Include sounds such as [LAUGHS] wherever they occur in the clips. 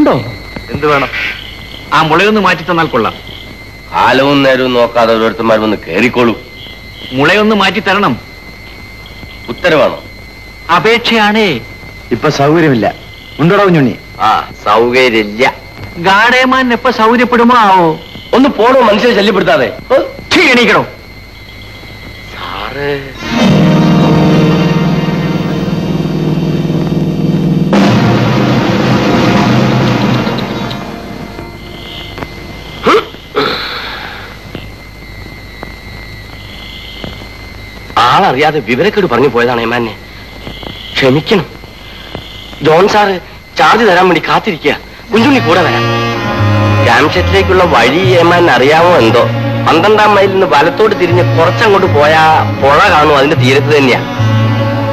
ആളുണ്ടോ എന്ത് വേണം? ആ മുളയൊന്ന് മാറ്റി തന്നാൽ കൊള്ളാം. കാലവും നേരവും നോക്കാതെ ഓരോരുത്തന്മാർ വന്ന് കയറിക്കോളൂ മുളയൊന്ന് മാറ്റി തരണം. ഉത്തരവാണോ? അപേക്ഷയാണേ. ഇപ്പൊ സൗകര്യമില്ല. ഉണ്ടോടോ കുഞ്ഞുണ്ണി? ആ സൗകര്യമില്ല. ഗാഡേമാൻ എപ്പോ സൗകര്യപ്പെടുമോ? ആവോ. ഒന്ന് പോണോ? മനുഷ്യരെ ശല്യപ്പെടുത്താതെ. ക്ഷീണിക്കണോ സാറേ. ആളറിയാതെ വിവരക്കേട് പറഞ്ഞു പോയതാണ് ഏമാനെ ക്ഷമിക്കണം. ജോൺ സാറ് ചാർജ് തരാൻ വേണ്ടി കാത്തിരിക്കുക. കുഞ്ഞുണ്ണി കൂടെ വരാം. ജാംഷറ്റിലേക്കുള്ള വഴി ഏമാൻ അറിയാമോ എന്തോ? പന്ത്രണ്ടാം മൈലിൽ നിന്ന് വലത്തോട്ട് തിരിഞ്ഞ് കുറച്ചങ്ങോട്ട് പോയാ പുഴ കാണും അതിന്റെ തീരത്ത് തന്നെയാ.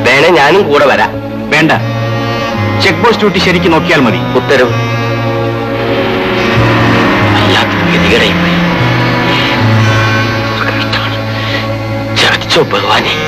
വേണേ ഞാനും കൂടെ വരാം. വേണ്ട. ചെക്ക് പോസ്റ്റ് ഡ്യൂട്ടി ശരിക്കും നോക്കിയാൽ മതി. ഉത്തരവ്. അല്ലാത്ത ഗതികേടായിപ്പോയി. तो बचो भगवानी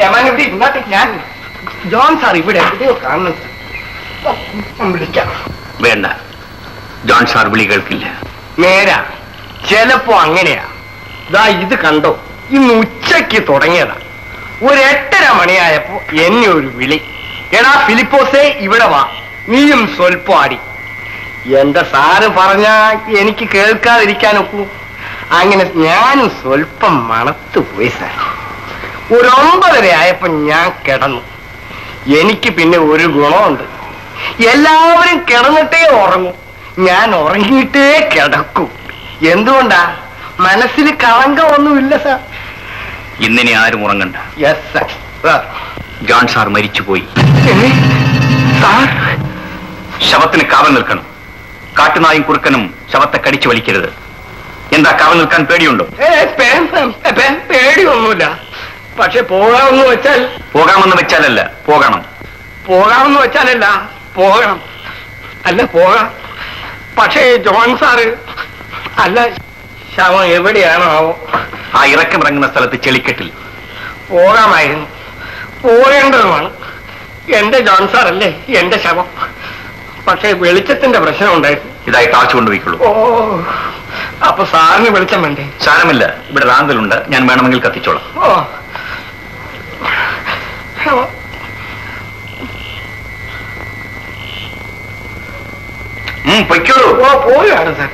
ഇവിടെ ഇരുന്നാട്ടെ ഞാൻ ജോൺ സാർ ഇവിടെ എവിടെയോ വിളിക്കാം. വേണ്ട. ജോൺ സാർ വിളി കേൾക്കില്ല. നേരാ. ചിലപ്പോ അങ്ങനെയാ. ദാ ഇത് കണ്ടോ? ഇന്ന് ഉച്ചയ്ക്ക് തുടങ്ങിയതാ. ഒരു എട്ടര മണിയായപ്പോ എന്നെ ഒരു വിളി. എടാ ഫിലിപ്പോസേ ഇവിടെ വാ. നീയും സ്വൽപ്പം ആടി. എന്റെ സാറ് പറഞ്ഞ എനിക്ക് കേൾക്കാതിരിക്കാൻ ഒക്കൂ അങ്ങനെ ഞാനും സ്വൽപ്പം മണത്തു പോയി സാർ. ഒരു ഒമ്പതര ആയപ്പോ ഞാൻ കിടന്നു. എനിക്ക് പിന്നെ ഒരു ഗുണമുണ്ട്. എല്ലാവരും കിടന്നിട്ടേ ഉറങ്ങും. ഞാൻ ഉറങ്ങിയിട്ടേ കിടക്കും. എന്തുകൊണ്ടാ? മനസ്സിൽ കളങ്കമൊന്നുമില്ല സാർ. ഇന്നിനി ആരും ഉറങ്ങണ്ട. യെസ് സാർ ജോൺ സാർ മരിച്ചുപോയി? സാർ? ശവത്തിന് കാവൽ നിൽക്കണം. കാട്ടുനായും കുറുക്കനും ശവത്തെ കടിച്ചു വലിക്കരുത്. എന്താ കാവൽ നിൽക്കാൻ പേടിയുണ്ടോ? പേടിയൊന്നുമില്ല. പക്ഷെ പോകാമെന്ന് വെച്ചാൽ പോകാമെന്ന് വെച്ചാലല്ല പോകണം. പോകാമെന്ന് വെച്ചാലല്ല പോകണം. അല്ല പോകാം. പക്ഷേ ജോൺ സാറ് അല്ല ശവം എവിടെയാണോ? ആ ആ ഇറക്കമിറങ്ങുന്ന സ്ഥലത്ത് ചെളിക്കെട്ടിൽ. പോകാമായിരുന്നു. പോകേണ്ടതുമാണ്. എന്റെ ജോൺ സാറല്ലേ എന്റെ ശവം. പക്ഷേ വെളിച്ചത്തിന്റെ പ്രശ്നം ഉണ്ടായിരുന്നു ഇതായി ടാർച്ച് കൊണ്ടുപോയിക്കുള്ളൂ. ഓ അപ്പൊ സാറിന് വെളിച്ചം വേണ്ടേ? സാരമില്ല. ഇവിടെ റാന്തലുണ്ട്. ഞാൻ വേണമെങ്കിൽ കത്തിച്ചോളാം. ഓ. പോവുകയാണ് സാർ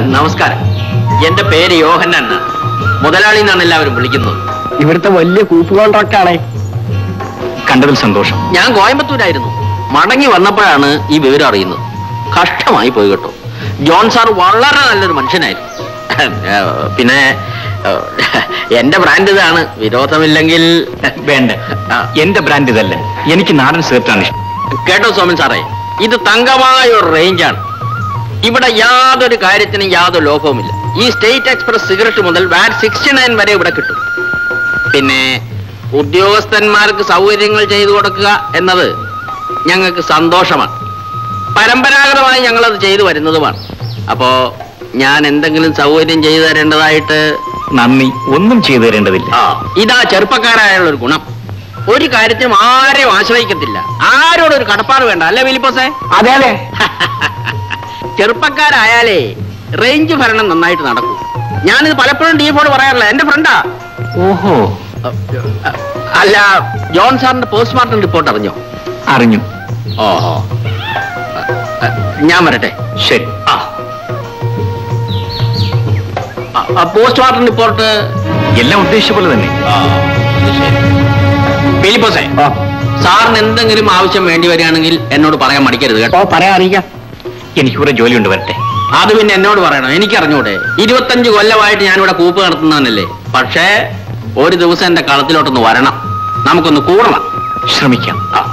നമസ്കാരം. എന്റെ പേര് യോഹൻ മുതലാളി എന്നാണ് എല്ലാവരും വിളിക്കുന്നത്. ഇവിടുത്തെ വലിയ കൂപ്പ് കോൺട്രാക്റ്റാണേ കണ്ടതിൽ സന്തോഷം. ഞാൻ കോയമ്പത്തൂരായിരുന്നു. മടങ്ങി വന്നപ്പോഴാണ് ഈ വിവരം അറിയുന്നത്. കഷ്ടമായി പോയി കേട്ടോ. ജോൺ സാർ വളരെ നല്ലൊരു മനുഷ്യനായിരുന്നു. [LAUGHS] പിന്നെ എന്റെ ബ്രാൻഡ് ഇതാണ്. വിരോധമില്ലെങ്കിൽ [LAUGHS] വേണ്ട. എന്റെ ബ്രാൻഡ് ഇതല്ല. എനിക്ക് നാടൻ ഇഷ്ടം. കേട്ടോ സോമൻ സാറേ. ഇത് തങ്കമായ ഒരു റേഞ്ചാണ് ഇവിടെ യാതൊരു കാര്യത്തിനും യാതൊരു ലോഭവുമില്ല. ഈ സ്റ്റേറ്റ് എക്സ്പ്രസ് സിഗരറ്റ് മുതൽ വാറ്റ് സിക്സ്റ്റി നയൻ വരെ ഇവിടെ കിട്ടും. പിന്നെ ഉദ്യോഗസ്ഥന്മാർക്ക് സൗകര്യങ്ങൾ ചെയ്തു കൊടുക്കുക എന്നത് ഞങ്ങൾക്ക് സന്തോഷമാണ്. പരമ്പരാഗതമായി ഞങ്ങളത് ചെയ്തു വരുന്നതുമാണ്. അപ്പോ ഞാൻ എന്തെങ്കിലും സൗകര്യം ചെയ്തു തരേണ്ടതായിട്ട് നന്ദി. ഒന്നും ചെയ്തു തരേണ്ടതില്ല. ഇതാ ചെറുപ്പക്കാരായുള്ള ഒരു ഗുണം. ഒരു കാര്യത്തിനും ആരെയും ആശ്രയിക്കത്തില്ല. ആരോടൊരു കടപ്പാട് വേണ്ട. അല്ലേ വിലിപ്പോസേ അതെ അതെ. [LAUGHS] ചെറുപ്പക്കാരായാലേ റേഞ്ച് ഭരണം നന്നായിട്ട് നടക്കും. ഞാനിത് പലപ്പോഴും ഡീഫോട് പറയാറില്ല. എന്റെ ഫ്രണ്ടാ ഓഹോ. അല്ല ജോൺ സാറിന്റെ പോസ്റ്റ്മോർട്ടം റിപ്പോർട്ട് അറിഞ്ഞോ? അറിഞ്ഞു. ഓഹോ. ഞാൻ വരട്ടെ. ശരി. ആ. പോസ്റ്റ്മോർട്ടം റിപ്പോർട്ട് എല്ലാം ഉദ്ദേശിച്ച പോലെ തന്നെ. ഫിലിപ്പോസേ സാറിന് എന്തെങ്കിലും ആവശ്യം വേണ്ടി വരികയാണെങ്കിൽ എന്നോട് പറയാൻ മടിക്കരുത് കേട്ടോ. പറയാൻ അറിയിക്കാം. എനിക്കിവിടെ ജോലിയുണ്ട് വരട്ടെ. അത് പിന്നെ എന്നോട് പറയണം. എനിക്കറിഞ്ഞൂടെ? ഇരുപത്തഞ്ച് കൊല്ലമായിട്ട് ഞാനിവിടെ കൂപ്പ് നടത്തുന്നവനല്ലേ പക്ഷേ ഒരു ദിവസം എന്റെ കളത്തിലോട്ടൊന്ന് വരണം. നമുക്കൊന്ന് കൂടണം. ശ്രമിക്കാം. ആ.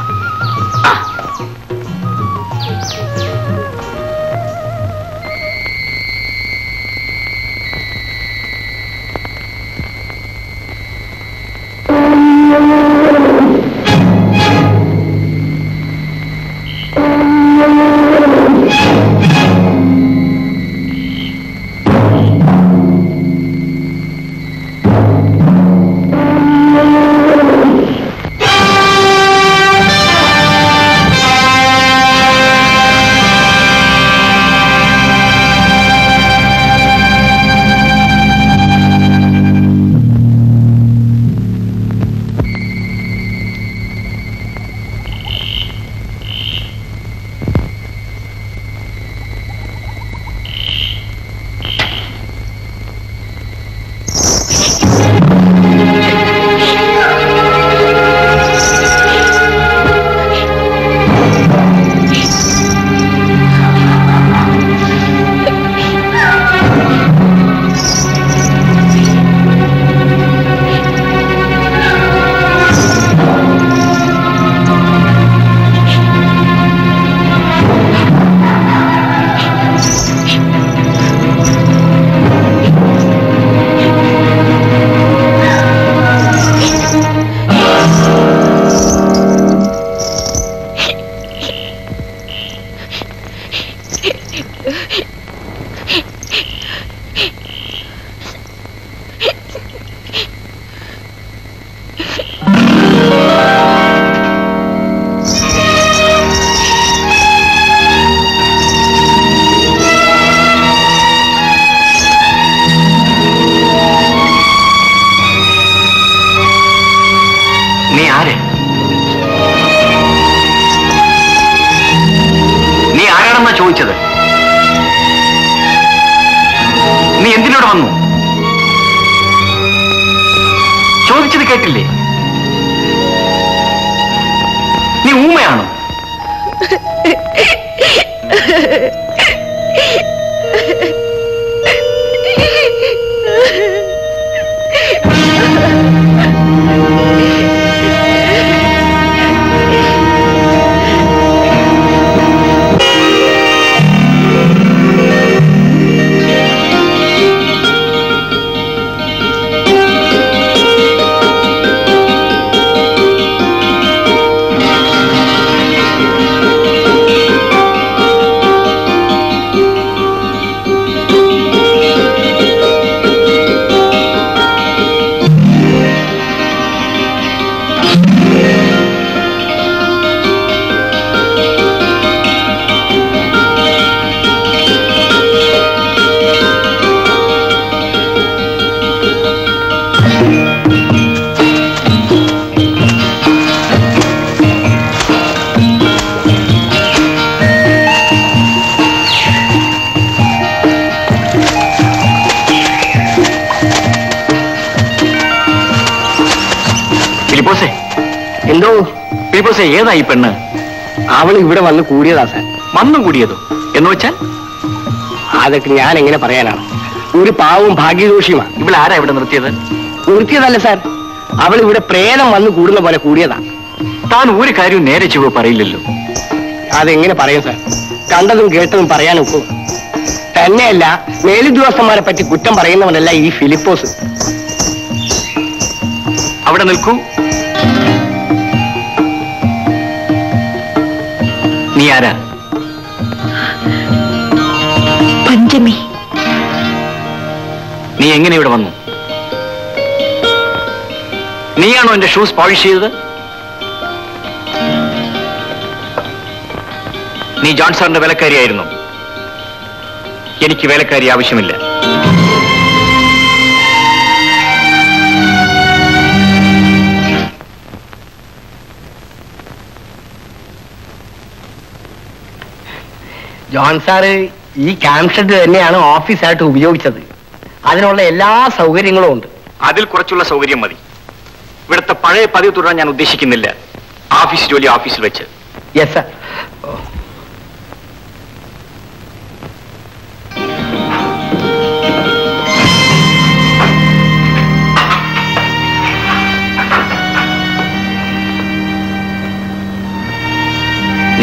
ഫിലിപ്പോസേ ഏതായി പെണ്ണ്? അവൾ ഇവിടെ വന്ന് കൂടിയതാ സാർ. വന്നും കൂടിയതോ? എന്ന് വെച്ചാൽ? അതൊക്കെ ഞാൻ എങ്ങനെ പറയാനാണ്? ഒരു പാവവും ഭാഗ്യദോഷിയുമാണ് ഇവിടെ ആരാ ഇവിടെ നിർത്തിയത്? നിർത്തിയതല്ല സാർ. അവൾ ഇവിടെ പ്രേതം വന്ന് കൂടുന്ന പോലെ കൂടിയതാ. താൻ ഒരു കാര്യവും നേരെ ചുവ പറയില്ലല്ലോ. അതെങ്ങനെ പറയും സാർ? കണ്ടതും കേട്ടതും പറയാനൊക്കും തന്നെയല്ല മേലുദ്യോഗസ്ഥന്മാരെ പറ്റി കുറ്റം പറയുന്നവനല്ല ഈ ഫിലിപ്പോസ്. അവിടെ നിൽക്കൂ. നീ ആരാ? പഞ്ചമി. നീ എങ്ങനെ ഇവിടെ വന്നു? നീയാണോ എന്റെ ഷൂസ് പോളിഷ് ചെയ്തത്? നീ ജോൺ സാറിന്റെ വേലക്കാരിയായിരുന്നു എനിക്ക് വേലക്കാരി ആവശ്യമില്ല. ജോൺ സാറ് ഈ ക്യാംഷെഡ് ഷെഡ് തന്നെയാണ് ഓഫീസായിട്ട് ഉപയോഗിച്ചത്. അതിനുള്ള എല്ലാ സൗകര്യങ്ങളും ഉണ്ട്. അതിൽ കുറച്ചുള്ള സൗകര്യം മതി. ഇവിടുത്തെ പഴയ പതിവ് തുടരാൻ ഞാൻ ഉദ്ദേശിക്കുന്നില്ല. ഓഫീസ് ജോലി ഓഫീസിൽ വെച്ച്. യെസ് സാർ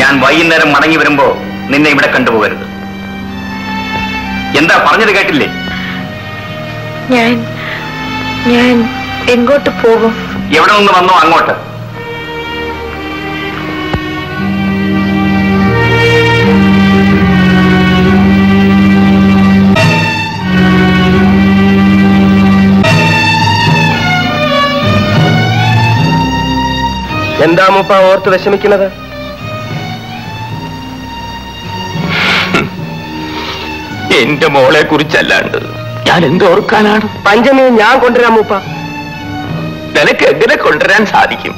ഞാൻ വൈകുന്നേരം മടങ്ങി വരുമ്പോ നിന്നെ ഇവിടെ കണ്ടുപോകരുത്. എന്താ പറഞ്ഞത് കേട്ടില്ലേ? ഞാൻ ഞാൻ എങ്ങോട്ട് പോകും? എവിടെ നിന്ന് വന്നോ അങ്ങോട്ട്? എന്താ മുപ്പ ഓർത്ത് വിഷമിക്കുന്നത്? എന്റെ മോളെ കുറിച്ചല്ലാണ്ട്. ഞാൻ എന്തോർക്കാനാണ് പഞ്ചമിയെ ഞാൻ കൊണ്ടുവരാം മൂപ്പ. നിനക്ക് എങ്ങനെ കൊണ്ടുവരാൻ സാധിക്കും?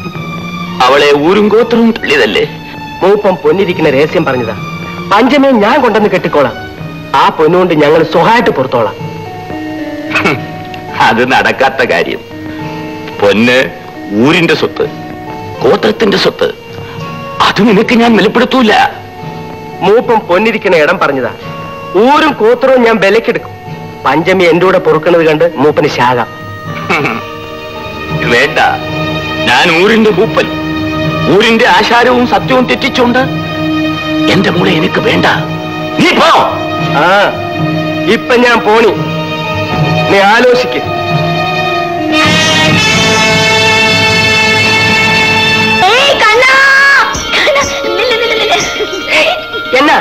അവളെ ഊരും ഗോത്രവും തള്ളിയതല്ലേ? മൂപ്പം പൊന്നിരിക്കുന്ന രഹസ്യം പറഞ്ഞതാ. പഞ്ചമിയെ ഞാൻ കൊണ്ടുവന്ന് കെട്ടിക്കോളാം. ആ പൊന്നുകൊണ്ട് ഞങ്ങൾ സുഖമായിട്ട് പുറത്തോളാം. അത് നടക്കാത്ത കാര്യം. പൊന്ന് ഊരിന്റെ സ്വത്ത് ഗോത്രത്തിന്റെ സ്വത്ത് അത് നിനക്ക് ഞാൻ വെളിപ്പെടുത്തൂല. മൂപ്പം പൊന്നിരിക്കുന്ന ഇടം പറഞ്ഞതാ. ഊരും കൂത്തറവും ഞാൻ വിലക്കെടുക്കും പഞ്ചമി എന്റെ കൂടെ പൊറുക്കുന്നത് കണ്ട് മൂപ്പന് ശാകാം വേണ്ട. ഞാൻ ഊരിന്റെ മൂപ്പൻ. ഊരിന്റെ ആശാരവും സത്യവും തെറ്റിച്ചുകൊണ്ട് എന്റെ മോളെ എനിക്ക് വേണ്ട. നീ പോ. ആ ഇപ്പൊ ഞാൻ പോണി. നീ ആലോചിക്ക്. എന്നാ?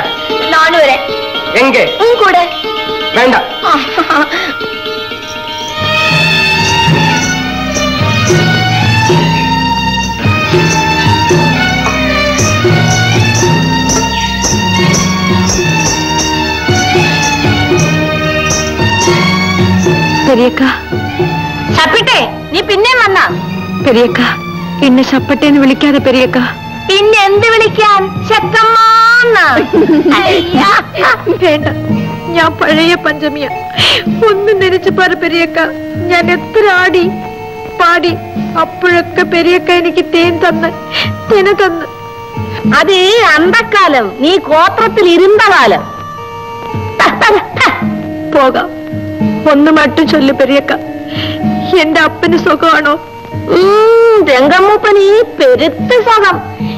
നാனுം ഉം കൂടെ. വേണ്ട. പെരിയക്ക. ചപ്പിട്ടെ നീ പിന്നെയും വന്ന. പെരിയക്ക എന്നെ ചപ്പട്ടേന്ന് വിളിക്കാതെ പെരിയക്ക. പിന്നെ എന്ത് വിളിക്കാൻ? ചെക്കമ്മാന്ന് [LAUGHS] വേണ്ട. ഞാൻ പഴയ പഞ്ചമിയ. ഒന്ന് നനച്ചു പറ പെരിയക്ക. ഞാൻ എത്ര ആടി പാടി അപ്പോഴൊക്കെ പെരിയക്ക എനിക്ക് തേൻ തന്ന് തിന തന്ന്. അത് അന്തക്കാലം നീ കോത്രത്തിൽ ഇരുന്ന കാലം പോകാം. ഒന്ന് മട്ടും ചൊല്ലു പെരിയക്ക. എന്റെ അപ്പന് സുഖമാണോ? രംഗമ്മൂപ്പന് ഈ പെരുത്ത് സുഖം.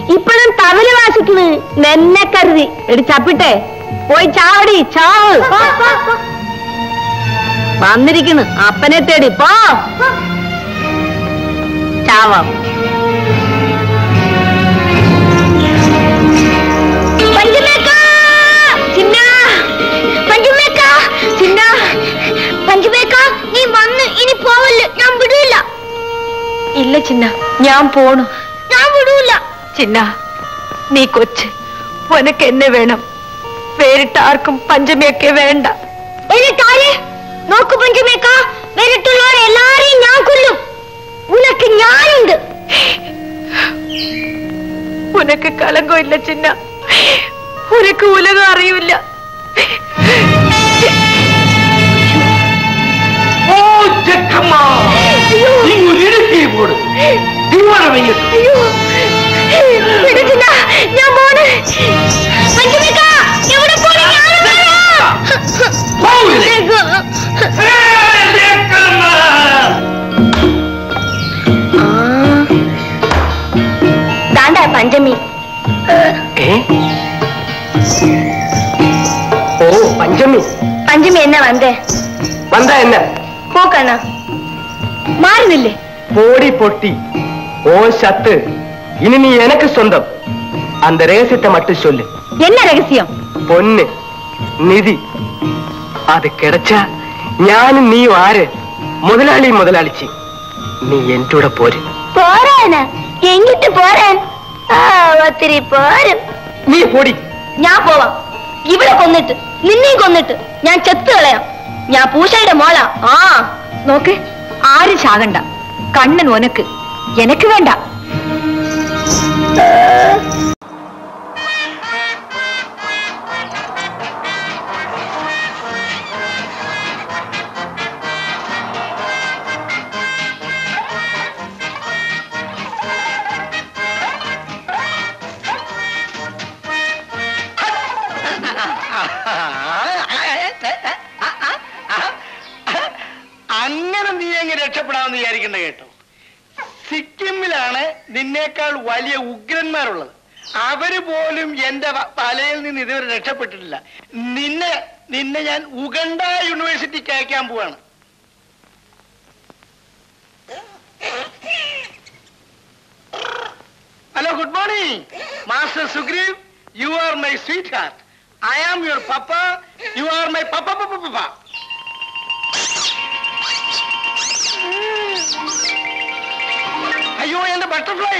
ഇപ്പോഴും തമിഴ് വാശിക്കുന്നു നെന്നെ കരുതി. എടി ചപ്പിട്ടെ. പോയി ചാവടി ചാവ്. വന്നിരിക്കുന്നു. അപ്പനെ തേടി പോ. ചാവാം. ഇല്ല ചിന്ന. ഞാൻ പോണു. ചിന്ന നീ കൊച്ച് ഉനക്ക് എന്നെ വേണം. വേറിട്ട ആർക്കും പഞ്ചമിയൊക്കെ വേണ്ട. എന്നിട്ടാര് നോക്കു പഞ്ചമേക്ക വേറിട്ടുള്ളവരെ എല്ലാരെയും ഞാൻ കൊല്ലും. ഉനക്ക് ഞാനുണ്ട്. ഉനക്ക് കലങ്കമില്ല ചിന്ന. ഉനക്ക് ഉലകം അറിയില്ല. ഓ ചെക്കമ്മ നീ ഒരു ഞാനും വരാം பஞ்சமி ஓ பஞ்சமி பஞ்சமி என்ன வந்த வந்தா என்ன போக்கண்ணா மாறுதில்லை போடி பொட்டி ஓ சத்து இனி நீ எனக்கு சொந்தம் அந்த ரகசியத்தை மட்டும் சொல்லு என்ன ரகசியம் പൊന്ന് നിധി അത് കിടച്ചാ ഞാനും നീയും ആര് മുതലാളി മുതലാളിച്ച് നീ എന്റെ കൂടെ പോര് പോരാന് എങ്ങിട്ട് പോരാൻ ആ ഒത്തിരി പോരും നീ പൊടി ഞാൻ പോവാം ഇവിടെ കൊന്നിട്ട് നിന്നെയും കൊന്നിട്ട് ഞാൻ ചെത്ത് കളയാം ഞാൻ പൂശയുടെ മോളാ ആ നോക്ക് ആരും ചാകണ്ട കണ്ണൻ ഒനക്ക് എനക്ക് വേണ്ട [LAUGHS] അങ്ങനെ നീ എങ്ങനെ രക്ഷപ്പെടാമെന്ന് വിചാരിക്കണ്ട കേട്ടോ. സിക്കിമിലാണ് നിന്നേക്കാൾ വലിയ ഉഗ്രന്മാരുള്ളത്. അവർ പോലും എന്റെ തലയിൽ നിന്ന് ഇതുവരെ രക്ഷപ്പെട്ടിട്ടില്ല. നിന്നെ നിന്നെ ഞാൻ ഉഗണ്ട യൂണിവേഴ്സിറ്റിക്ക് അയക്കാൻ പോവാണ്. Hello good morning. Master Sugreev you are my sweetheart I am your papa you are my papa papa papa. അയ്യോ എന്റെ ബട്ടർഫ്ലൈ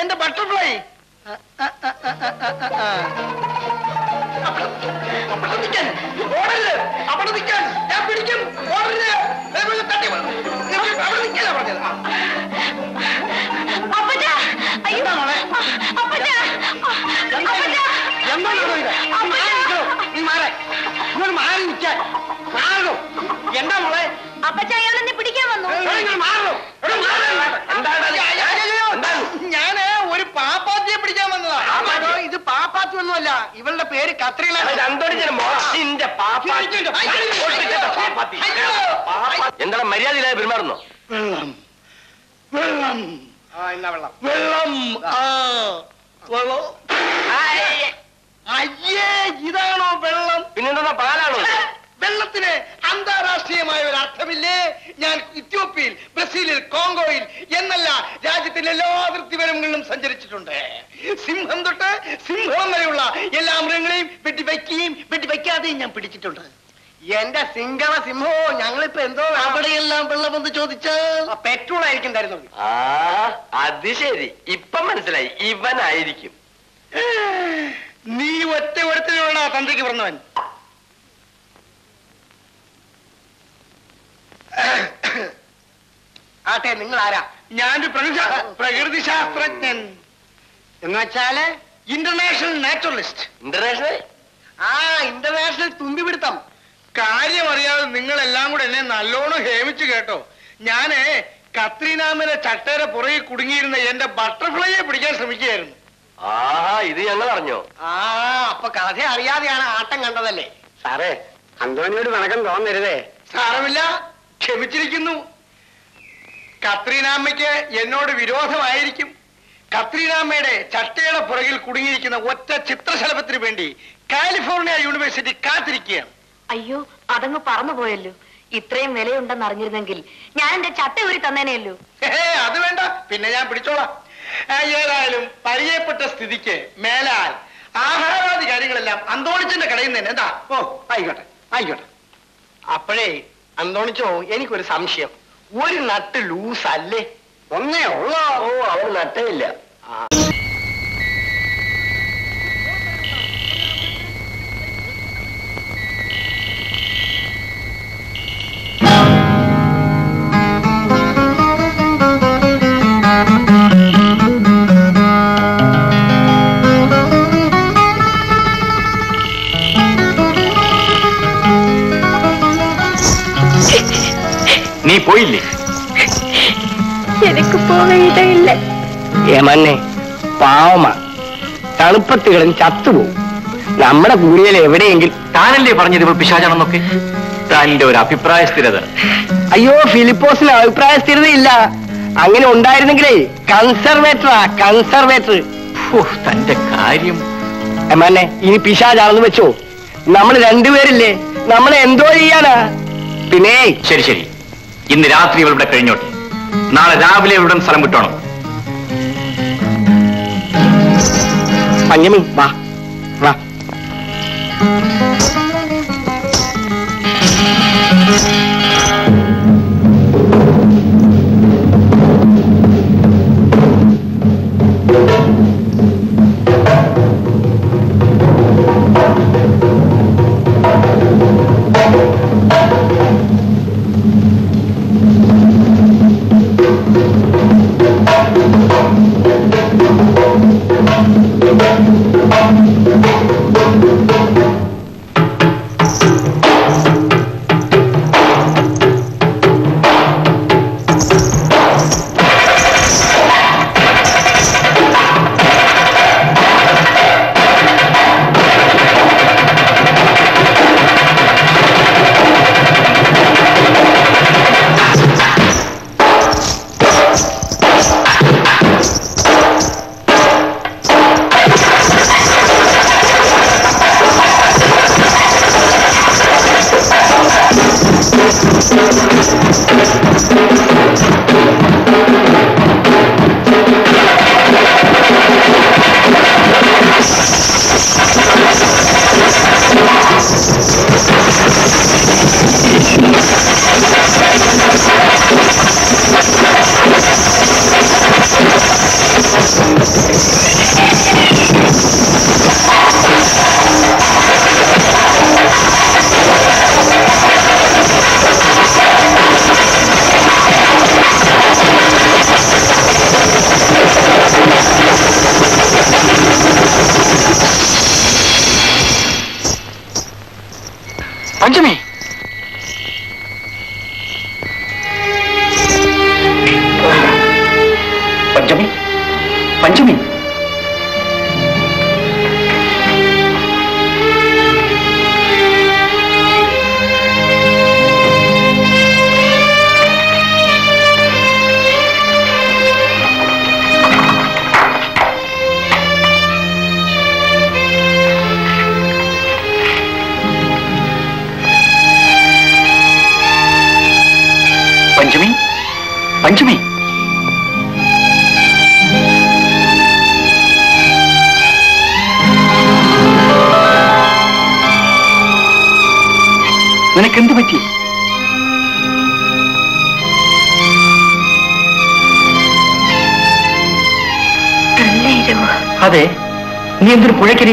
എന്റെ ബട്ടർഫ്ലൈ അവിടെ നിൽക്കാൻ ഓടരുത്. അവിടെ നിൽക്കാൻ. ഞാൻ പിടിക്കും. ഓടരുത്. തട്ടി. അവിടെ നിൽക്കാനാ പറഞ്ഞത്? എന്താണോ ഇത്? നീ മാറി ഇങ്ങോട്ട് മാറി നിൽക്കാൻ മാറോ എന്താ മോളെ? അപ്പച്ചാ അയാൾ എന്നെ പിടിക്കാൻ വന്നു. ഞാൻ ഒരു പാപ്പാത്തിയെ പിടിക്കാൻ വന്നതാ. ഇത് പാപ്പാത്തി. ഒന്നുമല്ല ഇവളുടെ പേര് കത്രീന എന്താണ് മര്യാദയില്ലാതെ പെരുമാറുന്നോ? വെള്ളം. വെള്ളം. വെള്ളം. വെള്ളം. ആ. വെള്ളം. അയ്യേ ഇതാണോ വെള്ളം? പിന്നെന്താ പാലാണോ? വെള്ളത്തിന് അന്താരാഷ്ട്രീയമായ ഒരു അർത്ഥമില്ലേ? ഞാൻ ഇത്യോപ്യയിൽ ബ്രസീലിൽ കോങ്കോയിൽ എന്നല്ല രാജ്യത്തിന്റെ എല്ലാ അതിർത്തി വരങ്ങളിലും സഞ്ചരിച്ചിട്ടുണ്ട്. സിംഹം തൊട്ട് സിംഹം വരെയുള്ള എല്ലാ മൃഗങ്ങളെയും വെട്ടി വയ്ക്കുകയും വെട്ടി വയ്ക്കാതെയും ഞാൻ പിടിച്ചിട്ടുണ്ട്. എന്റെ സിംഗള സിംഹോ ഞങ്ങളിപ്പോ എന്തോ അവിടെയെല്ലാം വെള്ളം വന്ന് ചോദിച്ച പെട്രോൾ ആയിരിക്കും തരുന്നത്. ആ അത് ശരി. ഇപ്പൊ മനസ്സിലായി. ഇവനായിരിക്കും. നീ ഒറ്റ ഒരുത്തിനുള്ള തന്ത്രിക്ക് പറഞ്ഞവൻ. ആട്ടെ നിങ്ങൾ ആരാ ഞാനൊരു പ്രകൃതി ശാസ്ത്രജ്ഞൻ. എന്നുവെച്ചാൽ ഇന്റർനാഷണൽ നാച്ചുറലിസ്റ്റ് ഇന്റർനാഷണൽ ആ ഇന്റർനാഷണൽ തുമ്പിപിടുത്തം. കാര്യം അറിയാതെ നിങ്ങൾ എല്ലാം കൂടെ എന്നെ നല്ലോണം ഹേമിച്ചു കേട്ടോ. ഞാൻ കത്രീനാമിലെ ചട്ടേരെ പുറകെ കുടുങ്ങിയിരുന്ന എന്റെ ബട്ടർഫ്ലൈയെ പിടിക്കാൻ ശ്രമിക്കുകയായിരുന്നു. ആഹാ ഇത് ഞങ്ങൾ അറിഞ്ഞോ? ആ അപ്പൊ കഥ അറിയാതെയാണ് ആട്ടം കണ്ടതല്ലേ? സാറേ അന്തോണിയോട് വണക്കം തോന്നരുതേ സാരമില്ല ക്ഷമിച്ചിരിക്കുന്നു. കത്രീനാമ്മയ്ക്ക് എന്നോട് വിരോധമായിരിക്കും. കത്രീനാമ്മയുടെ ചട്ടയുടെ പുറകിൽ കുടുങ്ങിയിരിക്കുന്ന ഒറ്റ ചിത്രശലഭത്തിന് വേണ്ടി കാലിഫോർണിയ യൂണിവേഴ്സിറ്റി കാത്തിരിക്കുകയാണ്. അയ്യോ അതങ്ങ് പറന്നു പോയല്ലോ. ഇത്രയും വിലയുണ്ടെന്ന് അറിഞ്ഞിരുന്നെങ്കിൽ ഞാൻ എന്റെ ചട്ട ഊരി തന്നേനെയല്ലോ. അത് വേണ്ട. പിന്നെ ഞാൻ പിടിച്ചോളാം. ഏതായാലും പരിചയപ്പെട്ട സ്ഥിതിക്ക് മേലാൽ ആഹാരാദി കാര്യങ്ങളെല്ലാം അന്തോണിച്ചന്റെ കടയിൽ നിന്ന് തന്നെ. എന്താ? ഓ ആയിക്കോട്ടെ ആയിക്കോട്ടെ. അപ്പോഴേ അന്തോണിച്ചോ എനിക്കൊരു സംശയം. ഒരു നട്ട് ലൂസ് അല്ലേ ഒന്നേ ഉള്ളോ? ഓ അവൻ നട്ടേ നീ പോയില്ലേ? എനിക്ക് പോകയിടയില്ല ഏമന്നെ പാവമാ. തണുപ്പത്ത് കിടന്ന് ചത്തുപോകും. നമ്മുടെ കൂടിയിൽ എവിടെയെങ്കിലും താനല്ലേ പറഞ്ഞത് ഇവൾ പിശാചാണെന്നൊക്കെ? താനിന്റെ ഒരു അഭിപ്രായ സ്ഥിരത. അയ്യോ ഫിലിപ്പോസിന് അഭിപ്രായ സ്ഥിരതയില്ല അങ്ങനെ ഉണ്ടായിരുന്നെങ്കിലേ കൺസർവേറ്ററാ കൺസർവേറ്റർ. തന്റെ കാര്യം. എമ്മന്നെ ഇനി പിശാചാണെന്ന് വെച്ചോ. നമ്മൾ രണ്ടുപേരില്ലേ? നമ്മൾ എന്തോ ചെയ്യാനാ? പിന്നെ ശരി ശരി. ഇന്ന് രാത്രി ഇവളുടെ കഴിഞ്ഞോട്ടെ. നാളെ രാവിലെ ഇവിടം സ്ഥലം കിട്ടണം പഞ്ഞമി വാ. വാ. പഞ്ചമി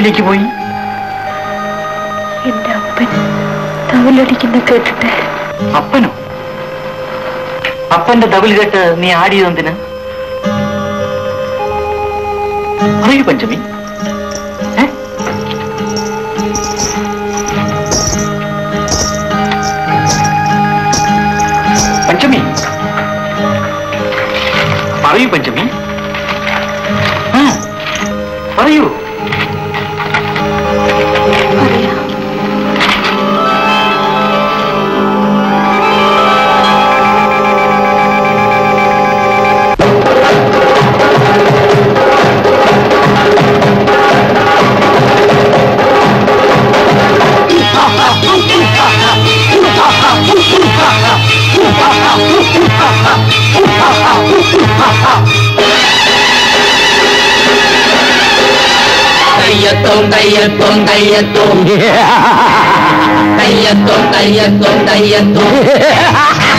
എന്തൊരു പോയി. എന്റെ അപ്പൻ തവലടിക്കുന്ന കേട്ടിട്ട്. അപ്പനോ? അപ്പന്റെ തവിൽ കേട്ട് നീ ആടിയതെന്തിന് അറിയൂ പഞ്ചമി? പഞ്ചമി? പറയൂ പഞ്ചമി. தையத்தோம் தையத்தோம். [LAUGHS] தையத்தோம் தையத்தோம் தையத்தோம். [LAUGHS]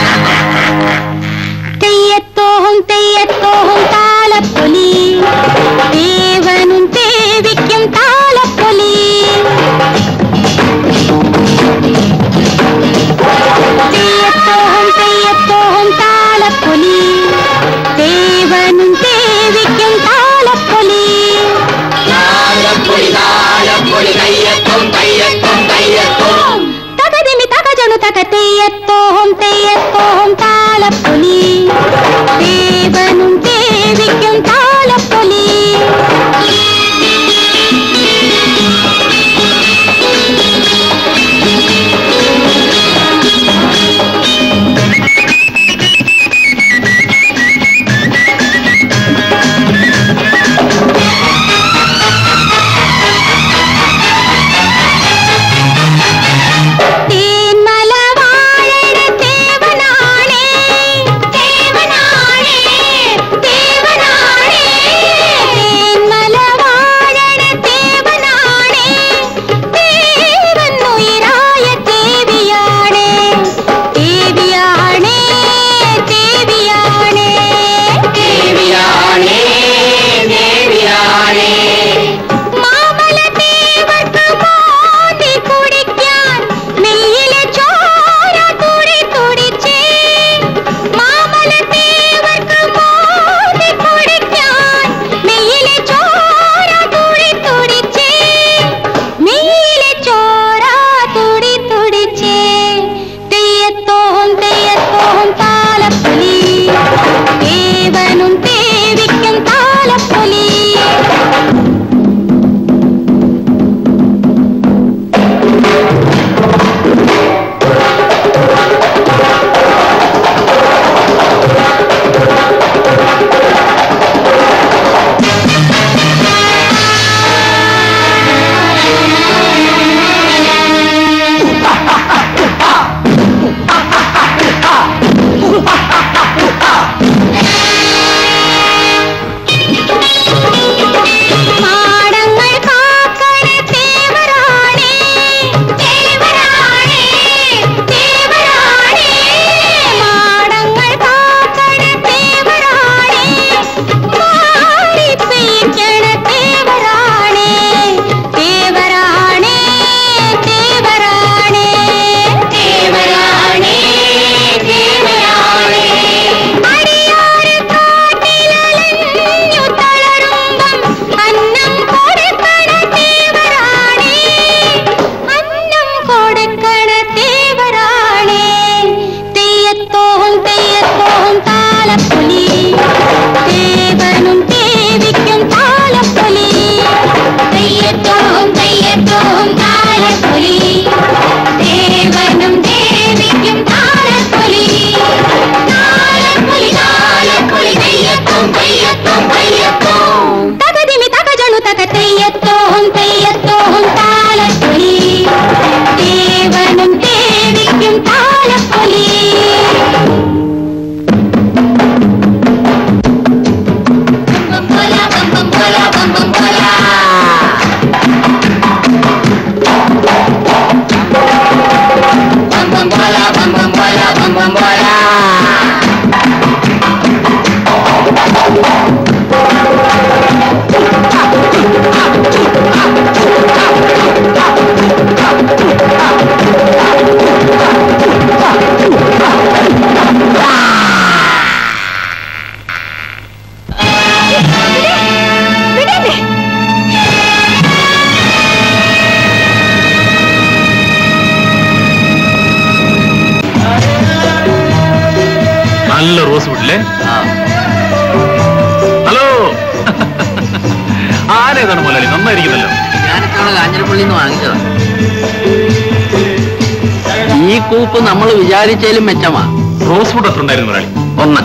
വിചാരിച്ചാലും മെച്ചമാ. റോസ് ഫുഡ് എത്ര ഉണ്ടായിരുന്നു മുതലാളി ഒന്ന്.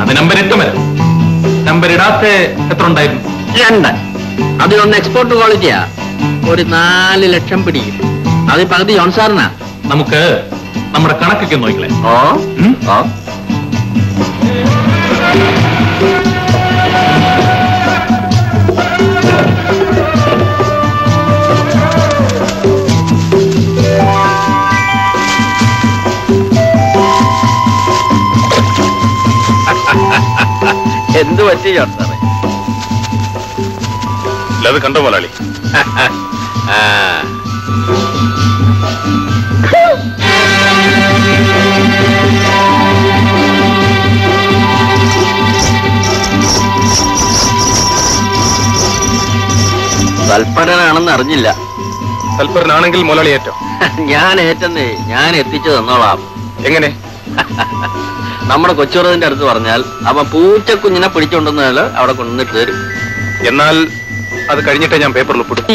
അത് നമ്പർ എട്ട് വരെ നമ്പർ ഇടാത്ത എത്ര ഉണ്ടായിരുന്നു രണ്ട് അതിലൊന്ന് എക്സ്പോർട്ട് ക്വാളിറ്റിയാ ഒരു നാല് ലക്ഷം പിടിക്കും. അത് പകുതി ജോൺസാറിനാ നമുക്ക് നമ്മുടെ കണക്കൊക്കെ നോക്കിക്കളെ. ഓ? എന്ത് പറ്റി സാറേ? അത് കണ്ടോ മുതലാളി? ആ. തൽപരനാണെന്ന് അറിഞ്ഞില്ല. തൽപരനാണെങ്കിൽ മുതലാളി ഏറ്റോ? ഞാൻ ഏറ്റെന്നേ ഞാൻ എത്തിച്ചു തന്നോളാം. എങ്ങനെ? നമ്മുടെ കൊച്ചുറതിന്റെ അടുത്ത് പറഞ്ഞാൽ അവൻ പൂച്ചക്കുഞ്ഞിനെ പിടിച്ചുകൊണ്ടുവന്നാൽ അവിടെ കൊണ്ടുവന്നിട്ട് തരും. എന്നാൽ അത് കഴിഞ്ഞിട്ടേ ഞാൻ പേപ്പറിൽ ഒപ്പിടും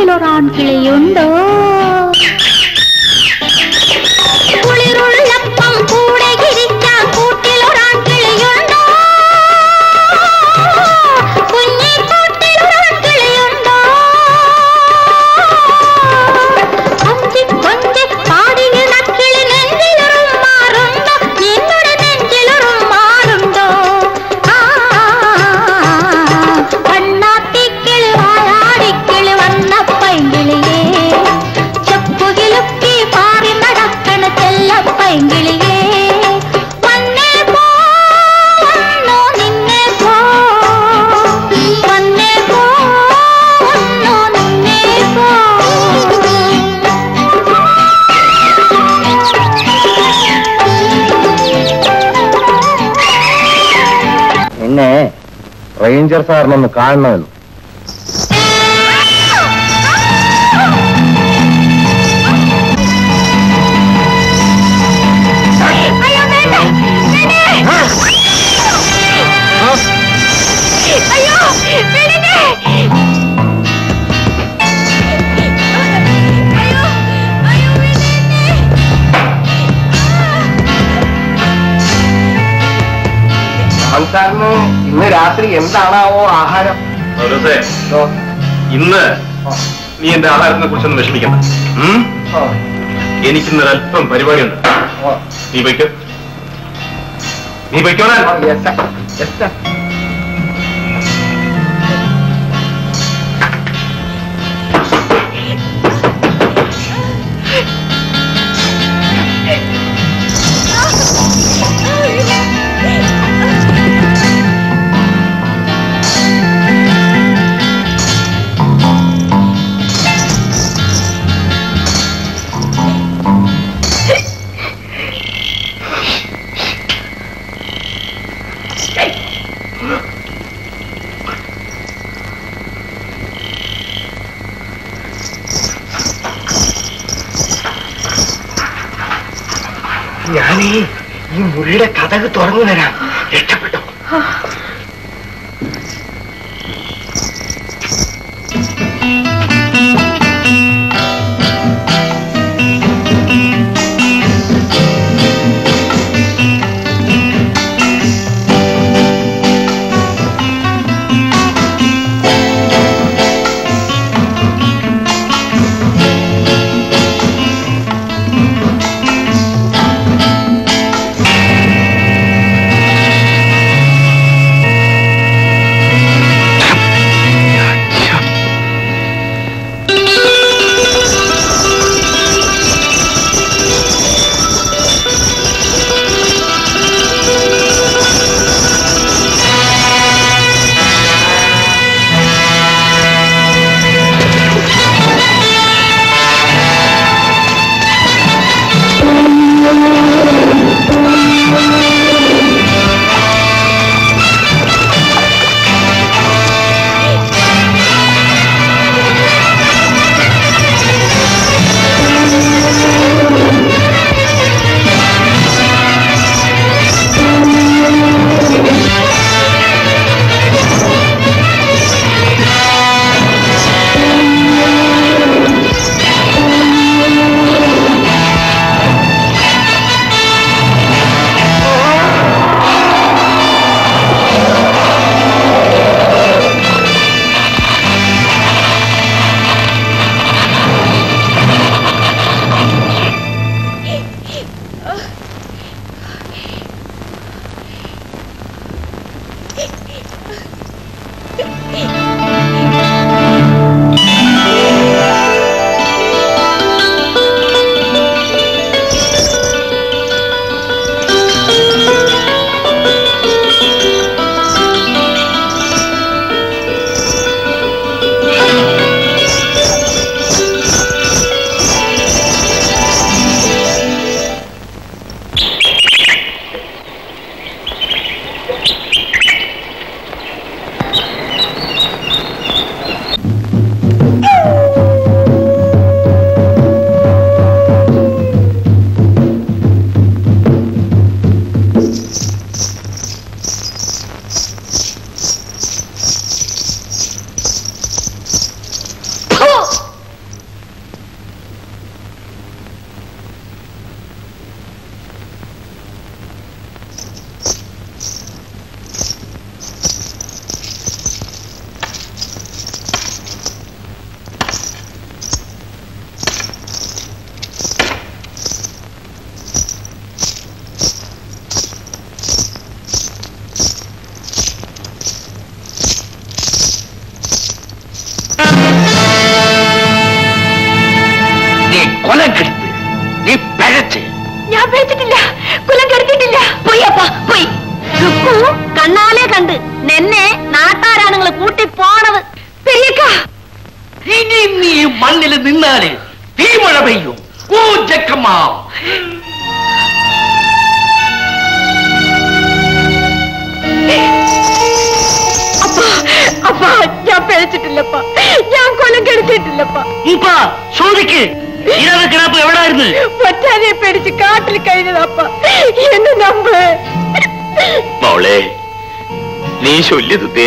കാട്ടിലൊരാൺ കിളിയുണ്ടോ റേഞ്ചർ സാറിനൊന്ന് കാണണമെന്ന് രാത്രി എന്താണാവോ ആഹാരം? ഇന്ന് നീ എന്റെ ആഹാരത്തിനെ കുറിച്ചൊന്ന് വിഷമിക്കണം എനിക്കിന്ന് ഒരല്പം പരിപാടിയുണ്ട്. നീ വയ്ക്കോ നീ വയ്ക്കോടാ തുറന്നു തരാം.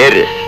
ചൊല്ലിയത്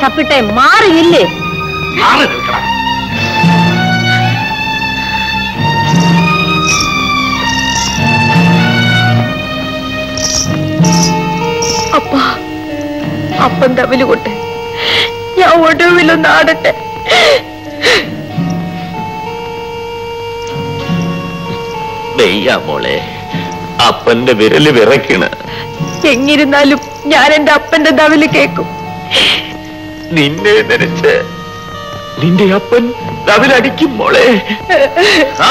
ചപ്പിട്ടെ മാറിയില്ലേ? മാറി നിൽക്കണം. അപ്പ അപ്പൻ തമ്മിൽ കൊട്ടെ. ഞാൻ ഒടുവിലൊന്ന് ആടട്ടെ വെയ്യ മോളെ അപ്പന്റെ വിരൽ വിറയ്ക്കണ. എങ്ങിരുന്നാലും ഞാൻ എന്റെ അപ്പന്റെ തവിൽ കേക്കും. നിന്നെ നനച്ച്. നിന്റെ അപ്പൻ തവിലടിക്കും മോളെ. ആ,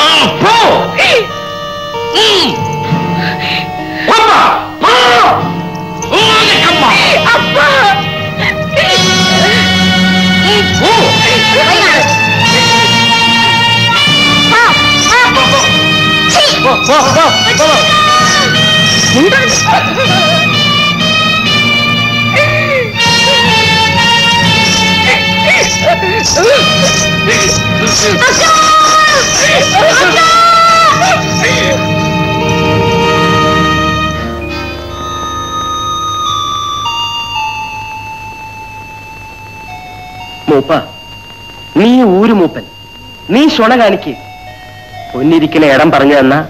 മൂപ്പ നീ ഊരു മൂപ്പൻ. നീ ശുണ കാണിക്ക്. പൊന്നിരിക്കുന്ന ഇടം പറഞ്ഞു തന്ന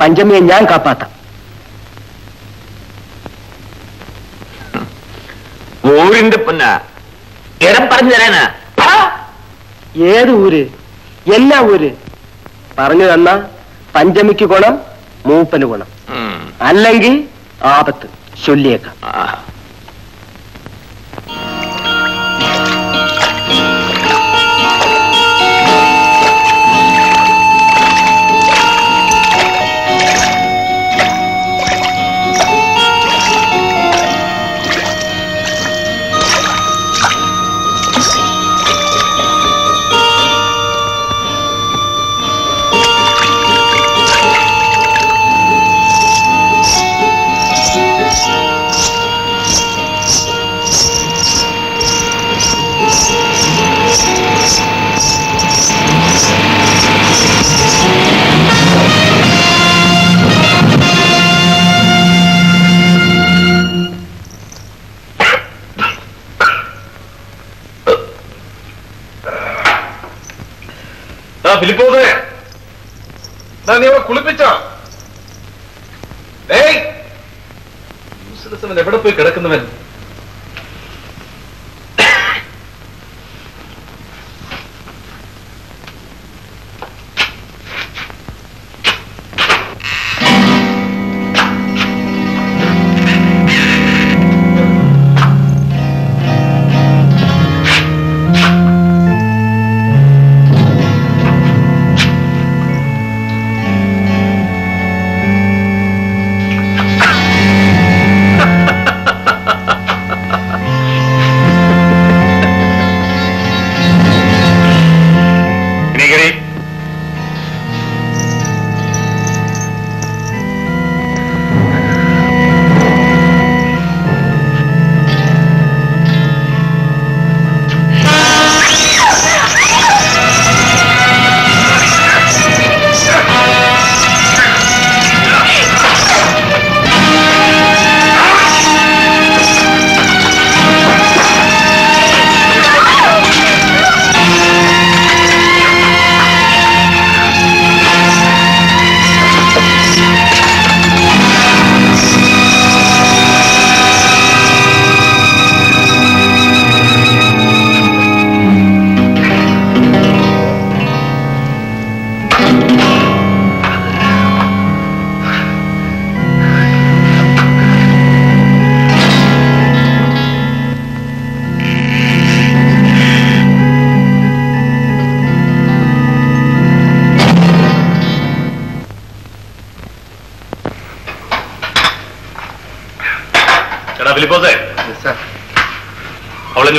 പഞ്ചമിയെ ഞാൻ കാപ്പാത്ത. ഊരിന്റെ പൊന്ന. ഇടം പറഞ്ഞു തരാനാ? ഏത് ഊര്? എല്ലാ ഊര്. പറഞ്ഞു തന്ന പഞ്ചമിക്ക് ഗുണം മൂപ്പന് ഗുണം. അല്ലെങ്കിൽ ആപത്ത്. ചൊല്ലിയേക്കാം.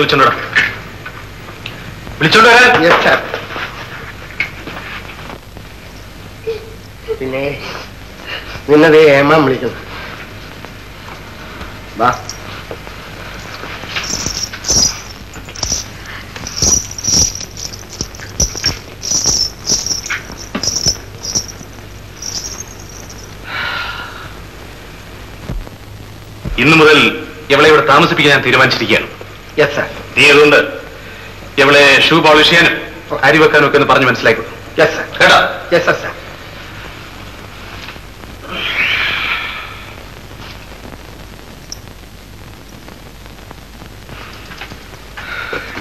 അവളെ വിളിച്ചോണ്ടടാ. വിളിച്ചോണ്ട് വരാൻ. പിന്നെ നിന്നത് ഏമാൻ വിളിക്കുന്നു. വാ. ഇന്നു മുതൽ ഇവളെ ഇവിടെ താമസിപ്പിക്കാൻ ഞാൻ തീരുമാനിച്ചിരിക്കുകയാണ്. യെസ് സാർ നീ അതുകൊണ്ട് ഇവളെ ഷൂ പോളിഷ് ചെയ്യാനും അരി വെക്കാനും ഒക്കെ ഒന്ന് പറഞ്ഞ് മനസ്സിലാക്കും യെസ് സർ കേട്ടോ? യെസ് സർ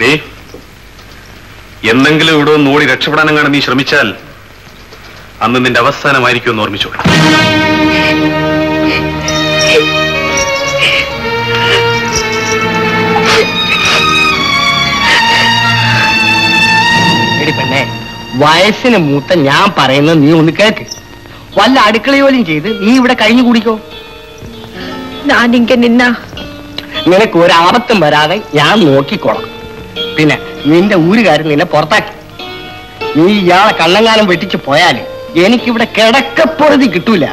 നീ എന്നെങ്കിലും ഇവിടെ ഒന്ന് ഓടി രക്ഷപ്പെടാനെങ്ങാണ് നീ ശ്രമിച്ചാൽ അന്ന് നിന്റെ അവസാനമായിരിക്കും എന്ന് ഓർമ്മിച്ചു വയസ്സിന് മൂത്ത ഞാൻ പറയുന്നത് നീ ഒന്ന് കേക്ക്. വല്ല അടുക്കള ജോലിയും ചെയ്ത് നീ ഇവിടെ കഴിഞ്ഞു കൂടിക്കോ? ഞാൻ നിന്ന. നിനക്ക് ഒരാപത്തും വരാതെ ഞാൻ നോക്കിക്കോളാം. പിന്നെ നിന്റെ ഊരുകാരൻ നിന്നെ പുറത്താക്കി. നീ ഇയാളെ കള്ളങ്കാലം വെട്ടിച്ച് പോയാൽ എനിക്കിവിടെ കിടക്കപ്പുറതി കിട്ടൂല.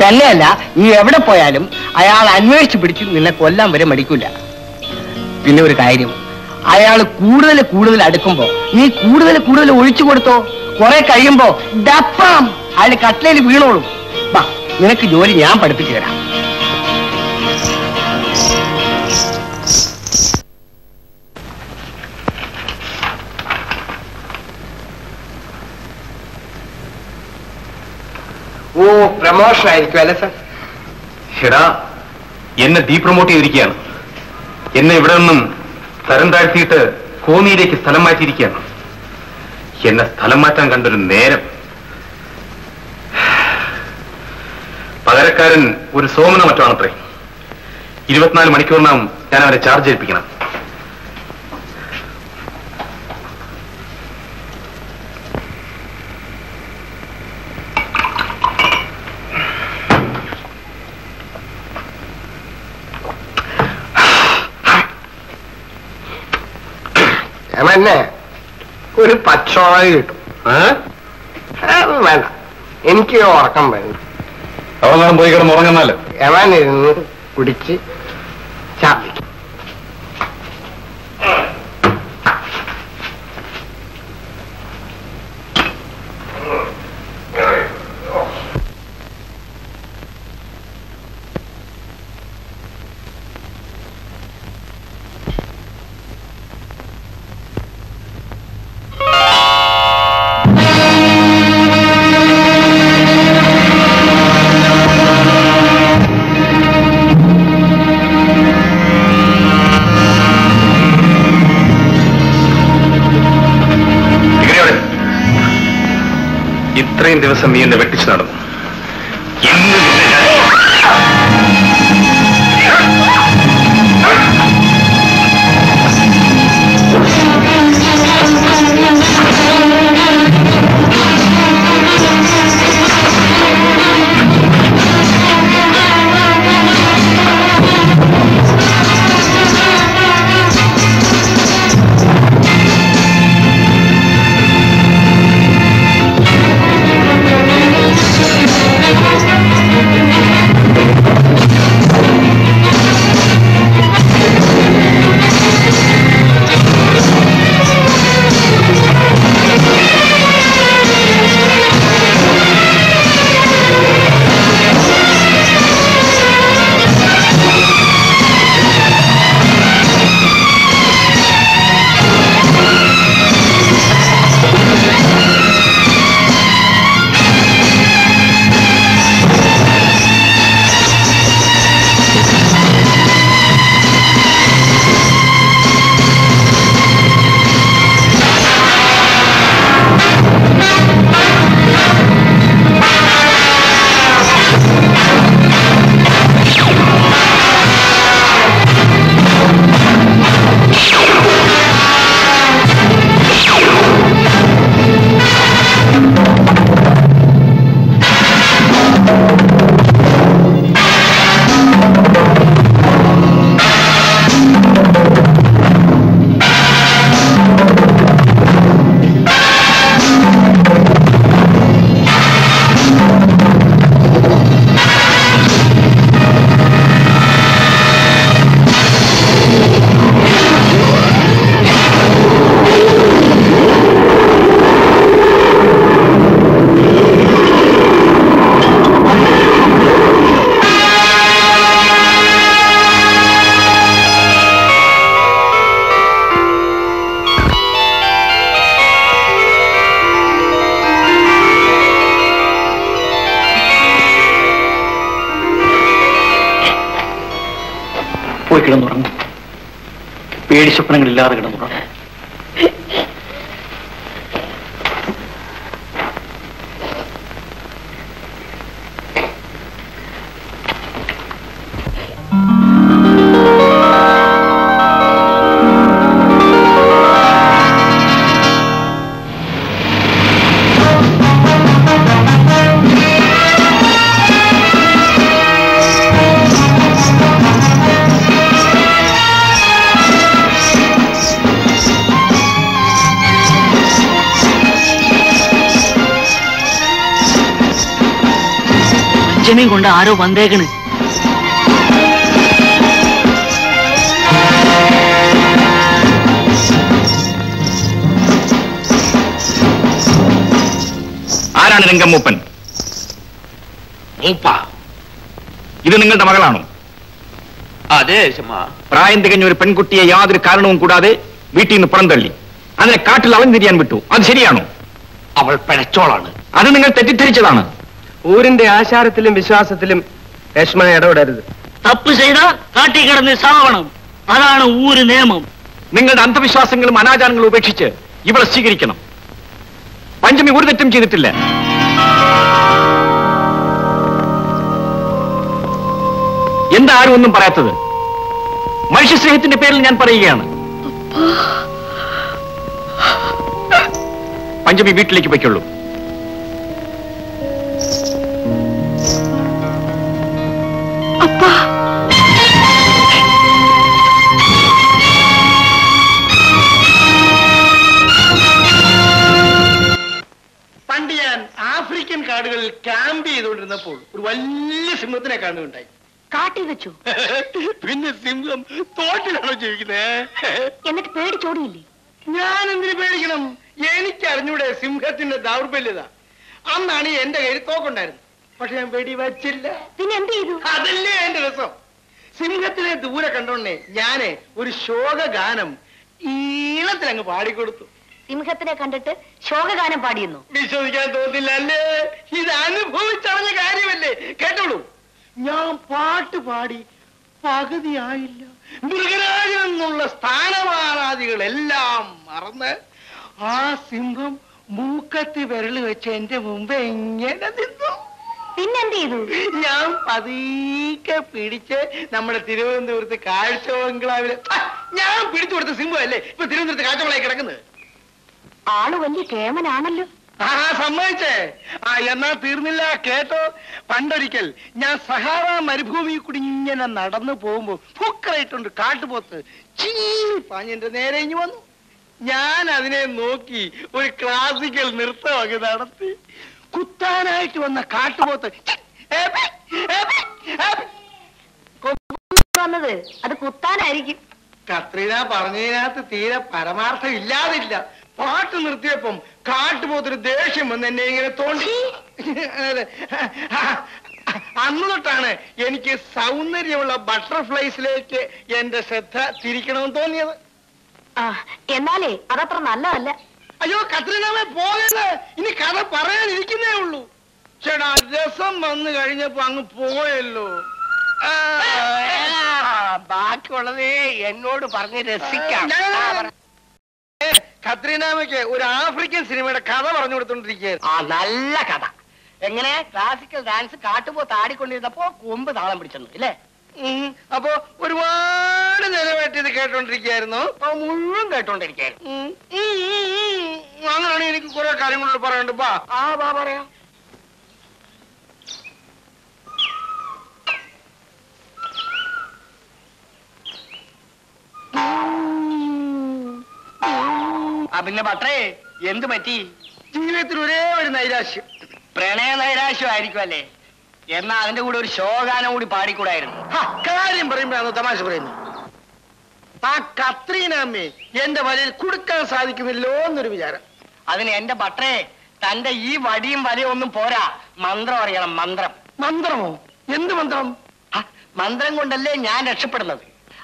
തന്നെയല്ല നീ എവിടെ പോയാലും അയാൾ അന്വേഷിച്ച് പിടിച്ച് നിന്നെ കൊല്ലാൻ വരെ മടിക്കൂല. പിന്നെ ഒരു കാര്യം അയാൾ കൂടുതൽ കൂടുതൽ അടുക്കുമ്പോ നീ കൂടുതൽ കൂടുതൽ ഒഴിച്ചു കൊടുത്തോ? കുറെ കഴിയുമ്പോ ഡപ്പാം അയാൾ കട്ടിലയിൽ വീണോളും. ബാ നിനക്ക് ജോലി ഞാൻ പഠിപ്പിച്ചു തരാം. ഓ പ്രമോഷൻ ആയിരിക്കും അല്ലേ സാർ? എടാ എന്നെ ഡീ പ്രൊമോട്ട് ചെയ്തിരിക്കുകയാണ്. എന്നെ ഇവിടെ നിന്നും തരം താഴ്ത്തിയിട്ട് കോന്നിയിലേക്ക് സ്ഥലം മാറ്റിയിരിക്കുകയാണ്. എന്നെ സ്ഥലം മാറ്റാൻ കണ്ടൊരു നേരം. പകരക്കാരൻ ഒരു സോമന മറ്റാണത്രേ ഇരുപത്തിനാല് മണിക്കൂറിനാവും ഞാൻ അവരെ ചാർജ് ഏൽപ്പിക്കണം ഏമന്നെ പച്ചോളി കിട്ടും. വേണ്ട. എനിക്ക് ഉറക്കം വരും. അവസാനം പോയി കിടന്ന് ഉറങ്ങുന്നല്ലോ എവാനിരുന്ന് ഇരുന്ന് കുടിച്ച് ഇത്രയും ദിവസം പേടി കൊണ്ട് ആരോ വന്നേക്കണ്. ആരാണ് രംഗമ്മൂപ്പൻ മൂപ്പ. ഇത് നിങ്ങളുടെ മകളാണോ? അതെ പ്രായം തികഞ്ഞ ഒരു പെൺകുട്ടിയെ യാതൊരു കാരണവും കൂടാതെ വീട്ടിൽ നിന്ന് പുറന്തള്ളി. അതിനെ കാട്ടിൽ അവൻ വിട്ടു. അത് ശരിയാണോ? അവൾ പിഴച്ചോളാണ്. അത് നിങ്ങൾ തെറ്റിദ്ധരിച്ചതാണ്. ഊരിന്റെ ആശാരത്തിലും വിശ്വാസത്തിലും രശ്മ ഇടപെടരുത്. തപ്പ് ചെയ്താ കാട്ടി കിടന്ന് സാവണം അതാണ് ഊര് നിയമം. നിങ്ങളുടെ അന്ധവിശ്വാസങ്ങളും അനാചാരങ്ങളും ഉപേക്ഷിച്ച് ഇവളെ സ്വീകരിക്കണം. പഞ്ചമി ഒരു തെറ്റും ചെയ്തിട്ടില്ല. എന്താ ആരും ഒന്നും പറയാത്തത്. മനുഷ്യസ്നേഹത്തിന്റെ പേരിൽ ഞാൻ പറയുകയാണ്. പഞ്ചമി വീട്ടിലേക്ക് പൊയ്ക്കുള്ളൂ. പണ്ട് ഞാൻ ആഫ്രിക്കൻ കാടുകളിൽ ക്യാമ്പ് ചെയ്തുകൊണ്ടിരുന്നപ്പോൾ ഒരു വലിയ സിംഹത്തിനെ കാണുകയുണ്ടായി. കാട്ടി വെച്ചു? പിന്നെ സിംഹം തോട്ടിലാണോ ജീവിക്കുന്നത് എന്നിട്ട് പേടിച്ചോടിയില്ലേ ഞാൻ എന്തിനു പേടിക്കണം? എനിക്ക് അറിഞ്ഞൂടെ സിംഹത്തിന്റെ ദൗർബല്യത. അന്നാണ് എന്റെ കയ്യിൽ തോക്കുണ്ടായിരുന്നു പക്ഷെ ഞാൻ വെടി വച്ചില്ല പിന്നെ എന്ത് ചെയ്തു? അതല്ലേ എന്റെ രസം. സിംഹത്തിനെ ദൂരെ കണ്ടോണ്ടേ ഞാൻ ഒരു ശോക ഗാനം ഈണത്തിൽ അങ്ങ് പാടിക്കൊടുത്തു. സിംഹത്തിനെ കണ്ടിട്ട് ശോകഗാനം പാടിയുന്നു? വിശ്വസിക്കാൻ തോന്നില്ല അല്ലേ? ഇത് അനുഭവിച്ചറിഞ്ഞ കാര്യമല്ലേ? കേട്ടോളൂ. ഞാൻ പാട്ട് പാടി പകുതിയായില്ല. മൃഗരാജൻ എന്നുള്ള സ്ഥാനമാനാദികളെല്ലാം മറന്ന് ആ സിംഹം മൂക്കത്തി വിരൽ വെച്ച് എന്റെ മുമ്പ് എങ്ങനെ നിന്നു. പിന്നെന്ത് ചെയ്തു ഞാൻ പതുക്കെ പിടിച്ച് നമ്മുടെ തിരുവനന്തപുരത്ത് കാഴ്ച ബംഗ്ലാവിൽ ഞാൻ പിടിച്ചു കൊടുത്ത സിംഹം അല്ലേ ഇപ്പൊ തിരുവനന്തപുരത്ത് കാഴ്ചകളായി കിടക്കുന്നത്. ആൾ വലിയ കേമനാണല്ലോ. ആ സമ്മതിച്ചേ. ആ എന്നാ തീർന്നില്ല കേട്ടോ. പണ്ടൊരിക്കൽ ഞാൻ സഹാറ മരുഭൂമി കൂടി ഇങ്ങനെ നടന്നു പോകുമ്പോ പൂക്കളായിട്ടുണ്ട് കാട്ടുപോത്ത്. ചീ പാഞ്ഞിന്റെ നേരെ ഇഞ്ഞു വന്നു. ഞാൻ അതിനെ നോക്കി ഒരു ക്ലാസിക്കൽ നൃത്തമൊക്കെ നടത്തി. കുത്താനായിട്ട് വന്ന കാട്ടുപോത്ത്. വന്നത്. അത് കുത്താനായിരിക്കും. കത്രീന പറഞ്ഞതിനകത്ത് തീരെ പരമാർത്ഥം ഇല്ലാതില്ല. പാട്ട് നിർത്തിയപ്പം കാട്ടുപോത്തൊരു ദേഷ്യം വന്ന് എന്നെ ഇങ്ങനെ തോണ്ടി. അന്ന് തൊട്ടാണ് എനിക്ക് സൗന്ദര്യമുള്ള ബട്ടർഫ്ലൈസിലേക്ക് എന്റെ ശ്രദ്ധ തിരിക്കണമെന്ന് തോന്നിയത്. ആ എന്നാലേ അതത്ര നല്ലതല്ല. അയ്യോ കത്രീനാമേ പോകരുത് ഇനി കഥ പറയാനിരിക്കുന്നേ ഉള്ളൂ. ചേട്ടാ രസം വന്നു കഴിഞ്ഞപ്പോ അങ്ങ് പോയല്ലോ. ബാക്കിയുള്ളത് എന്നോട് പറഞ്ഞ് രസിക്കാം. കത്രീനാമയ്ക്ക് ഒരു ആഫ്രിക്കൻ സിനിമയുടെ കഥ പറഞ്ഞു കൊടുത്തോണ്ടിരിക്കുകയായിരുന്നു. ആ നല്ല കഥ. എങ്ങനെ? ക്ലാസിക്കൽ ഡാൻസ് കാട്ടുപോത്ത് ആടിക്കൊണ്ടിരുന്നപ്പോ കൊമ്പ് താളം പിടിച്ചെന്നു ഇല്ലേ? അപ്പൊ ഒരുപാട് നേരമായിട്ട് ഇത് കേട്ടോണ്ടിരിക്കായിരുന്നു അപ്പൊ മുഴുവൻ കേട്ടോണ്ടിരിക്കായിരുന്നു അങ്ങനെയാണ് എനിക്ക് കുറെ കാര്യങ്ങളോട് പറയാനുണ്ട്. ബാ ആ വാ പറയാം. ആ പിന്നെ പട്ടേ എന്ത് പറ്റി? ജീവിതത്തിൽ ഒരേ ഒരു നൈരാശ്യം. പ്രണയ നൈരാശ്യം ആയിരിക്കും അല്ലേ എന്നാ അതിന്റെ കൂടെ ഒരു ശോകാനം കൂടി പാടിക്കൂടായിരുന്നു. ഹ, കാര്യം പറയുമ്പോഴാണ് തമാശ പറയുന്നു. ആ കത്രീനാമ്മേ എന്റെ വലയിൽ കൊടുക്കാൻ സാധിക്കുമല്ലോ എന്നൊരു വിചാരം. അതിന് എന്റെ ഭട്ടേ തന്റെ ഈ വടിയും വലയും ഒന്നും പോരാ. മന്ത്രം അറിയണം മന്ത്രം. മന്ത്രമോ? എന്ത് മന്ത്രം? ആ, മന്ത്രം കൊണ്ടല്ലേ ഞാൻ രക്ഷപ്പെടുന്നത്?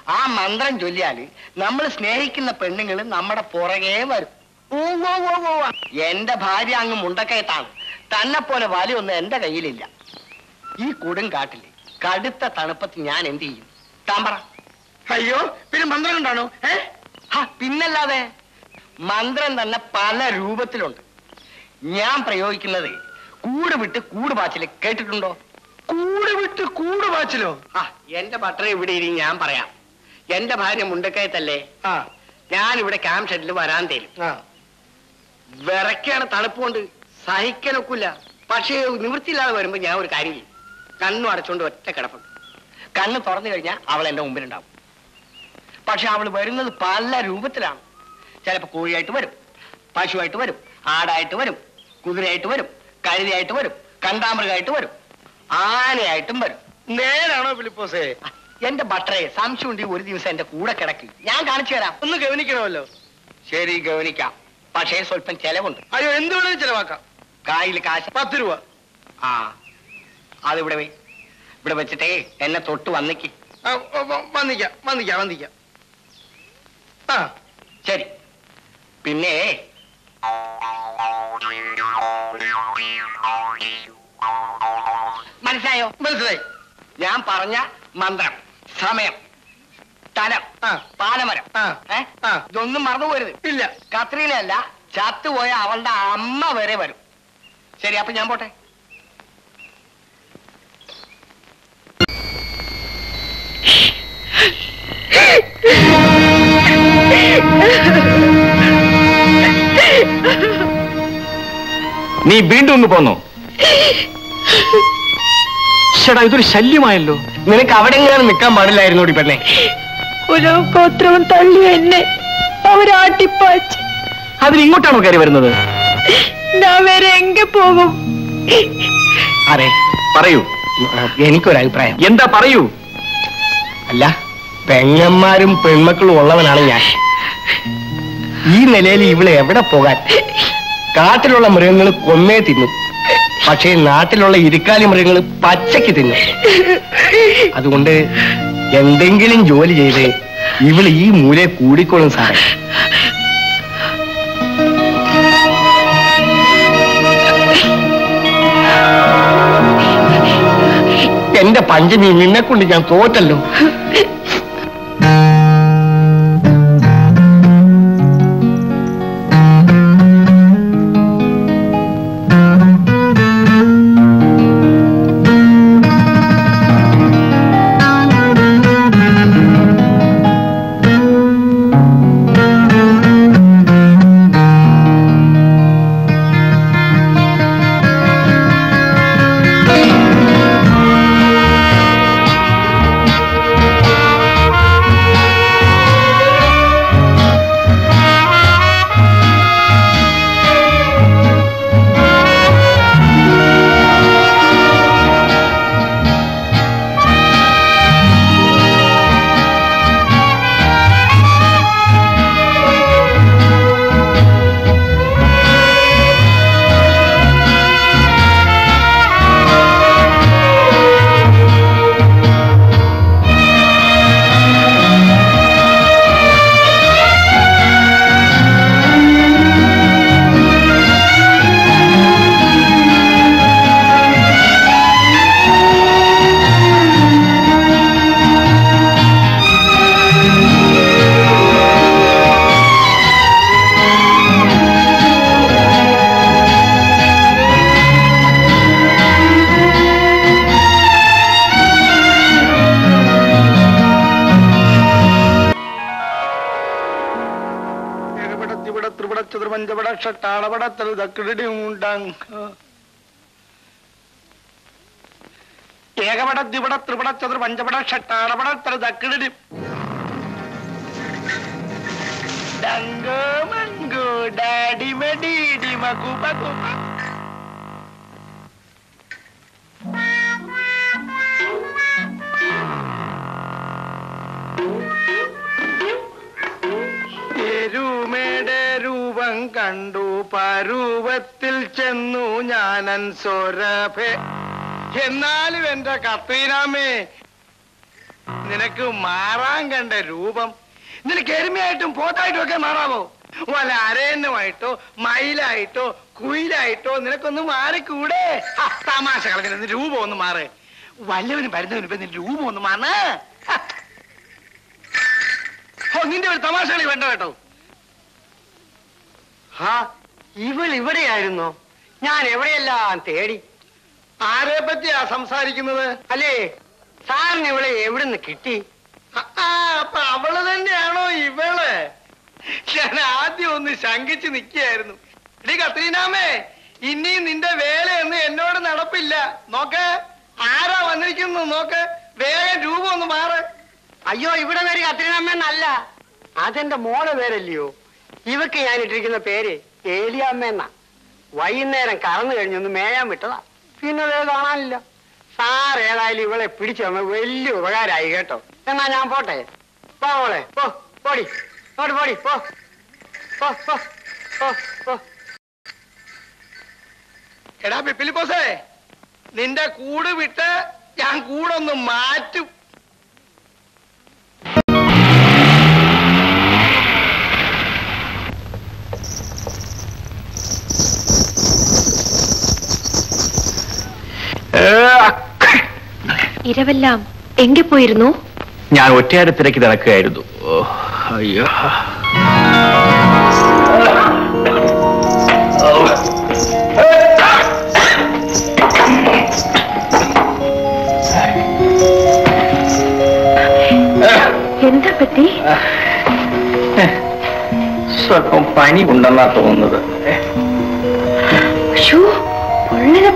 ആ മന്ത്രം ചൊല്ലിയാൽ നമ്മൾ സ്നേഹിക്കുന്ന പെണ്ണുങ്ങൾ നമ്മുടെ പുറകെ വരും. ഓ ഓ ഓ ഓ എന്റെ ഭാര്യ അങ്ങ് മുണ്ടക്കയത്താണ്. തന്നെ പോലെ വലിയൊന്നും എന്റെ കയ്യിലില്ല. ഈ കൊടും കാട്ടിൽ കടുത്ത തണുപ്പത്ത് ഞാൻ എന്ത് ചെയ്യും? താമ്പറ. പറ അയ്യോ പിന്നെ മന്ത്രം ഉണ്ടാണോ ഏ? പിന്നല്ലാതെ മന്ത്രം തന്നെ പല രൂപത്തിലുണ്ട്. ഞാൻ പ്രയോഗിക്കുന്നത് കൂട് വിട്ട് കൂട് പാച്ചിൽ കേട്ടിട്ടുണ്ടോ? കൂട് വിട്ട് കൂട് പാച്ചിലോ? ആ എന്റെ ബട്ടർ ഇവിടെ ഇരി ഞാൻ പറയാം. എന്റെ ഭാര്യ മുണ്ടക്കയത്തല്ലേ? ആ. ഞാൻ ഇവിടെ ക്യാമ്പ് ഷെഡിൽ വരാൻ തരും. വിറക്കാണ് തണുപ്പ് കൊണ്ട് സഹിക്കാനൊക്കില്ല പക്ഷേ നിവൃത്തിയില്ലാതെ വരുമ്പോ ഞാൻ ഒരു കാര്യം ചെയ്യും. കണ്ണു അടച്ചുകൊണ്ട് ഒറ്റ കിടപ്പുണ്ട്. കണ്ണ് തുറന്നു കഴിഞ്ഞാൽ അവൾ എന്റെ മുമ്പിലുണ്ടാവും. പക്ഷെ അവൾ വരുന്നത് പല രൂപത്തിലാണ്. ചിലപ്പോൾ കോഴിയായിട്ട് വരും പശുവായിട്ട് വരും ആടായിട്ട് വരും കുതിരയായിട്ട് വരും കഴുതയായിട്ട് വരും കണ്ടാമൃഗമായിട്ട് വരും ആനയായിട്ടും വരും. നേരാണോ ഫിലിപ്പോസേ? എന്റെ ബട്ടറെ സംശയം ഉണ്ടെങ്കിൽ ഒരു ദിവസം എന്റെ കൂടെ കിടക്കി. ഞാൻ കാണിച്ചു തരാം. ഒന്ന് ഗവനിക്കണമല്ലോ ശരി ഗവനിക്കാം പക്ഷേ സ്വല്പം ചെലവുണ്ട്. അയ്യോ എന്തുകൊണ്ട് ചെലവാക്കാം. കായിൽ കാശ്. പത്ത് രൂപ. ആ അതിവിടെ വേ ഇവിടെ വെച്ചിട്ടേ എന്നെ തൊട്ട് വന്നിക്ക്. വന്നിക്കാം വന്നിക്കാം വന്നിക്കാം. ആ. ശരി. പിന്നെ മനസ്സിലായോ? മനസ്സിലായി. ഞാൻ പറഞ്ഞ മന്ത്രം സമയം സ്ഥലം പാലമരം. ആ. ഇതൊന്നും മറന്നു പോരുത്. ഇല്ല. കത്രീനല്ല ചത്തുപോയ അവളുടെ അമ്മ വരെ വരും. ശരി അപ്പൊ ഞാൻ പോട്ടെ. നീ വീണ്ടും ഒന്ന് പോന്നോ? ചേടാ ഇതൊരു ശല്യമായല്ലോ. നിനക്ക് അവിടെ എങ്ങനെയാണ് നിൽക്കാൻ പാടില്ലായിരുന്നു പെണ്ണെ. ഒരു ഗോത്രവും തള്ളി എന്നെ അവരാട്ടിപ്പാച്ച് അതിന് ഇങ്ങോട്ടാണോ കയറി വരുന്നത്? ഞാൻ വേറെ എങ്ക പോകും. അതെ പറയൂ. എനിക്കൊരഭിപ്രായം. എന്താ പറയൂ? അല്ല പെങ്ങന്മാരും പെൺമക്കളും ഉള്ളവനാണ് ഞാൻ. ഈ നിലയിൽ ഇവിടെ എവിടെ പോകാൻ? കാട്ടിലുള്ള മൃഗങ്ങൾ കൊന്നേ തിന്നു. പക്ഷേ നാട്ടിലുള്ള ഇരിക്കാലി മൃഗങ്ങൾ പച്ചയ്ക്ക് തിന്നു. അതുകൊണ്ട് എന്തെങ്കിലും ജോലി ചെയ്ത് ഇവിടെ ഈ മൂലയെ കൂടിക്കോളും സാറേ. എന്റെ പഞ്ചമി നിന്നെ കൊണ്ട് ഞാൻ തോറ്റല്ലോ. ഷട്ടാളപടത്തൽ ദക്കിടി ഉണ്ടാങ് ഏകപട ദ്വിപട ത്രിപട ചതുർ പഞ്ചപട ഷട്ടാളപടത്തൽ ദക്കിടി ഡങ്കോ മങ്കോ ഡാഡി മഡീഡി മകു മകു. കണ്ടു പരൂപത്തിൽ ചെന്നു ഞാനൻ സൊരഭേ. എന്നാലും എന്റെ കത്തീരാമേ നിനക്ക് മാറാൻ കണ്ട രൂപം നിനക്ക് എരുമയായിട്ടും പോത്തായിട്ടും ഒക്കെ മാറാമോ വല്ല അരയണ്ണമായിട്ടോ മയിലായിട്ടോ കുയിലായിട്ടോ നിനക്കൊന്ന് മാറിക്കൂടെ? ഹ, തമാശ കളഞ്ഞ രൂപം ഒന്ന് മാറ്. വല്ലവനും വരുന്നവന് ഇപ്പൊ നിന്റെ രൂപം ഒന്ന് മാറ നിന്റെ ഒരു തമാശകളി വേണ്ട കേട്ടോ. ആ ഇവൾ ഇവിടെയായിരുന്നോ? ഞാൻ എവിടെയെല്ലാം തേടി? ആരെ പറ്റിയാ സംസാരിക്കുന്നത്? അല്ലേ സാറിന് ഇവളെ എവിടുന്ന് കിട്ടി? അപ്പൊ അവൾ തന്നെയാണോ ഇവൾ? ഞാൻ ആദ്യം ഒന്ന് ശങ്കിച്ചു നിൽക്കുകയായിരുന്നു. എടി കത്രീനാമേ ഇനിയും നിന്റെ വേലയൊന്നും എന്നോട് നടപ്പില്ല. നോക്ക് ആരാ വന്നിരിക്കുന്നു നോക്ക് വേഗം രൂപം ഒന്ന് മാറ്. അയ്യോ ഇവിടെ പേര് കത്രീനാമ്മന്നല്ല അതെന്റെ മോളെ പേരല്ലയോ? ഇവക്ക് ഞാൻ ഇട്ടിരിക്കുന്ന പേര്. ഏലിയാമ്മ എന്നാ വൈകുന്നേരം കറന്നു കഴിഞ്ഞൊന്ന് മേയാൻ വിട്ടതാ. പിന്നെ കാണാനില്ല. സാർ ഏതായാലും ഇവളെ പിടിച്ചു തന്നെ വലിയ ഉപകാരമായി കേട്ടോ. എന്നാ ഞാൻ പോട്ടെ? പോളെ പോ പോടി. ഇങ്ങോട്ട് പോടി പോ. പോ പോ പോ പോ. എടാ പിപ്പിലിപ്പോസേ നിന്റെ കൂട് വിട്ട് ഞാൻ കൂടൊന്ന് മാറ്റും. ഇരവെല്ലാം എങ്കെ പോയിരുന്നു? ഞാൻ ഒറ്റയാട് തിരക്കി നടക്കുകയായിരുന്നു അയ്യോ. എന്താ പറ്റി? സ്വല്പം പനി ഉണ്ടെന്നാ തോന്നുന്നത്.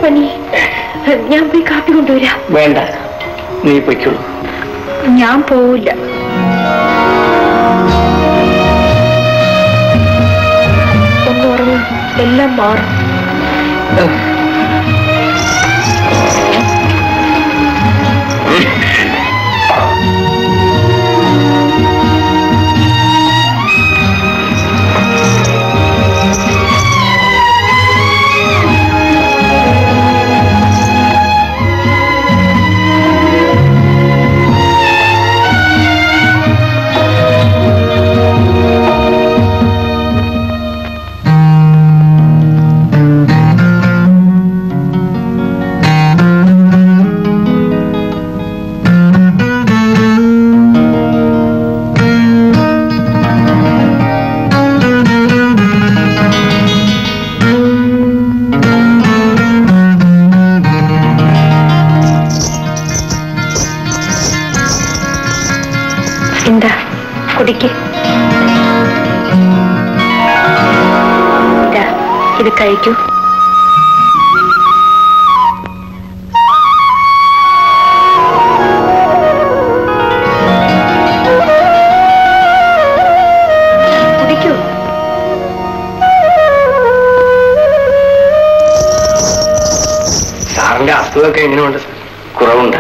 പനി. ഞാൻ പോയി കാപ്പി കൊണ്ടുവരാം. വേണ്ട. നീ പൊയ്ക്കോളൂ ഞാൻ പോവില്ല. ഒന്ന് ഉറങ്ങും. എല്ലാം മാറും. കുടിക്ക്. ഇതാ കഴിക്കൂ. കുടിക്കൂ. സാറിന്റെ അസുഖമൊക്കെ എങ്ങനെയുണ്ട് കുറവുണ്ട്.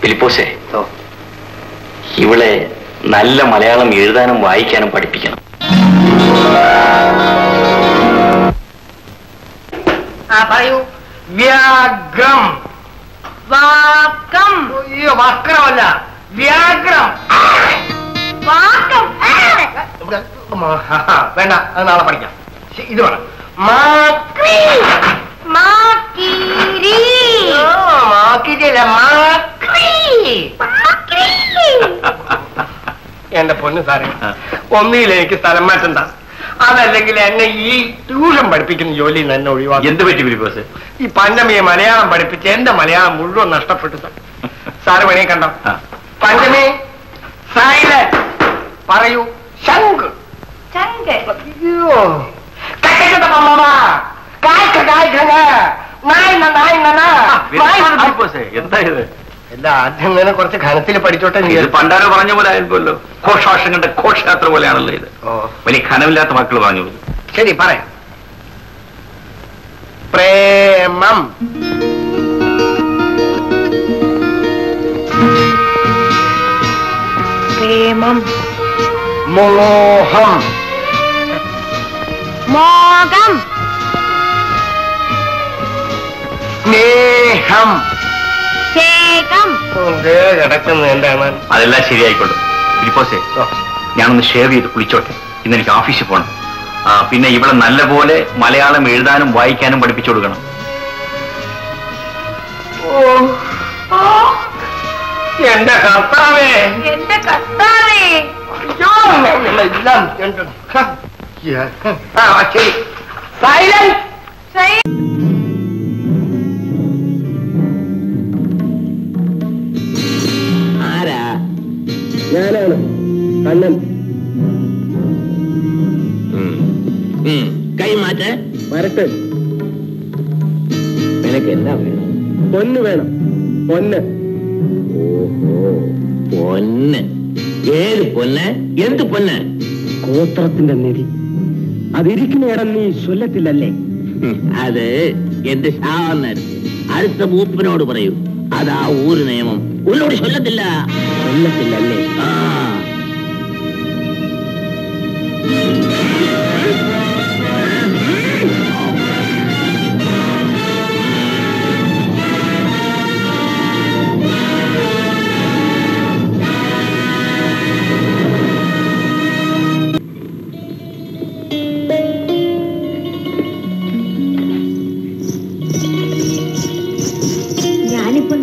ഫിലിപ്പോസേ ഇവളെ നല്ല മലയാളം എഴുതാനും വായിക്കാനും പഠിപ്പിക്കണം. ആ പറയൂ. വ്യാഗ്രം വാക്കം. അയ്യോ വക്രമല്ല. വ്യാഗ്രം വാക്കം. വേണ്ട അത് നാളെ പഠിക്കാം. ഇത് വേണം. മാക്രി മാക്കിരി. മാക്കില്ല മാക്രി. എന്റെ പൊന്നു സാറേ ഒന്നിയിൽ എനിക്ക് സ്ഥലം മാറ്റണ്ട. അതല്ലെങ്കിൽ എന്നെ ഈ ട്യൂഷൻ പഠിപ്പിക്കുന്ന ജോലിയിൽ നിന്ന് എന്നെ ഒഴിവാക്കും. എന്ത് പറ്റി ഫിലിപ്പോസ് ഈ പഞ്ചമിയെ മലയാളം പഠിപ്പിച്ച് എന്റെ മലയാളം മുഴുവൻ നഷ്ടപ്പെട്ടു സാർ. സാറ് വേണേ കണ്ടോ. പഞ്ചമി സൈലന്റ്. പറയൂ ശങ്ക് ചങ്ക് അയ്യോ. കട്ടക്കട്ട എല്ലാ ആദ്യം ഇങ്ങനെ കുറച്ച് ഘനത്തിൽ പഠിച്ചോട്ടെ. പണ്ടാരോ പറഞ്ഞ പോലെ ആയിരുന്നല്ലോ. ഘോഷാഷം കണ്ട ഘോഷയാത്ര പോലെയാണല്ലോ ഇത്. വലിയ ഖനമില്ലാത്ത വാക്കുകൾ പറഞ്ഞു ശരി പറയാം. പ്രേമം. പ്രേമം. മോഹം. മോഹം. സ്നേഹം. ദേ കിടക്കുന്നത് എന്താണ് അതെല്ലാം ശരിയായിക്കോളും ഫിലിപ്പോസേ ഞാനൊന്ന് ഷെയർ ചെയ്ത് കുളിച്ചോട്ടെ. ഇന്ന് എനിക്ക് ഓഫീസിൽ പോകണം ആ പിന്നെ ഇവിടെ നല്ലപോലെ മലയാളം എഴുതാനും വായിക്കാനും പഠിപ്പിച്ചു കൊടുക്കണം. എന്റെ കർത്താവേ. എന്റെ കർത്താവേ. എല്ലാം സൈലൻസ് കണ്ണൻ കൈ മാറ്റ് വരട്ടെ നിനക്ക് എന്താ വേണം പൊന്ന് വേണം പൊന്ന് ഓഹോ പൊന്ന് ഏത് പൊന്ന് എന്ത് പൊന്ന് ഗോത്രത്തിന്റെ നിധി അതിരിക്കുന്ന ഇടം നീ ചൊല്ലത്തില്ലല്ലേ ഹും, അത് എന്റെ ശാവന്നായിരുന്നു അടുത്ത മൂപ്പനോട് പറയൂ അതാ ഊര് നിയമം ഉള്ളോട് ചൊല്ലത്തില്ല ചൊല്ലത്തില്ലല്ലേ ആ ഞാനിപ്പോ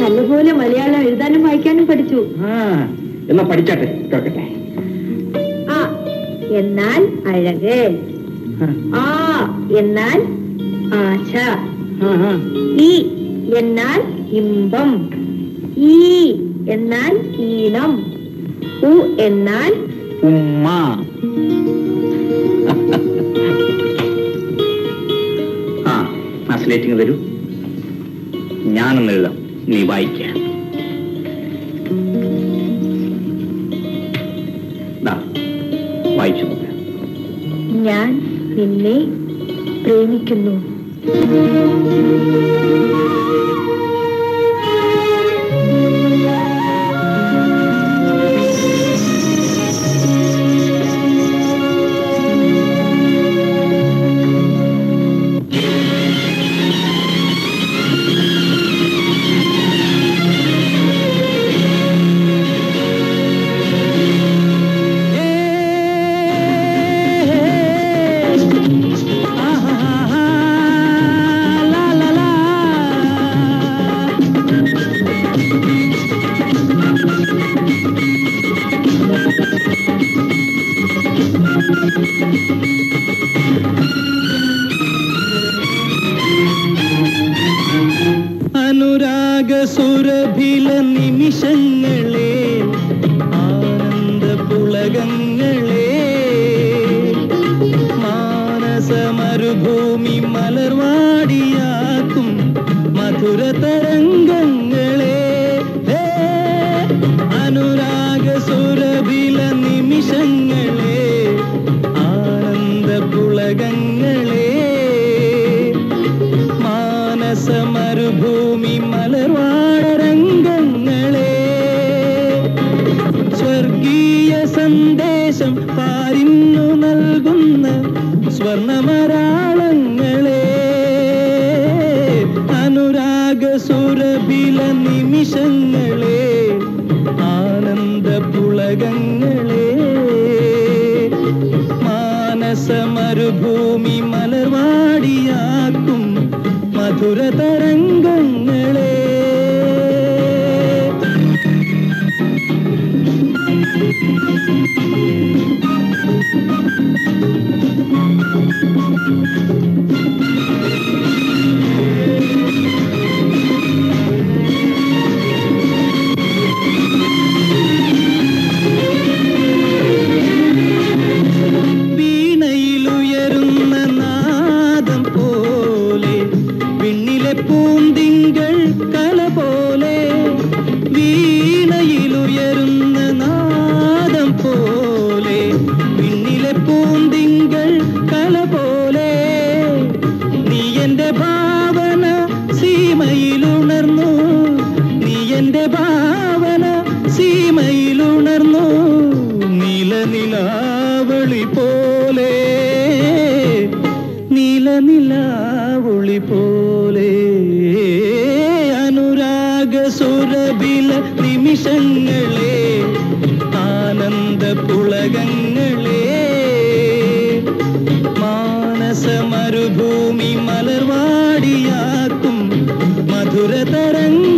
നല്ലപോലെ മലയാളം എഴുതാനും വായിക്കാനും പഠിച്ചു. എന്നാ പഠിച്ചാട്ടെ കേൾക്കട്ടെ. എന്നാൽ അഴക്. ആ എന്നാൽ ആശ. ഇ എന്നാൽ ഇമ്പം. ഈ എന്നാൽ ഈണം. ഉ എന്നാൽ ഉമ്മ. ആ ട്രാൻസ്ലേറ്റിംഗ് തരൂ ഞാനൊന്ന് എഴുതാം. നീ വായിക്ക. பூமி மலர்வாடியாக்கும் மதுர தரங்க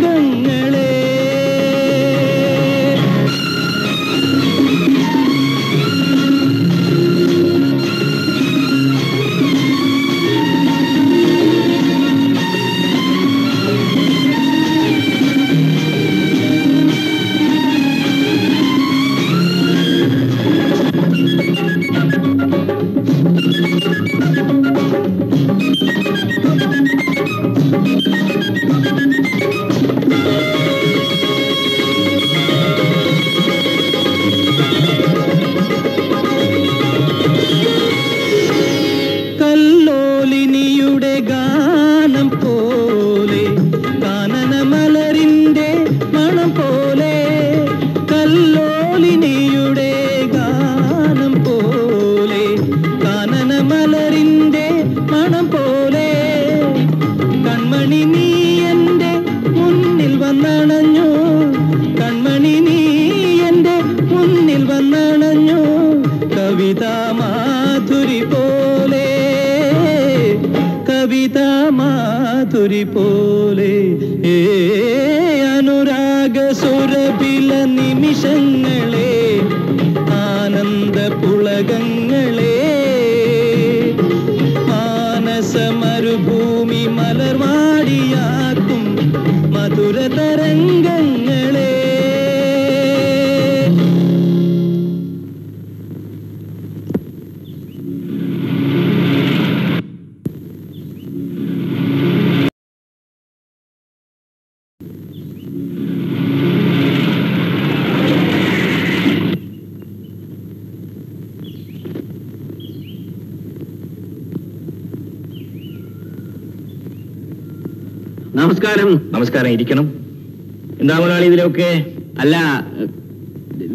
ഇരിക്കണം എന്താ മുതലാളി ഇതിലൊക്കെ? അല്ല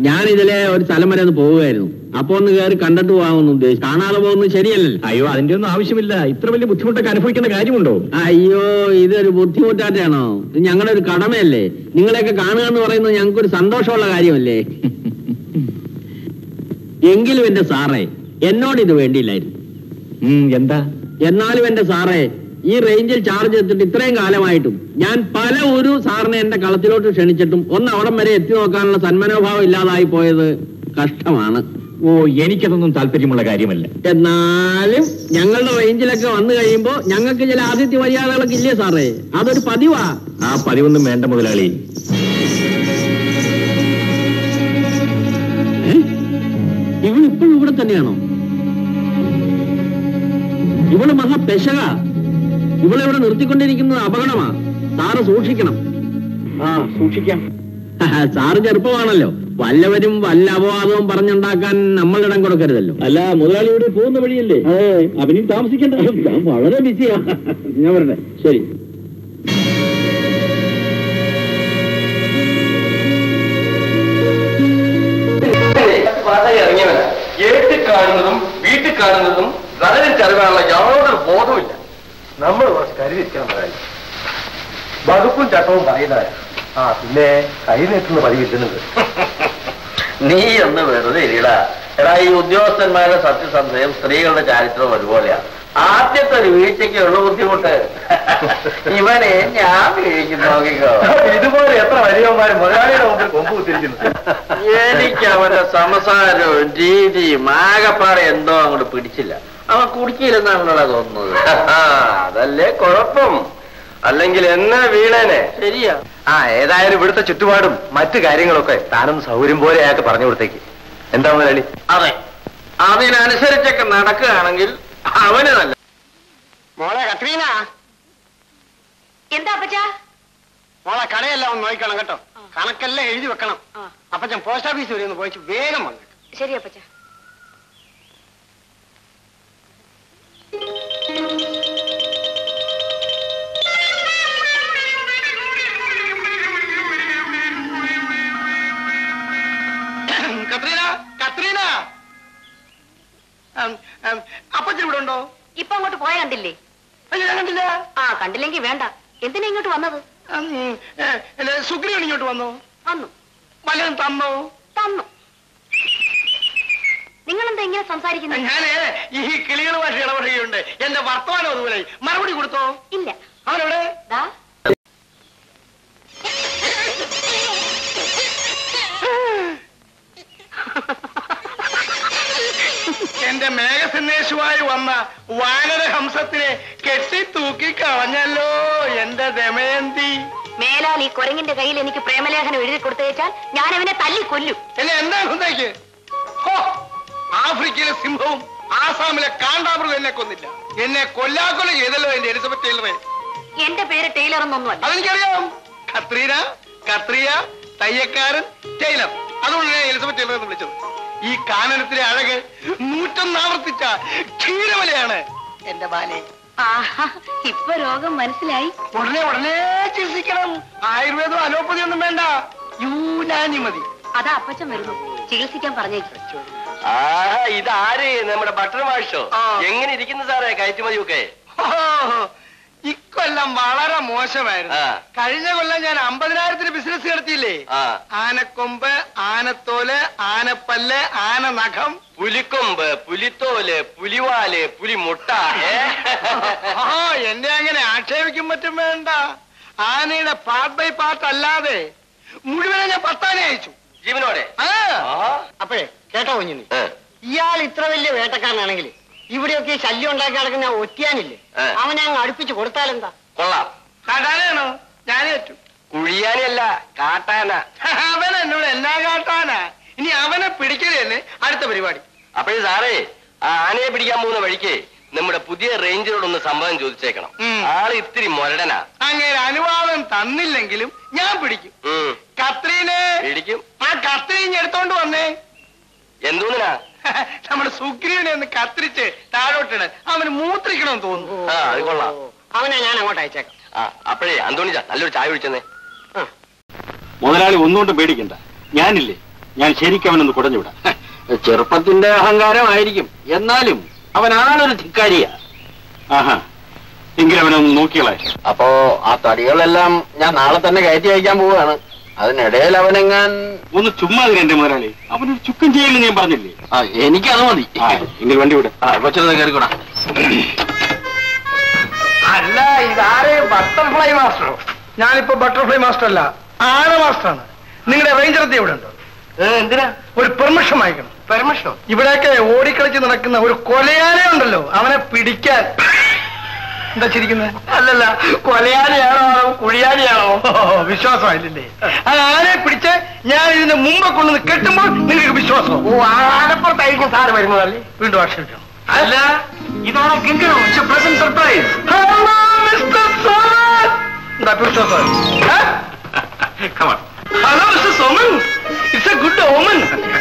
ഞാൻ ഇതിലെ ഒരു സ്ഥലം വരെ ഒന്ന് പോവുകയായിരുന്നു. അപ്പൊ ഒന്ന് കയറി കണ്ടിട്ട് പോകാമെന്ന് ഉദ്ദേശിച്ചു. കാണാതെ പോകുന്നത് ശരിയല്ലല്ലോ. അയ്യോ അതിന്റെ ഒന്നും ആവശ്യമില്ല. ഇത്ര വലിയ ബുദ്ധിമുട്ടൊക്കെ അനുഭവിക്കേണ്ട കാര്യമുണ്ടോ? അയ്യോ ഇതൊരു ബുദ്ധിമുട്ടായിട്ടാണോ? ഇത് ഞങ്ങളുടെ ഒരു കടമയല്ലേ? നിങ്ങളെയൊക്കെ കാണുക എന്ന് പറയുന്നത് ഞങ്ങൾക്ക് ഒരു സന്തോഷമുള്ള കാര്യമല്ലേ? എങ്കിലും എന്റെ സാറേ എന്നോട് ഇത് വേണ്ടിയില്ലായിരുന്നു. എന്താ? എന്നാലും എന്റെ സാറേ ഈ റേഞ്ചിൽ ചാർജ് എത്തിട്ട് ഇത്രയും കാലമായിട്ടും ഞാൻ സാറിനെ എന്റെ കളത്തിലോട്ട് ക്ഷണിച്ചിട്ടും ഒന്ന് അവിടം വരെ എത്തി നോക്കാനുള്ള സന്മനോഭാവം ഇല്ലാതായി പോയത് കഷ്ടമാണ്. ഓ എനിക്കതൊന്നും താല്പര്യമുള്ള കാര്യമല്ല. എന്നാലും ഞങ്ങളുടെ റേഞ്ചിലൊക്കെ വന്നു കഴിയുമ്പോ ഞങ്ങൾക്ക് ചില ആതിഥ്യ മര്യാദകളൊക്കെ ഇല്ലേ സാറേ? അതൊരു പതിവാ. ആ പതിവൊന്നും വേണ്ട മുതലാളി. ഇവൾ ഇപ്പോഴും ഇവിടെ തന്നെയാണോ? ഇവൾ മഹാ പെശക. ഇവളെ ഇവിടെ നിർത്തിക്കൊണ്ടിരിക്കുന്നത് അപകടമാ. സാറ് സൂക്ഷിക്കണം. ആ സൂക്ഷിക്കാം. സാറ് ചെറുപ്പമാണല്ലോ. വല്ലവരും വല്ല അപവാദവും പറഞ്ഞുണ്ടാക്കാൻ നമ്മൾ ഇടം കൊടുക്കരുതല്ലോ. അല്ല മുതലാളിയോട് പോകുന്ന വഴിയല്ലേ? അവനും താമസിക്കണ്ട. ഞാൻ വളരെ ബിസിയാ. ഞാൻ പറഞ്ഞേ ശരി. ഏട്ടിൽ കാണുന്നതും വീട്ടിൽ കാണുന്നതും കടലിച്ചറിവാനുള്ള യാതൊരു ബോധവുമില്ല. നമ്മൾ കുറച്ച് കരുതിരിക്കാൻ പറയാം വകുപ്പും ചട്ടവും പറയുന്നവരാ. ആ പിന്നെ കൈ നീട്ടുന്ന പതിവില്ലുന്നത് നീ ഒന്ന് വെറുതെ ഇരിടാ എടാ ഈ ഉദ്യോഗസ്ഥന്മാരുടെ സത്യസന്ധയും സ്ത്രീകളുടെ ചാരിത്രവും ഒരുപോലെയാണ് ആദ്യത്തെ ഒരു വീഴ്ചയ്ക്ക് ഉള്ള ബുദ്ധിമുട്ട്. ഇവനെ ഞാൻ വീഴ്ച നോക്കിക്കോ. ഇതുപോലെ എത്ര വലിയവന്മാർ മുതലാളിയുടെ മുമ്പിൽ കൊമ്പ് കുത്തിരിക്കുന്നു എനിക്ക് അവന്റെ സംസാരവും രീതിയും ആകപ്പാടെ എന്തോ അങ്ങോട്ട് പിടിച്ചില്ല. അവൻ കുടിക്കില്ലെന്നാണല്ലോ തോന്നുന്നത്. [LAUGHS] അതല്ലേ കുഴപ്പം. അല്ലെങ്കിൽ എന്നെ വീണേനെ. ശരിയാ. ആ ഏതായാലും ഇവിടുത്തെ ചുറ്റുപാടും മറ്റു കാര്യങ്ങളൊക്കെ താനും സൗകര്യം പോലെ അയാൾക്ക് പറഞ്ഞു കൊടുത്തേക്ക്. എന്താ മുതലാളി? അതെ. അതിനനുസരിച്ചൊക്കെ നടക്കുകയാണെങ്കിൽ അവന് നല്ല മോളെ കത്രീന. എന്താ അപ്പച്ച? മോളെ കടയെല്ലാം ഒന്ന് നോക്കണം കേട്ടോ. കണക്കെല്ലാം എഴുതി വെക്കണം. അപ്പച്ചൻ പോസ്റ്റ് ഓഫീസ് വരെ ഒന്ന് പോയിട്ട് വേഗം വന്നു ശരി അപ്പച്ചാ. കത്രീന കത്രീന. അപ്പച്ചൻ ഇവിടെ ഉണ്ടോ? ഇപ്പൊ അങ്ങോട്ട് പോയ കണ്ടില്ലേ? അയ്യോ ഞാൻ കണ്ടില്ല. ആ കണ്ടില്ലെങ്കിൽ വേണ്ട. എന്തിനാ ഇങ്ങോട്ട് വന്നത്? സുഗ്രീവൻ ഇങ്ങോട്ട് വന്നോ? വന്നു. വല്ലതും തന്നോ? തന്നു. നിങ്ങൾ എന്താ ഇങ്ങനെ സംസാരിക്കുന്നത്? ഞാൻ ഈ കിളികളുമായിട്ട് ഇടപെടുകയുണ്ട്. എന്റെ വർത്തമാനം അതുപോലെ. മറുപടി കൊടുത്തോ? ഇല്ല. അവനവിടെ എന്റെ മേഘസന്ദേശമായി വന്ന വാനരഹംസത്തിനെ കെട്ടിത്തൂക്കി കളഞ്ഞല്ലോ എന്റെ ദമയന്തി. മേലാൽ ഈ കുരങ്ങിന്റെ കയ്യിൽ എനിക്ക് പ്രേമലേഖനം എഴുതി കൊടുത്തേച്ചാൽ ഞാൻ അവനെ തല്ലി കൊല്ലും. എന്നെ എന്താ സന്ദേശിക്ക് ആഫ്രിക്കയിലെ സിംഹവും ആസാമിലെ കാണ്ടാമൃഗം എന്നെ കൊന്നില്ല. എന്നെ കൊല്ലാക്കൊല ചെയ്തല്ലോ എന്റെ എലിസബത്ത് ടൈലറെ. എന്റെ പേര് ടൈലർ എന്നൊന്നുമല്ല അതെനിക്കറിയാം. കത്രീന കത്രിയ തയ്യക്കാരൻ ടൈലർ. അതുകൊണ്ട് ഞാൻ എലിസബത്ത് എന്ന് വിളിച്ചത്. ഈ കാനനത്തിലെ അഴക് നൂറ്റൊന്നാവർത്തിച്ച ക്ഷീരമലയാണ് എന്റെ ബാലെ ഇപ്പൊ രോഗം മനസ്സിലായി. ഉടനെ ഉടനെ ചികിത്സിക്കണം. ആയുർവേദം അലോപ്പതി ഒന്നും വേണ്ട. യൂനാനി മതി അതാ അപ്പച്ചൻ വരുന്നു. ചികിത്സിക്കാൻ പറഞ്ഞേക്കും. ഇതാരേ? നമ്മുടെ ബട്ടർ മാഷോ എങ്ങനെ ഇരിക്കുന്നു സാറേ? കയറ്റുമതിയൊക്കെ? ഇക്കൊല്ലം വളരെ മോശമായിരുന്നു. കഴിഞ്ഞ കൊല്ലം ഞാൻ അമ്പതിനായിരത്തിന് ബിസിനസ് നടത്തിയില്ലേ? ആനക്കൊമ്പ് ആനത്തോൽ ആനപ്പല്ല് ആന നഖം പുലിക്കൊമ്പ് പുലിത്തോൽ പുലിവാൽ പുലിമുട്ട? ആ എന്നെ അങ്ങനെ ആക്ഷേപിക്കും മറ്റും വേണ്ട. ആനയുടെ പാർട്ട് ബൈ പാർട്ട് അല്ലാതെ മുഴുവനെ ഞാൻ പത്താനെ അയച്ചു. ജീവനോടെ? ആ. അപ്പോഴേ കേട്ടോ കുഞ്ഞിന്. ഇയാൾ ഇത്ര വലിയ വേട്ടക്കാരനാണെങ്കിൽ ഇവിടെയൊക്കെ ശല്യം ഉണ്ടാക്കി നടക്കുന്ന ആ. ഒറ്റിയാനില്ലേ അവനെ അങ്ങ് അടുപ്പിച്ച് കൊടുത്താലെന്താ? കൊള്ളാം. കാട്ടാനാണോ ഞാനേ പറ്റൂ. കുഴിയാനല്ല കാട്ടാന. അവൻ എന്നോട് എല്ലാ കാട്ടാനാ. ഇനി അവനെ പിടിക്കലല്ലേ അടുത്ത പരിപാടി. അപ്പോഴേ സാറേ ആ ആനയെ പിടിക്കാൻ പോകുന്ന വഴിക്ക് നമ്മുടെ പുതിയ റേഞ്ചറോടൊന്ന് സംഭവം ചോദിച്ചേക്കണം. ആൾ ഇത്തിരി മൊരടനാ. അങ്ങനെ അനുവാദം തന്നില്ലെങ്കിലും ഞാൻ പിടിക്കും. കത്രീനെ പിടിക്കും. ആ കത്രീഞ്ഞ് എടുത്തോണ്ട് വന്നേ. എന്തോന്നിനാ? [LAUGHS] നമ്മുടെ സുഗ്രീവനെ ഒന്ന് കത്തിരിച്ച് താഴോട്ടാണ്. അവന് മൂത്രിക്കണമെന്ന് തോന്നുന്നു. ആ അത് കൊള്ളാം. അവനെ ഞാൻ അങ്ങോട്ട് അയച്ചേക്കാം. ആ അപ്പോഴേ അന്തോണിച്ച നല്ലൊരു ചായ കുടിച്ചെന്നേ. മുതലാളി ഒന്നുകൊണ്ടും പേടിക്കണ്ട. ഞാനില്ലേ? ഞാൻ ശരിക്കും അവനൊന്ന് കുടഞ്ഞുവിടാം. ചെറുപ്പത്തിന്റെ അഹങ്കാരമായിരിക്കും. എന്നാലും അവൻ ആളൊരു ധിക്കാരിയാ. ആഹാ. എങ്കിലും അവനൊന്ന് നോക്കിയോളെ അപ്പോ ആ തടികളെല്ലാം ഞാൻ നാളെ തന്നെ കയറ്റി അയക്കാൻ പോവുകയാണ്. അതിനിടയിൽ അവനെങ്ങാൻ ഒന്ന് ചുമ്മാ എന്റെ മുതലാളി. അവനൊരു ചുക്കും ചെയ്യില്ലെന്ന് ഞാൻ പറഞ്ഞില്ലേ? ആ എനിക്കത് മതി. എങ്കിൽ വണ്ടി വിട്. കൊച്ചിരുന്ന് കയറിക്കൂടാ അല്ല ഇതാരെയും ബട്ടർഫ്ലൈ മാസ്റ്ററോ? ഞാനിപ്പോ ബട്ടർഫ്ലൈ മാസ്റ്റർ അല്ല ആന മാസ്റ്ററാണ്. നിങ്ങളുടെ റേഞ്ചർ എത്തി ഇവിടെ ഉണ്ടോ എന്തിനാ? ഒരു പെർമിഷൻ വാങ്ങിക്കണം. പെർമിഷനോ? ഇവിടെയൊക്കെ ഓടിക്കളിച്ച് നടക്കുന്ന ഒരു കൊലയാനെ ഉണ്ടല്ലോ അവനെ പിടിക്കാൻ. എന്താ ചിരിക്കുന്നത് അല്ലല്ല കൊലയാനിയാണോ കുഴിയാനിയാണോ വിശ്വാസമായില്ലേ? ആ ആനയെ പിടിച്ച് ഞാൻ ഇതിന് മുമ്പ് കൊണ്ടുവന്ന് കെട്ടുമ്പോൾ നിങ്ങൾക്ക് വിശ്വാസം ഓ ആനപ്പുറത്തായിരിക്കും സാറ് വരുന്നതല്ലേ വീണ്ടും ആക്ഷേപിക്കണം അല്ല ഇതാണോ പ്രസന്റ് സർപ്രൈസ് എന്താ വിശ്വാസം hello mister Soman it's a good omen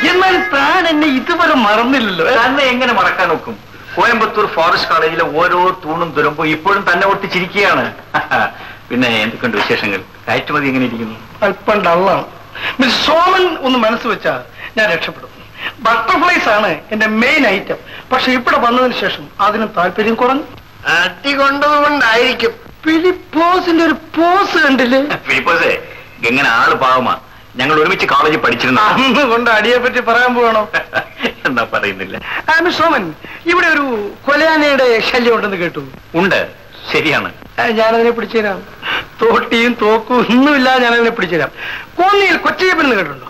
എന്നാൽ താൻ എന്നെ ഇതുവരെ മറന്നില്ലല്ലോ. തന്നെ എങ്ങനെ മറക്കാൻ നോക്കും? കോയമ്പത്തൂർ ഫോറസ്റ്റ് കോളേജിലെ ഓരോ തൂണും തുരുമ്പോ ഇപ്പോഴും തന്നെ ഒട്ടിച്ചിരിക്കുകയാണ്. [LAUGHS] പിന്നെ എന്തൊക്കെയുണ്ട് വിശേഷങ്ങൾ? കയറ്റുമതി എങ്ങനെ ഇരിക്കുന്നു? അല്പം ഡള്ളാണ്. മിസ് സോമൻ ഒന്ന് മനസ്സ് വെച്ചാൽ ഞാൻ രക്ഷപ്പെടും. ബട്ടർഫ്ലൈസ് ആണ് എന്റെ മെയിൻ ഐറ്റം പക്ഷെ ഇവിടെ വന്നതിന് ശേഷം അതിന് താല്പര്യം കുറഞ്ഞു. അടി കൊണ്ടതുകൊണ്ടായിരിക്കും. ഒരു പോസ് കണ്ടില്ലേ? [LAUGHS] എങ്ങനെ ആൾ പാവമാ? ഞങ്ങൾ ഒരുമിച്ച് കോളേജിൽ പഠിച്ചിരുന്ന അന്ന് കൊണ്ട് അടിയെ പറ്റി പറയാൻ പോകണോ [LAUGHS] എന്താ പറയുന്നില്ല. മിസ് സോമൻ ഇവിടെ ഒരു കൊലയാനയുടെ ശല്യം ഉണ്ടെന്ന് കേട്ടു. ഉണ്ട്. ശരിയാണ്. ഞാനതിനെ പിടിച്ചുതരാം. തോട്ടിയും തോക്കും ഒന്നുമില്ല ഞാനതിനെ പിടിച്ചുതരാം. കോന്നിയിൽ കൊച്ചയ്യപ്പനെന്ന് കേട്ടിട്ടുണ്ടോ?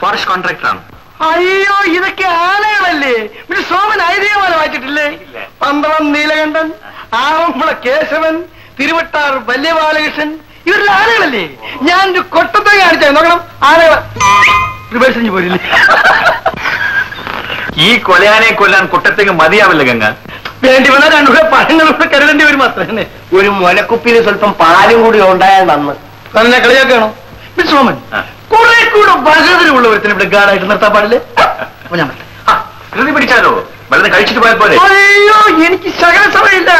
ഫോറസ്റ്റ് കോൺട്രാക്ടർ ആണ്. അയ്യോ ഇതൊക്കെ ആനകളല്ലേ? പിന്നെ സോമൻ ഐതിഹ്യമാല വായിച്ചിട്ടില്ലേ? പന്തളം നീലകണ്ഠൻ ആറന്മുള കേശവൻ തിരുവട്ടാർ വല്യബാലകൃഷ്ണൻ ഇവരെല്ലാം ആനകളല്ലേ? ഞാൻ ഒരു കൊട്ടത്തെ കാണിച്ചാൽ നോക്കണം. ആനകൾ റിവേഴ്സ് പോരില്ലേ? ഈ കൊലയാനെ കൊല്ലാൻ കുട്ടത്തേക്ക് മതിയാവില്ല ഗംഗ. വേണ്ടി വന്നാൽ രണ്ടുകൂടെ പഴങ്ങളൂടെ കരുതേണ്ടി വരും അത്ര തന്നെ. ഒരു മുലക്കുപ്പിയിൽ സ്വല്പം പാലും കൂടി ഉണ്ടായാൽ നന്ന്. തന്നെ കളിയാക്കണോ മിസ് സോമൻ കുറെ കൂടെ വസതിലുള്ള ഒരുത്തിന് ഇവിടെ ഗാർഡായിട്ട് നിർത്താൻ പാടില്ലേ? അപ്പൊ ഞാൻ കൃതി പിടിച്ചാലോ? വെള്ളം കഴിച്ചിട്ട് പോയാൽ പോലെ അയ്യോ എനിക്ക് ശകല സമയമില്ല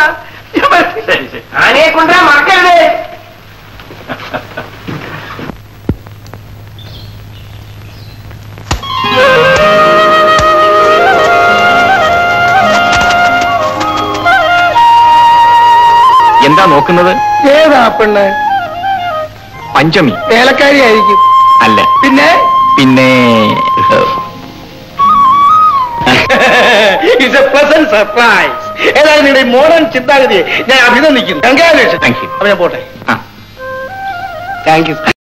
ആനയെ കൊണ്ടുവരാൻ മറക്കരുതേ. എന്താ നോക്കുന്നത്? ഏതാ പെണ്ണ്? പഞ്ചമി. വേലക്കാരി ആയിരിക്കും അല്ല. പിന്നെ? പിന്നെ ഇറ്റ്സ് എ പ്ലസന്റ് സർപ്രൈസ് ഏതായാലും നിങ്ങളുടെ മോഡേൺ ചിന്താഗതിയെ ഞാൻ അഭിനന്ദിക്കുന്നു. താങ്ക് യു അപ്പൊ ഞാൻ പോട്ടെ. ആ.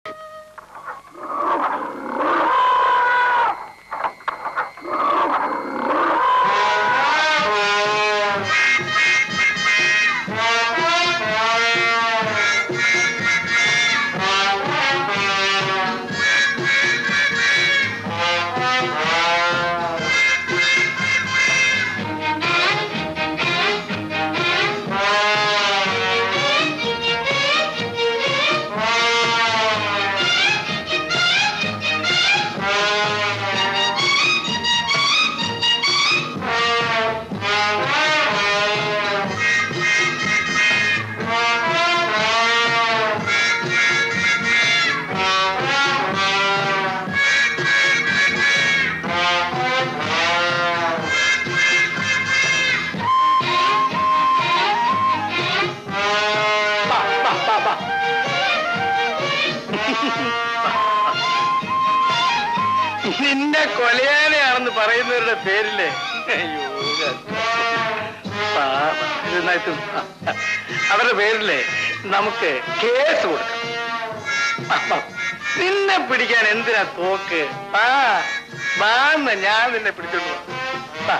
വാന്ന് ഞാൻ നിന്നെ പിടിച്ചോണ്ട്.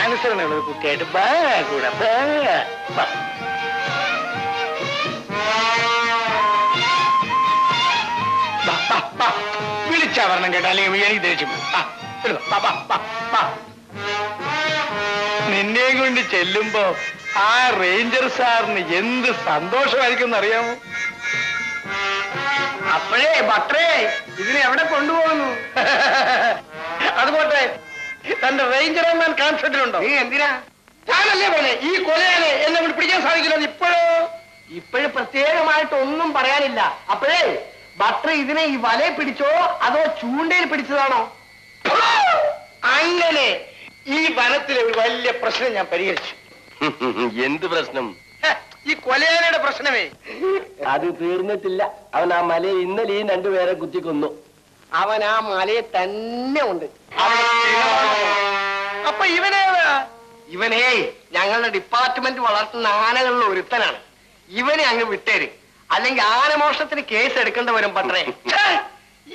അനുസരണയുള്ള കുട്ടിയായിട്ട് ബാ കൂടെ ബാ. വിളിച്ചാ വരണം കേട്ടോ അല്ലെങ്കിൽ എനിക്ക് ദേഷ്യം. നിന്നെയും കൊണ്ട് ചെല്ലുമ്പോ ആ റേഞ്ചർ സാറിന് എന്ത് സന്തോഷമായിരിക്കും അറിയാമോ അപ്പോഴേ ബട്ടറേ ഇതിനെ എവിടെ കൊണ്ടുപോകുന്നു? അതുപോട്ടെ തന്റെ റേഞ്ചർ ഞാൻ കാണിച്ചിട്ടുണ്ടോ നീ എന്തിനാ? ഞാനല്ലേ പോലെ ഈ കൊലയാനെ എന്നെ കൊണ്ട് പിടിക്കാൻ സാധിക്കില്ല ഇപ്പോഴോ? ഇപ്പോഴും പ്രത്യേകമായിട്ട് ഒന്നും പറയാനില്ല. അപ്പോഴേ ബട്ടർ ഇതിനെ ഈ വലയെ പിടിച്ചോ അതോ ചൂണ്ടയിൽ പിടിച്ചതാണോ? അങ്ങനെ ഈ വനത്തിലെ ഒരു വലിയ പ്രശ്നം ഞാൻ പരിഹരിച്ചു. എന്ത് പ്രശ്നം? ഈ കൊലയാനയുടെ പ്രശ്നമേ. അത് തീർന്നിട്ടില്ല. അവൻ ആ മലയിൽ ഇന്നലെ ഈ രണ്ടുപേരെ കുത്തിക്കൊന്നു അവൻ ആ മലയെ തന്നെ ഉണ്ട്. അപ്പൊ ഇവനേ ഇവനേ ഞങ്ങളുടെ ഡിപ്പാർട്ട്മെന്റ് വളർത്തുന്ന ആനകളിൽ ഒരുത്തനാണ്. ഇവനെ അങ്ങ് വിട്ടേര്. അല്ലെങ്കിൽ ആനമോഷണത്തിന് കേസ് എടുക്കേണ്ടി വരും പത്രേ.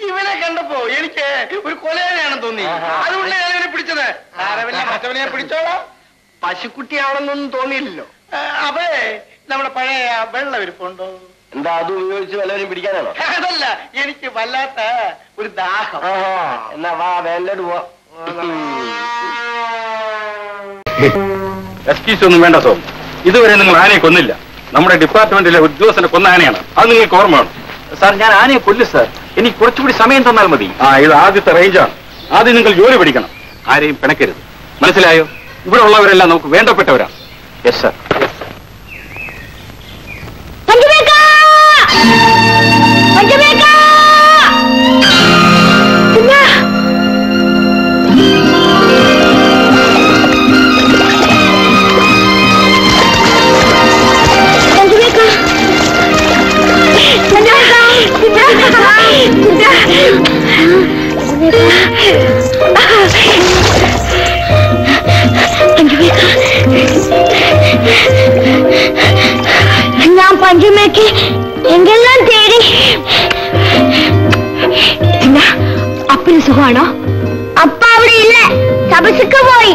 ഇവനെ കണ്ടപ്പോ എനിക്ക് ഒരു കൊലയാനാണെന്ന് തോന്നി. അതുകൊണ്ടാണ് ഇവനെ പിടിച്ചത്. മറ്റവനെ പിടിച്ചോളാം. പശുക്കുട്ടിയാണെന്നൊന്നും തോന്നിയില്ലല്ലോ. ആ, അപ്പേ നമ്മുടെ പഴയ വെള്ളവിരിപ്പുണ്ടോ വെള്ളം എന്താ അത് ഉപയോഗിച്ച് വല്ലവരും പിടിക്കാനാണോ? [LAUGHS] അതല്ല എനിക്ക് വല്ലാത്ത ഒരു ദാഹം. എന്നാ വാ വേണ്ടു പോവാ. എക്സ്ക്യൂസ് ഒന്നും വേണ്ട സോ. ഇതുവരെ നിങ്ങൾ ആനയെ കൊന്നില്ല. നമ്മുടെ ഡിപ്പാർട്ട്മെന്റിലെ ഉദ്യോഗസ്ഥനെ കൊന്ന ആനയാണ്. അത് നിങ്ങൾക്ക് ഓർമ്മ വേണം. സാർ ഞാൻ ആനയെ കൊല്ലു സാർ. എനിക്ക് കുറച്ചുകൂടി സമയം തന്നാൽ മതി. ആ ഇത് ആദ്യത്തെ റേഞ്ചാണ്. ആദ്യം നിങ്ങൾ ജോലി പഠിക്കണം. ആരെയും പിണക്കരുത്. മനസ്സിലായോ? ഇവിടെ ഉള്ളവരെല്ലാം നമുക്ക് വേണ്ടപ്പെട്ടവരാണ്. യെസ് സാർ ഞാൻ പഞ്ചമേക്ക് എങ്കെല്ലാം തേടി? എന്നാ അപ്പന് സുഖമാണോ? അപ്പ അവിടെ ഇല്ല. സബസുക്ക് പോയി.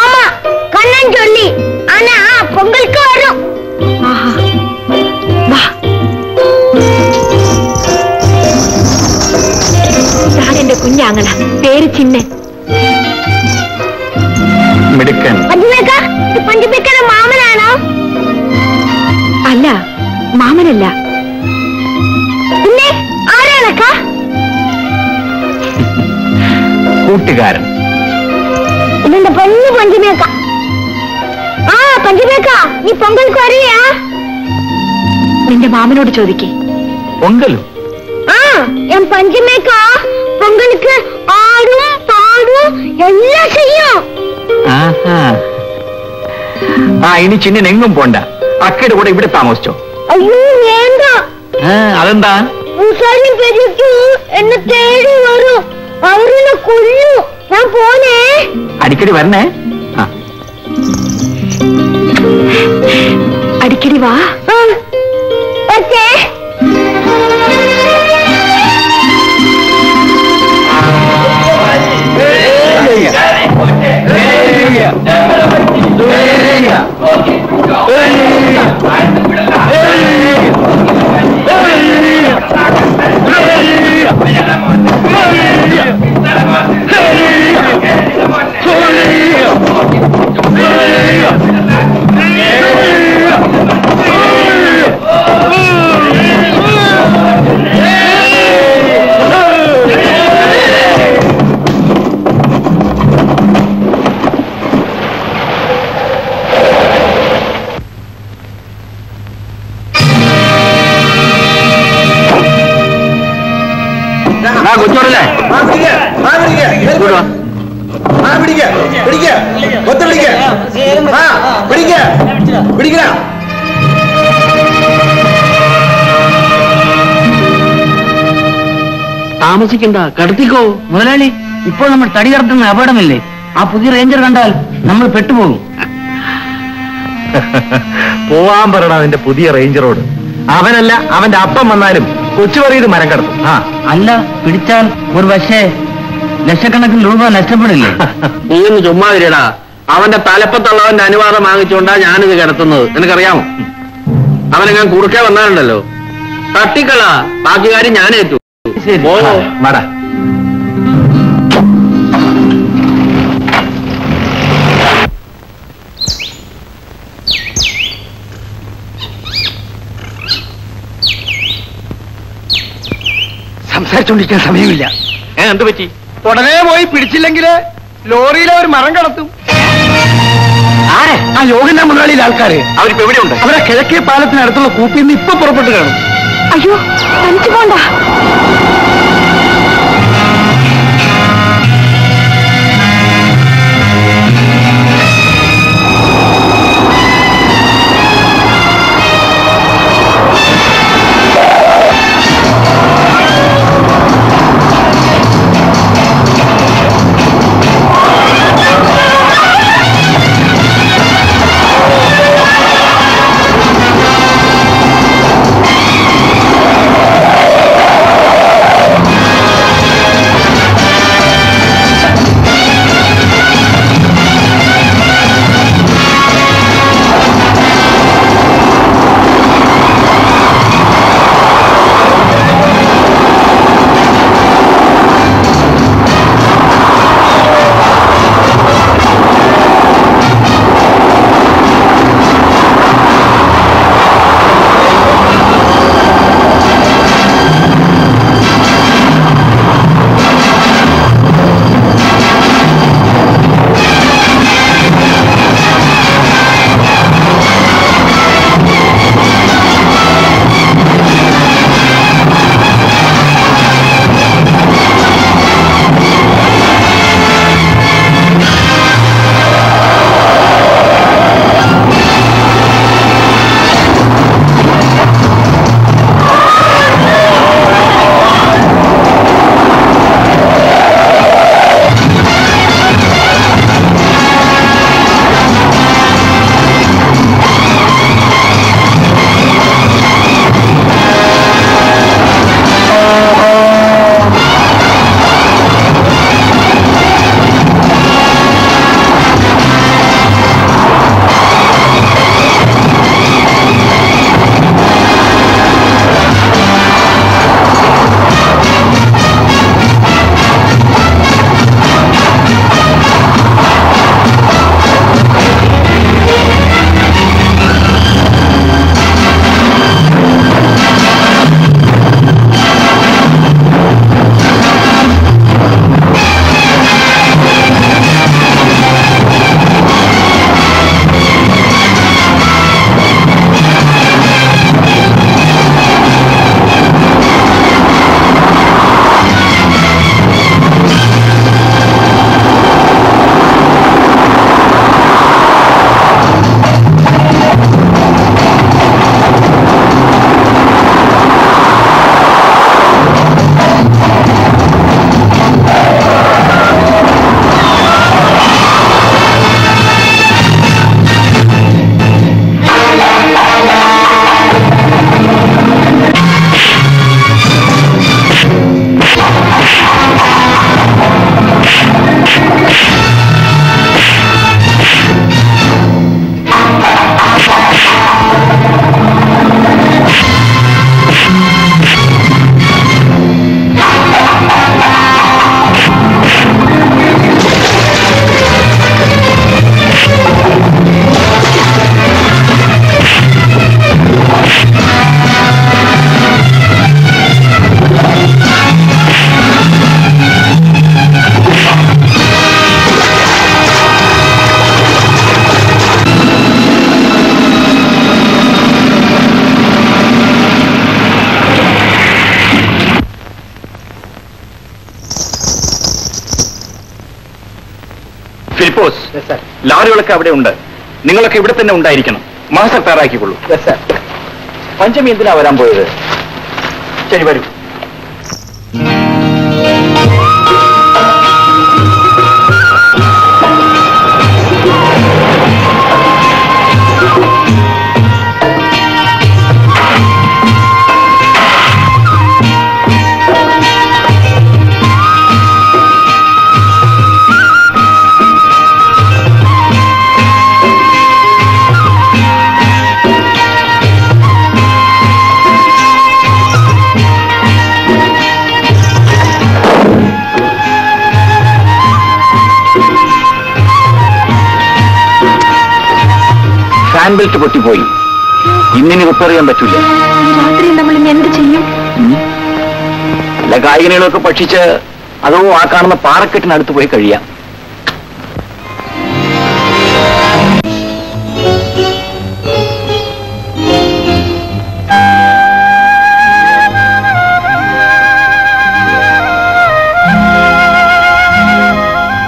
ആമാ കണ്ണൻ ചൊല്ലി. ആനാ പൊങ്കൽക്ക് വരും എന്റെ കുഞ്ഞാങ്ങല പേര് ചിന്നൻ. മിടുക്കൻ. പഞ്ചമേക്ക പഞ്ചമേക്കയുടെ മാമനാണോ? മാമനല്ല. പിന്നെ ആരാണക്ക? കൂട്ടുകാരൻ. ഇതെന്റെ പൊന്നു പഞ്ചമേക്ക? ആ പഞ്ചമേക്ക നീ പൊങ്കൽക്ക് അറിയാ നിന്റെ മാമനോട് ചോദിക്കേ. പൊങ്കലും? ആ ഞാൻ പഞ്ചമേക്ക പൊങ്കൽക്ക് ആടും പാടും എല്ലാം ചെയ്യും. ആ ഇനി ചിന്നൻ എങ്ങും പോണ്ട. അക്കയുടെ കൂടെ ഇവിടെ താമസിച്ചോ. അതെന്താ ഉസാരി പെരുക്കു എന്നെ തേടി വരും അവരെന്നെ കൊല്ലു ഞാൻ പോനേ അടിക്കടി വരണേ അടിക്കടി വാ പക്ഷേ കൊച്ചോടല്ലേ താമസിക്കണ്ട. കടത്തിക്കോ. മുതലാളി ഇപ്പോൾ നമ്മൾ തടി കടത്തുന്ന അപകടമല്ലേ? ആ പുതിയ റേഞ്ചർ കണ്ടാൽ നമ്മൾ പെട്ടുപോകും. [LAUGHS] പോവാൻ പറയണ നിന്റെ പുതിയ റേഞ്ചറോട്. അവനല്ല അവന്റെ അപ്പം വന്നാലും കൊച്ചു പറയത് മരം കടത്തും. ആ അല്ല പിടിച്ചാൽ ഒരു പക്ഷേ ലക്ഷക്കണക്കിന് രൂപ നഷ്ടപ്പെടില്ലേ? [LAUGHS] നീ ഒന്ന് ചുമ്മാതിരിടാ അവന്റെ തലപ്പത്തുള്ളവന്റെ അനുവാദം വാങ്ങിച്ചുകൊണ്ടാ ഞാനിത് കിടത്തുന്നത്. നിനക്കറിയാമോ? അവനെ ഞാൻ കുറുക്കെ വന്നാലുണ്ടല്ലോ. തട്ടിക്കള. ബാക്കി കാര്യം ഞാനേറ്റു. ശരി. ഓ വാടാ. സംസാരിച്ചോണ്ടിരിക്കാൻ സമയമില്ല. ഏ എന്ത് പറ്റി? ഉടനെ പോയി പിടിച്ചില്ലെങ്കിൽ ലോറിയിലെ ഒരു മരം കടത്തും. ആരെ? ആ യോഗന്റെ മുതലാളിയിലെ ആൾക്കാര്. അവരിപ്പോ എവിടെയുണ്ട്? അവരെ കിഴക്കേ പാലത്തിനടുത്തുള്ള കൂപ്പിൽ നിന്ന് ഇപ്പൊ പുറപ്പെട്ട് കാണും. അയ്യോ തനിച്ചു പോണ്ട. ലോറികളൊക്കെ അവിടെ ഉണ്ട്. നിങ്ങളൊക്കെ ഇവിടെ തന്നെ ഉണ്ടായിരിക്കണം. മാസം തയ്യാറാക്കിക്കൊള്ളൂ. പഞ്ചമി എന്തിനാ വരാൻ പോയത്? ശരി വരൂ. ചെയ്യാൻ പറ്റൂല. രാത്രി നമ്മൾ ഇനി എന്ത് ചെയ്യും? വല്ല കായികനികളൊക്കെ ഭക്ഷിച്ച് അതോ ആ കാണുന്ന പാറക്കെട്ടിനടുത്ത് പോയി കഴിയാം.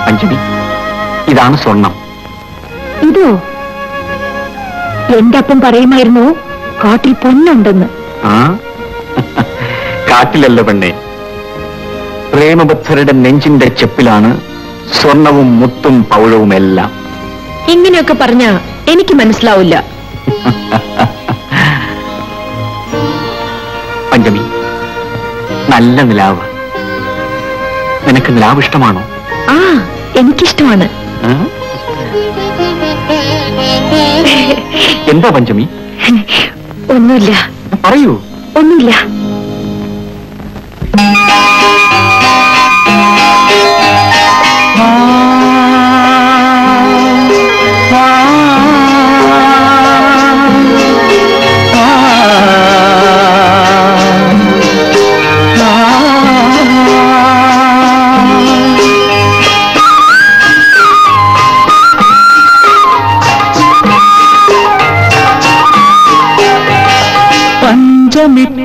അഞ്ജലി ഇതാണ് സ്വർണം. ഇതോ? എന്റെ അപ്പം പറയുമായിരുന്നു കാട്ടിൽ പൊന്നുണ്ടെന്ന്. ആ? കാട്ടിലല്ല പെണ്ണേ. പ്രേമബദ്ധരുടെ നെഞ്ചിന്റെ ചെപ്പിലാണ് സ്വർണവും മുത്തും പൗഴവും എല്ലാം. ഇങ്ങനെയൊക്കെ പറഞ്ഞ എനിക്ക് മനസ്സിലാവില്ല. പഞ്ചമി നല്ല നിലാവ്. നിനക്ക് നിലാവ് ഇഷ്ടമാണോ? ആ എനിക്കിഷ്ടമാണ്? എന്താ പഞ്ചമി? [LAUGHS] ഒന്നുമില്ല. പറയൂ. ഒന്നുമില്ല.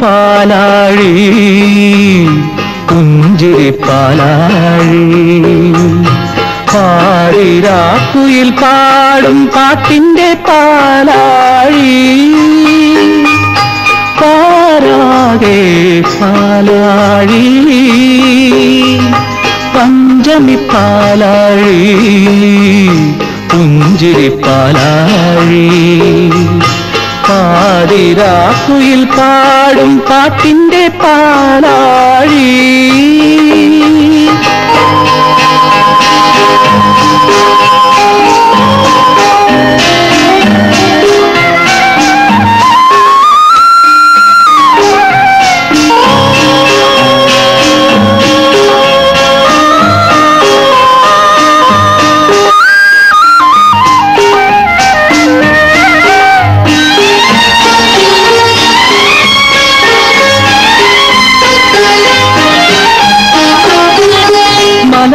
പഞ്ചമിപ്പാലാഴി പുഞ്ചിരിപ്പാലാഴി പാടിരാക്കുയിൽ പാടും പാട്ടിന്റെ പാലാഴി. പാരാകെ പാലാഴി. പഞ്ചമി പാലാഴി കുഞ്ചിരി പുഞ്ചിരിപ്പാലാഴി പാതിരാക്കുയിൽ പാടും പാട്ടിന്റെ പാലാഴി.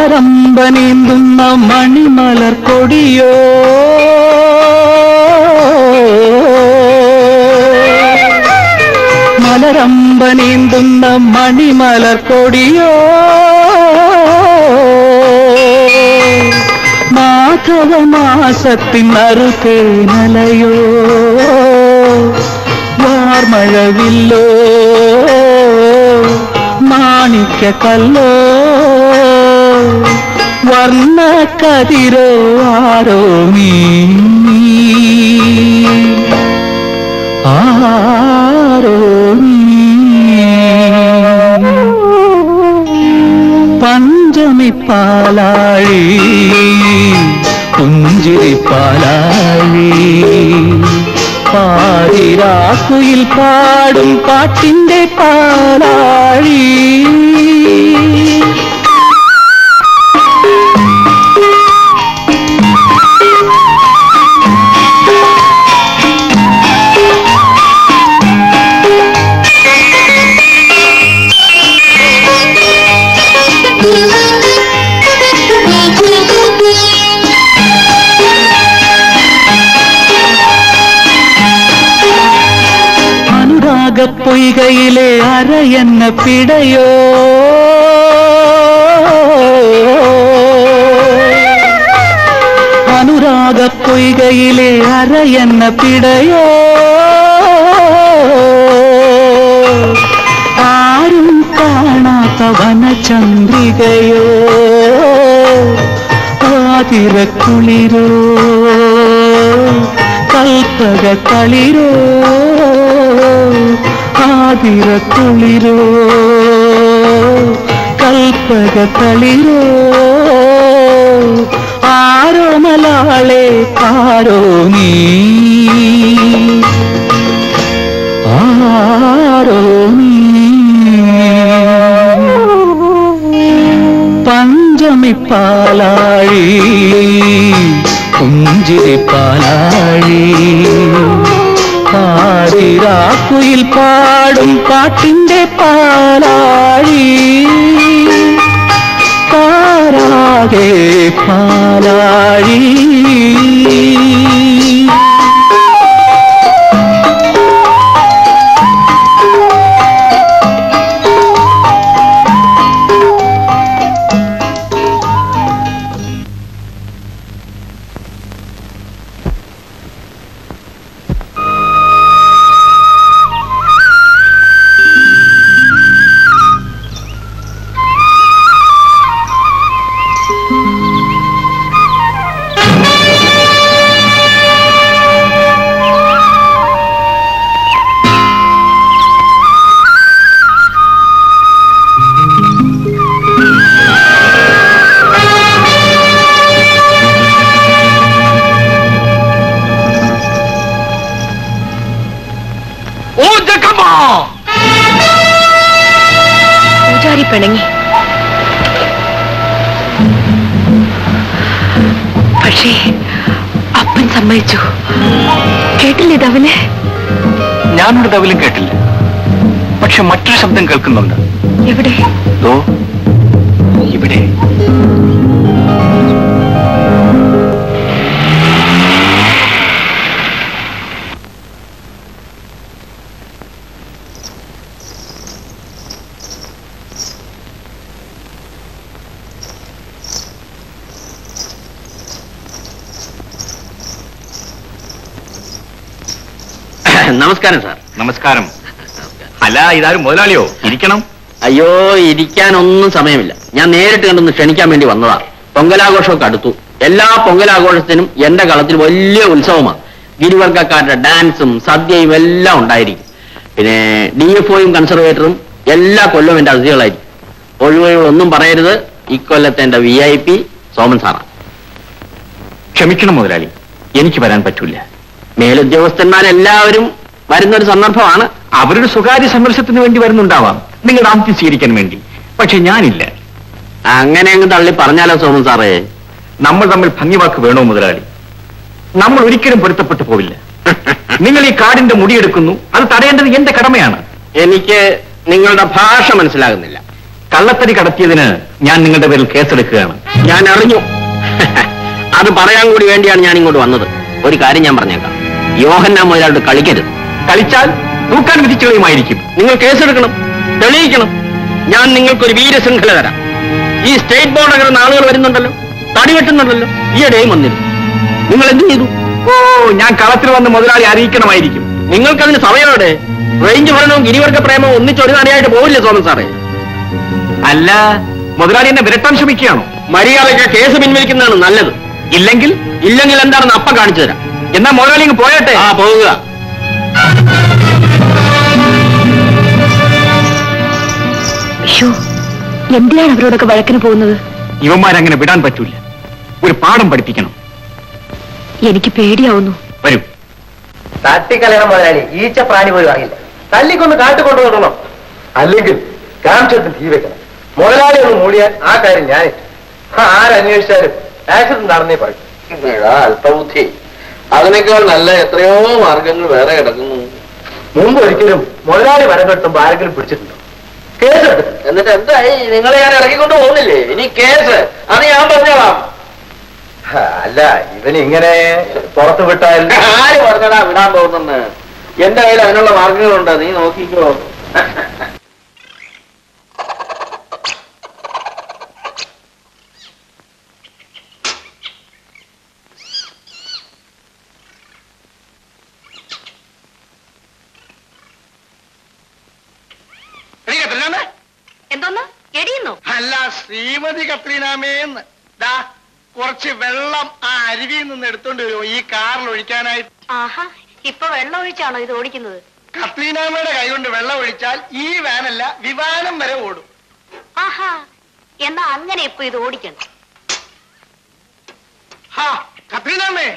മലരമ്പനീന്തുന്ന മണിമലർ കൊടിയോ? മലരമ്പനീന്തുന്ന മണിമലർ കൊടിയോ? മാധവമാസത്തിൻ അറുതേനലയോ വാർമഴവില്ലോ? മാണിക്ക കല്ലോ വർണ കതിരോ ആരോ നീ? ആരോ പഞ്ചമി പാലാഴി പുഞ്ചിരി പാലാഴി പാതിരാക്കുയിൽ പാടും പാട്ടിന്റെ പാലാഴി. நாக பொய்கையிலே அற என்ன பிடையோ? அனுராக பொய்கையிலே அற என்ன பிடையோ? ஆரும் காணாத வன சந்திரிகையோ ஆதிர குளிரோ? கல்பக களிரோ ആതിരക്കുളിരോ കൽപ്പക തളിരോ? ആരോ മലാളെ ആരോ നീ? ആരോ നീ? പഞ്ചമി പാലാഴി പുഞ്ചിരി പാലാഴി. കുയിൽ പാടും പാട്ടിന്റെ പാലാഴി. പാരാകെ പാലാഴി. ഞാനൊരു കേട്ടില്ല. പക്ഷെ മറ്റൊരു ശബ്ദം കേൾക്കുന്നുണ്ട്. ഇവിടെ ദോ ഇവിടെ. നമസ്കാരം സാർ. നമസ്കാരം. അല്ല ഇതാരും മുതലാളിയോ? ഇരിക്കണം. അയ്യോ ഇരിക്കാനൊന്നും സമയമില്ല. ഞാൻ നേരിട്ട് കണ്ടൊന്ന് ക്ഷണിക്കാൻ വേണ്ടി വന്നതാ. പൊങ്കലാഘോഷമൊക്കെ അടുത്തു. എല്ലാ പൊങ്കലാഘോഷത്തിനും എന്റെ കളത്തിൽ വലിയ ഉത്സവമാണ്. ഗിരിവർഗക്കാരുടെ ഡാൻസും സദ്യയും എല്ലാം ഉണ്ടായിരിക്കും. പിന്നെ ഡി എഫ് ഒയും കൺസർവേറ്ററും എല്ലാ കൊല്ലവും എന്റെ അതിഥികളായിരിക്കും. ഒഴിവൊഴിവൊന്നും പറയരുത്. ഇക്കൊല്ലത്തെ എന്റെ വി ഐ പി സോമൻ സാറാണ് ക്ഷമിക്കണം മുതലാളി. എനിക്ക് വരാൻ പറ്റൂല. മേലുദ്യോഗസ്ഥന്മാരെല്ലാവരും വരുന്നൊരു സന്ദർഭമാണ് അവരുടെ സ്വകാര്യ സംഘർഷത്തിന് വേണ്ടി വരുന്നുണ്ടാവാം. നിങ്ങളുടെ ആദ്യം സ്വീകരിക്കാൻ വേണ്ടി. പക്ഷെ ഞാനില്ല. അങ്ങനെ അങ്ങ് തള്ളി പറഞ്ഞാലോ സോമൻ സാറേ? നമ്മൾ തമ്മിൽ ഭംഗിവാക്ക് വേണോ മുതലാളി? നമ്മൾ ഒരിക്കലും പൊരുത്തപ്പെട്ടു പോവില്ല. നിങ്ങൾ ഈ കാടിന്റെ മുടിയെടുക്കുന്നു. അത് തടയേണ്ടത് എന്റെ കടമയാണ്. എനിക്ക് നിങ്ങളുടെ ഭാഷ മനസ്സിലാകുന്നില്ല. കള്ളത്തടി കടത്തിയതിന് ഞാൻ നിങ്ങളുടെ പേരിൽ കേസെടുക്കുകയാണ്. ഞാൻ അറിഞ്ഞു. അത് പറയാൻ കൂടി വേണ്ടിയാണ് ഞാൻ ഇങ്ങോട്ട് വന്നത്. ഒരു കാര്യം ഞാൻ പറഞ്ഞേക്കാം. യോഹന്ന മുതലായിട്ട് കളിക്കരുത്. കളിച്ചാൽ തൂക്കാൻ വിധിച്ചുകയുമായിരിക്കും നിങ്ങൾ കേസെടുക്കണം തെളിയിക്കണം. ഞാൻ നിങ്ങൾക്കൊരു വീരശൃംഖല തരാം. ഈ സ്റ്റേറ്റ് ബോർഡ് അകലുന്ന ആളുകൾ വരുന്നുണ്ടല്ലോ തടി വെട്ടുന്നുണ്ടല്ലോ ഈയിടെയും വന്നിരുന്നു. നിങ്ങൾ എന്ത് ചെയ്തു? ഓ ഞാൻ കളത്തിൽ വന്ന് മുതലാളി അറിയിക്കണമായിരിക്കും. നിങ്ങൾക്കതിന് സമയമോടെ റേഞ്ച് ഭരണവും ഗിരിവർഗ പ്രേമവും ഒന്നിച്ചൊരു നടിയായിട്ട് പോവില്ല സോമൻ സാറേ? അല്ല മുതലാളി എന്നെ വിരട്ടാൻ ശ്രമിക്കുകയാണോ? മര്യാദയ്ക്ക് കേസ് പിൻവലിക്കുന്നതാണ് നല്ലത്. ഇല്ലെങ്കിൽ ഇല്ലെങ്കിൽ എന്താണെന്ന് അപ്പ കാണിച്ചു തരാം. എന്നാ മുതലാളി പോയട്ടെ? ആ പോവുക. എന്തിനാണ് അവരോടൊക്കെ വഴക്കിന് പോകുന്നത്? ഇവന്മാരങ്ങനെ വിടാൻ പറ്റൂല. ഒരു പാഠം പഠിപ്പിക്കണം. എനിക്ക് പേടിയാവുന്നു. വരൂ. തട്ടിക്കളയണം മുതലാളി. ഈച്ച പ്രാണി പോലും അറിയില്ല. തല്ലിക്കൊന്ന് കാട്ടിക്കൊണ്ടു വിടണം അല്ലെങ്കിൽ കാംക്ഷത്തിന് തീ വെക്കണം. മുതലാളി ഒന്ന് മൂടിയാൽ ആ കാര്യം ഞാൻ ആരന്വേഷിച്ചാലും ആക്സിഡന്റ് നടന്നേ പറയും. അല്പബുദ്ധി. അതിനേക്കാൾ നല്ല എത്രയോ മാർഗങ്ങൾ വേറെ കിടക്കുന്നു. മുമ്പ് ഒരിക്കലും മുതലാളി വരം കെട്ടുമ്പോ ആരെങ്കിലും പിടിച്ചിട്ടുണ്ടോ? കേസ് എന്നിട്ട് എന്തായി? നിങ്ങളെ ഞാൻ ഇറക്കിക്കൊണ്ട് പോകുന്നില്ലേ? ഇനി കേസ്. അത് ഞാൻ പറഞ്ഞോളാം. അല്ല ഇവന് ഇങ്ങനെ പുറത്തു വിട്ടാൽ ആര് പറഞ്ഞടാ വിടാൻ പോകുന്നെന്ന്? എന്റെ കയ്യിൽ അതിനുള്ള മാർഗങ്ങളുണ്ട്? നീ നോക്കിക്കോ. ശ്രീമതി കത്രീനാമേന്ന്. ദാ കുറച്ച് വെള്ളം ആ അരുവിയിൽ നിന്ന് എടുത്തോണ്ട് വരുമോ ഈ കാറിൽ ഒഴിക്കാനായിട്ട്. ആഹാ ഇപ്പൊ വെള്ളം ഒഴിച്ചാണോ ഇത് ഓടിക്കുന്നത്? കത്രീനാമയുടെ കൈ കൊണ്ട് വെള്ളം ഒഴിച്ചാൽ ഈ വാനല്ല വിമാനം വരെ ഓടും. ആഹാ എന്നാ അങ്ങനെ ഇപ്പൊ ഇത് ഓടിക്കണം. ഹാ കത്രീനാമേ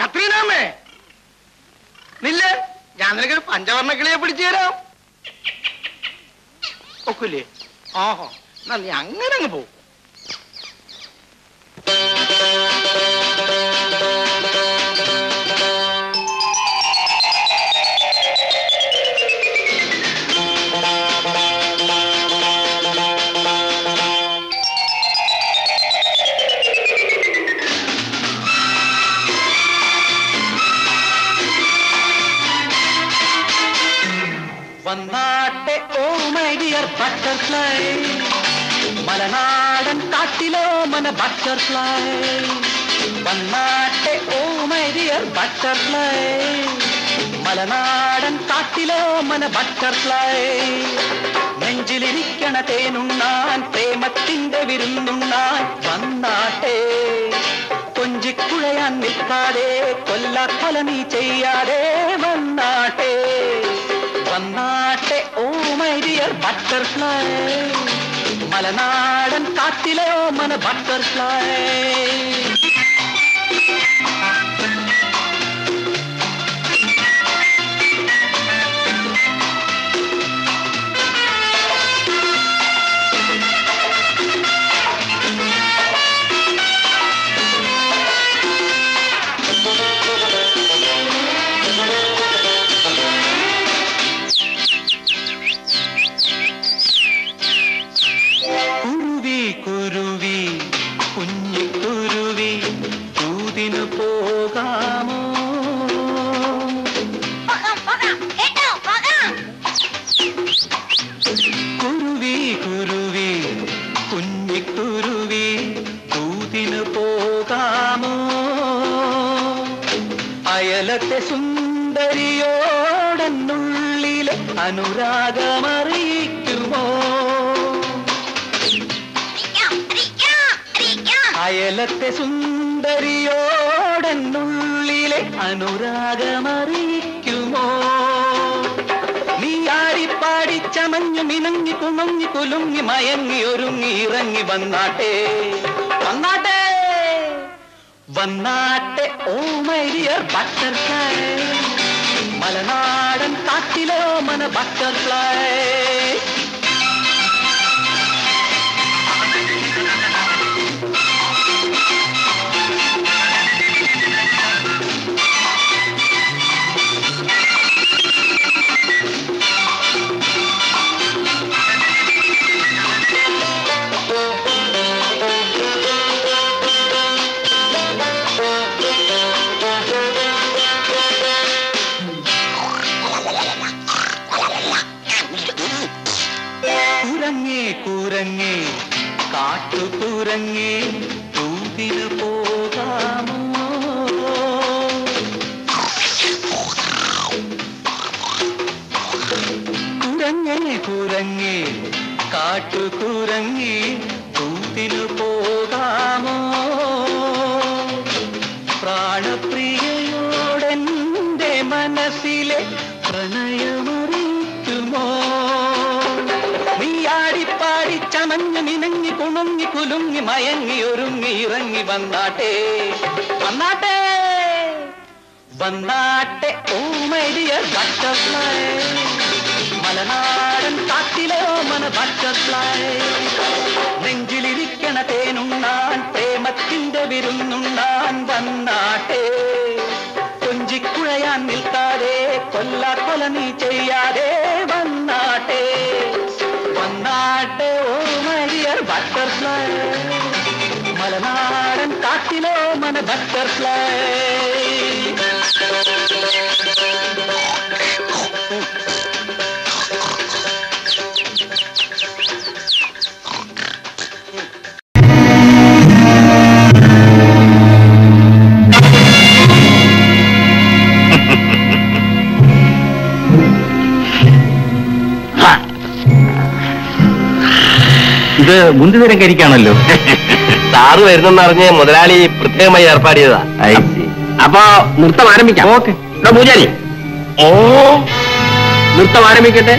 കത്രീനാമേ. നില്ലേ ഞാൻ നിനക്കൊരു പഞ്ചവർണ കിളിയെ പിടിച്ചു തരാം. ഒക്കില്ലേ ഓഹോ. എന്നാ നീ അങ്ങനെ അങ്ങ് പോകും butterfly. കാട്ടിലോ മന ബട്ടർഫ്ലൈ വന്നാട്ടെ ഓ മൈ ഡിയർ ബട്ടർഫ്ലൈ മലനാടൻ കാട്ടിലോ മന ബട്ടർഫ്ലൈ നെഞ്ചിലിരിക്കണ തേനുണ്ണാൻ പ്രേമത്തിന്റെ വിരുന്നുണ്ണാൻ വന്നാട്ടെ കൊഞ്ചിക്കുഴയാൻ നിൽക്കാതെ കൊല്ലാക്കൊല നീ ചെയ്യാതെ വന്നാട്ടെ വന്നാട്ടെ ഓ മൈ ഡിയർ ബട്ടർഫ്ലൈ മലനാടൻ കാട്ടിലെ ഓമന ബട്ടർഫ്ലൈ കുരുവി ഇറങ്ങി വന്നാട്ടെ വന്നാട്ടെ വന്നാട്ടെ ഓ മൈ ഡിയർ ബട്ടർഫ്ലൈ മലനാടൻ കാട്ടിലോ വന്നാട്ടെ വന്നാട്ടെ. വന്നാട്ടെ ഓമരിയ ബട്ടർഫ്ലൈ. മലനാടൻ കാട്ടിലോ മന ബട്ടർഫ്ലൈ. നെഞ്ചിലിരിക്കണ തേനുണ്ണാൻ പ്രേമത്തിന്റെ വിരുന്നുണ്ണാൻ വന്നാട്ടെ. കൊഞ്ചിക്കുഴയാൻ നിൽക്കാതെ കൊല്ലാക്കൊല നീ ചെയ്യാതെ വന്നാട്ടെ. വന്നാട്ടെ ഓമരിയർ മരിയർ ബട്ടർഫ്ലൈ. കാട്ടിലോ മന ഇത് മുന്തിതരം കരിക്കാണല്ലോ സാറ് വരുന്നെന്ന് അറിഞ്ഞ് മുതലാളി പ്രത്യേകമായി ഏർപ്പാട് ചെയ്തതാ അപ്പൊ നൃത്തം ആരംഭിക്കാം. ഓക്കെ. പൂജാരി. ഓ. നൃത്തം ആരംഭിക്കട്ടെ.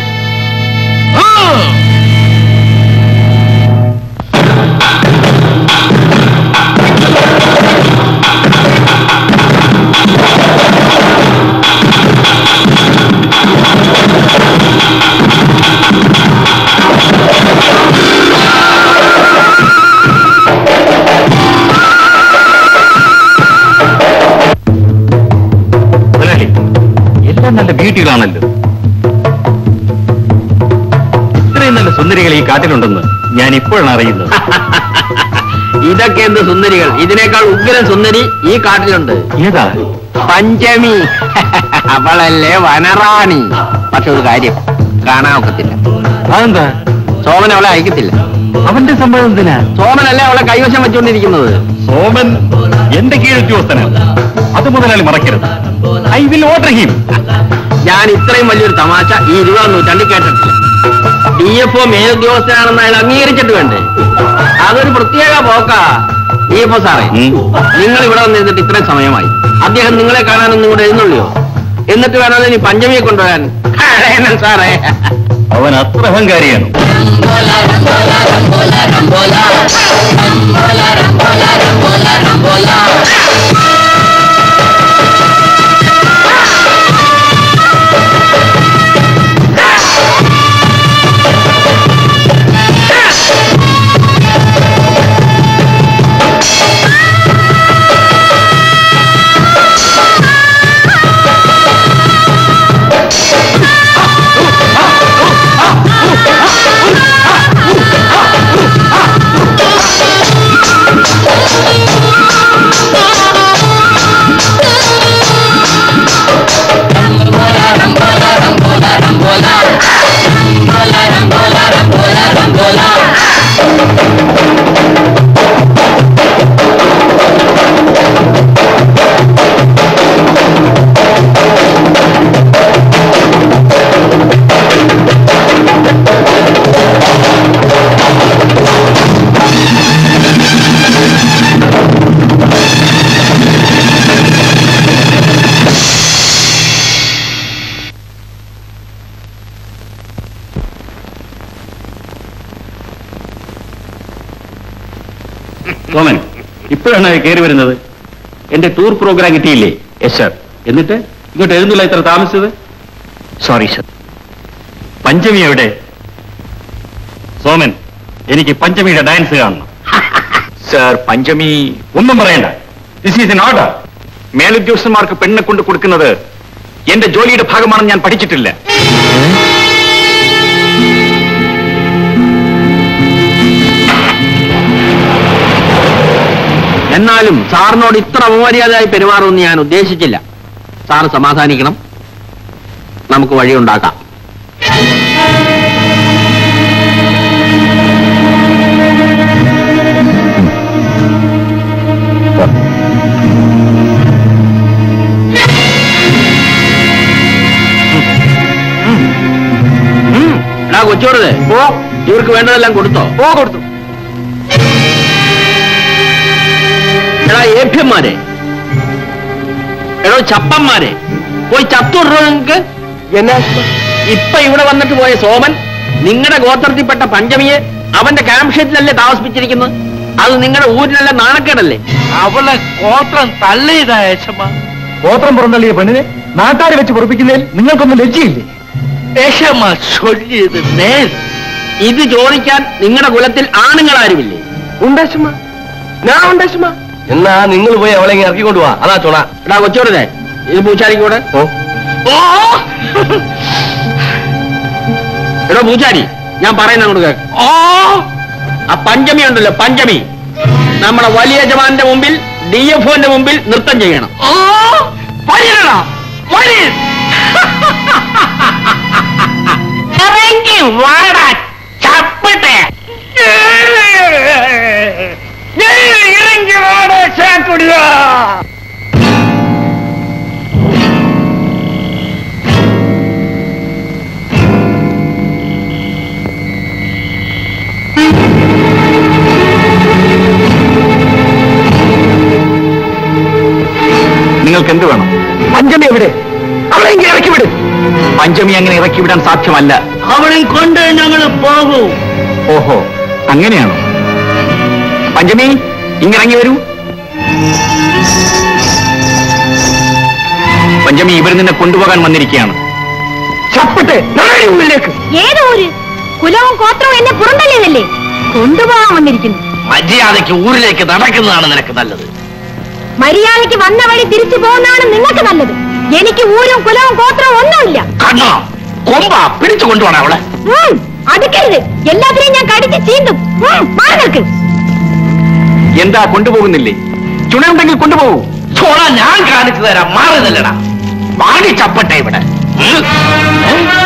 നല്ല ബ്യൂട്ടികളാണല്ലോ ഇത്രയും നല്ല സുന്ദരികൾ ഈ കാട്ടിലുണ്ടെന്ന് ഞാൻ ഇപ്പോഴാണ് അറിയുന്നത്. [LAUGHS] ഇതൊക്കെ എന്ത് സുന്ദരികൾ? ഇതിനേക്കാൾ ഉഗ്രൻ സുന്ദരി ഈ കാട്ടിലുണ്ട്. ഏതാ? പഞ്ചമി. [LAUGHS] അവളല്ലേ വനറാണി. പക്ഷെ ഒരു കാര്യം കാണാൻ ഒക്കത്തില്ല. അതെന്താ? സോമൻ അവളെ അയക്കത്തില്ല. അവന്റെ സംഭവം എന്തിനാ? സോമനല്ലേ അവളെ കൈവശം വെച്ചുകൊണ്ടിരിക്കുന്നത് സോമൻ എന്റെ കീഴുദ്യോഗസ്ഥനാണ് അത് മുതലാളി മറക്കരുത്. ഐ വിൽ ഓർഡർ ഹിം ഞാൻ ഇത്രയും വലിയൊരു തമാശ ഈ ഇരുപതാം നൂറ്റാണ്ടിൽ കേട്ടിട്ടില്ല ഡി എഫ് ഒ മേലുദ്യോഗസ്ഥനാണെന്ന് അയാൾ അംഗീകരിച്ചിട്ട് വേണ്ടേ അതൊരു പ്രത്യേക പോക്കാ ഡി എഫ് ഒ സാറേ നിങ്ങൾ ഇവിടെ വന്നിരുന്നിട്ട് ഇത്രയും സമയമായി അദ്ദേഹം നിങ്ങളെ കാണാനൊന്നും കൂടെ എഴുന്നള്ളിയോ എന്നിട്ട് വേണം ഇനി പഞ്ചമിയെ കൊണ്ടുവരാൻ സാറേ അവൻ അത്ര അഹങ്കാരിയാണ് സോമൻ ഇപ്പോഴാണ് കയറി വരുന്നത്? എന്റെ ടൂർ പ്രോഗ്രാം കിട്ടിയില്ലേ? യെസ് സർ എന്നിട്ട് ഇങ്ങോട്ട് എഴുന്നില്ല ഇത്ര താമസിച്ചത്? സോറി സർ പഞ്ചമി എവിടെ? സോമൻ എനിക്ക് പഞ്ചമിയുടെ ഡാൻസ് കാണണം. [LAUGHS] സർ പഞ്ചമി ഒന്നും പറയണ്ട. ദിസ് ഈസ് എൻ ഓർഡർ മേലുദ്യോഗസ്ഥന്മാർക്ക് പെണ്ണെ കൊണ്ട് കൊടുക്കുന്നത് എന്റെ ജോലിയുടെ ഭാഗമാണെന്ന് ഞാൻ പഠിച്ചിട്ടില്ല. എന്നാലും സാറിനോട് ഇത്ര അപമര്യാദയായി പെരുമാറുമെന്ന് ഞാൻ ഉദ്ദേശിച്ചില്ല സാർ സമാധാനിക്കണം നമുക്ക് വഴിയുണ്ടാക്കാം കൊച്ചോടത് ഓ ഇവർക്ക് വേണ്ടതെല്ലാം കൊടുത്തോ ഓ കൊടുത്തു എടാ ഏഭ്യന്മാരെ എടോ ചപ്പന്മാരെ. പോയി ചത്തുടോ നിങ്ങക്ക്? എന്നാ? ഇപ്പൊ ഇവിടെ വന്നിട്ട് പോയ സോമൻ നിങ്ങളുടെ ഗോത്രത്തിൽപ്പെട്ട പഞ്ചമിയെ അവന്റെ ക്യാമ്പ് ഷെറ്റിലല്ലേ താമസിപ്പിച്ചിരിക്കുന്നത്? അത് നിങ്ങളുടെ ഊരിനല്ല നാണക്കേടല്ലേ? അവളെ ഗോത്രം തള്ളിയതാ യശമ്മ. ഗോത്രം പുറന്തള്ളിയ പെണ്ണിനെ നാട്ടാരെ വെച്ച് പൊറപ്പിക്കുന്നതിൽ നിങ്ങൾക്കൊന്നും ലജ്ജയില്ലേ? യശമ്മ ചൊല്ലിയത് നേർ ഇത് ചോദിക്കാൻ നിങ്ങളുടെ കുലത്തിൽ ആണുങ്ങളാരുമില്ലേ? ഉണ്ടാശുമ ഞാൻ ഉണ്ടാശുമ എന്നാ നിങ്ങൾ പോയി അവളെ ഇങ്ങനെ ഇറക്കിക്കൊണ്ട് പോവാ അതാ ചുണ. എടാ കൊച്ചോടനെ ഇത് പൂച്ചാരിക്ക് കൂടെ? എടോ പൂച്ചാരി ഞാൻ പറയുന്ന അങ്ങോട്ട് കേക്ക്. ഓ! ആ പഞ്ചമി ഉണ്ടല്ലോ പഞ്ചമി. നമ്മളെ വലിയ ജവാന്റെ മുമ്പിൽ ഡി എഫ് ഒന്റെ മുമ്പിൽ നൃത്തം ചെയ്യണം. ഓ! ഇറങ്ങി വാടാ ചപ്പട്ടെ. നിങ്ങൾക്ക് എന്ത് വേണം? പഞ്ചമി എവിടെ? അവളെ ഇങ്ങനെ ഇറക്കി വിട്. പഞ്ചമി അങ്ങനെ ഇറക്കി വിടാൻ സാധ്യമല്ല. അവളെ കൊണ്ട് ഞങ്ങൾ പോകൂ. ഓഹോ അങ്ങനെയാണോ? പഞ്ചമി ഇങ്ങിറങ്ങി വരൂ. പഞ്ചമി ഇവർ നിന്നെ കൊണ്ടുപോകാൻ വന്നിരിക്കുകയാണ്. ഏത് കുലവും ഗോത്രവും എന്നെ പുറന്തള്ളിയതല്ലേ? കൊണ്ടുപോകാൻ വന്നിരിക്കുന്നു. മര്യാദയ്ക്ക് ഊരിലേക്ക് നടക്കുന്നതാണ് നിനക്ക് നല്ലത്. മര്യാദയ്ക്ക് വന്ന വഴി തിരിച്ചു പോകുന്നതാണ് നിങ്ങൾക്ക് നല്ലത്. എനിക്ക് ഊരും കുലവും ഗോത്രവും ഒന്നുമില്ല. കണ്ണോ കൊമ്പ പിടിച്ചു കൊണ്ടുപോകണം അവളെ. അടുക്കരുത്. എല്ലാത്തിനെയും ഞാൻ കടിച്ച് ചീന്തും. മാറി നിൽക്ക്. എന്താ കൊണ്ടുപോകുന്നില്ലേ? ചുണയുണ്ടെങ്കിൽ കൊണ്ടുപോകൂ. ചോള ഞാൻ കാണിച്ചു തരാം. മാറുന്നില്ലടാ പാടി ചപ്പട്ടെ ഇവിടെ. എന്തിനാ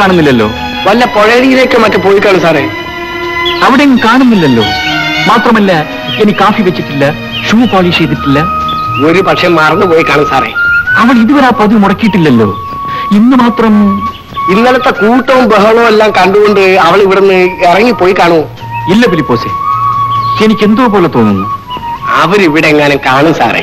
കാണുന്നില്ലല്ലോ. വല്ല പുഴയിലേക്ക് മറ്റു പോയി കാണും സാറേ? അവിടെയും കാണുന്നില്ലല്ലോ. മാത്രമല്ല ഇനി കാഫി വെച്ചിട്ടില്ല ഷൂ പോളിഷ് ചെയ്തിട്ടില്ല. ഒരു പക്ഷെ മറന്നുപോയി കാണും സാറേ. അവൾ ഇതുവരെ ആ പതിവ് മുടക്കിയിട്ടില്ലല്ലോ. ഇന്ന് മാത്രം ഇന്നലത്തെ കൂട്ടവും ബഹളവും എല്ലാം കണ്ടുകൊണ്ട് അവൾ ഇവിടുന്ന് ഇറങ്ങിപ്പോയി കാണൂ. ഇല്ല ഫിലിപ്പോസെ. എനിക്ക് എന്തോ പോലെ തോന്നുന്നു. അവരിവിടെ എങ്ങാനും കാണും സാറേ.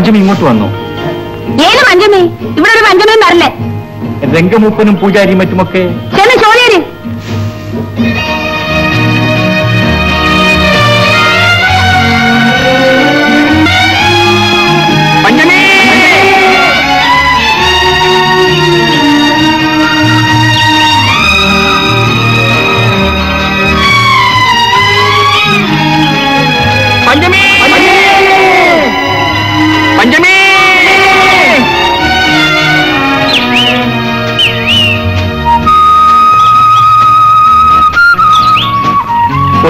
പഞ്ചമി ഇങ്ങോട്ട് വന്നു. ഏത് പഞ്ചമി? ഇവിടെ ഒരു പഞ്ചമിയും വരല്ലേ. രംഗമൂപ്പനും പൂജാരിയും മറ്റുമൊക്കെ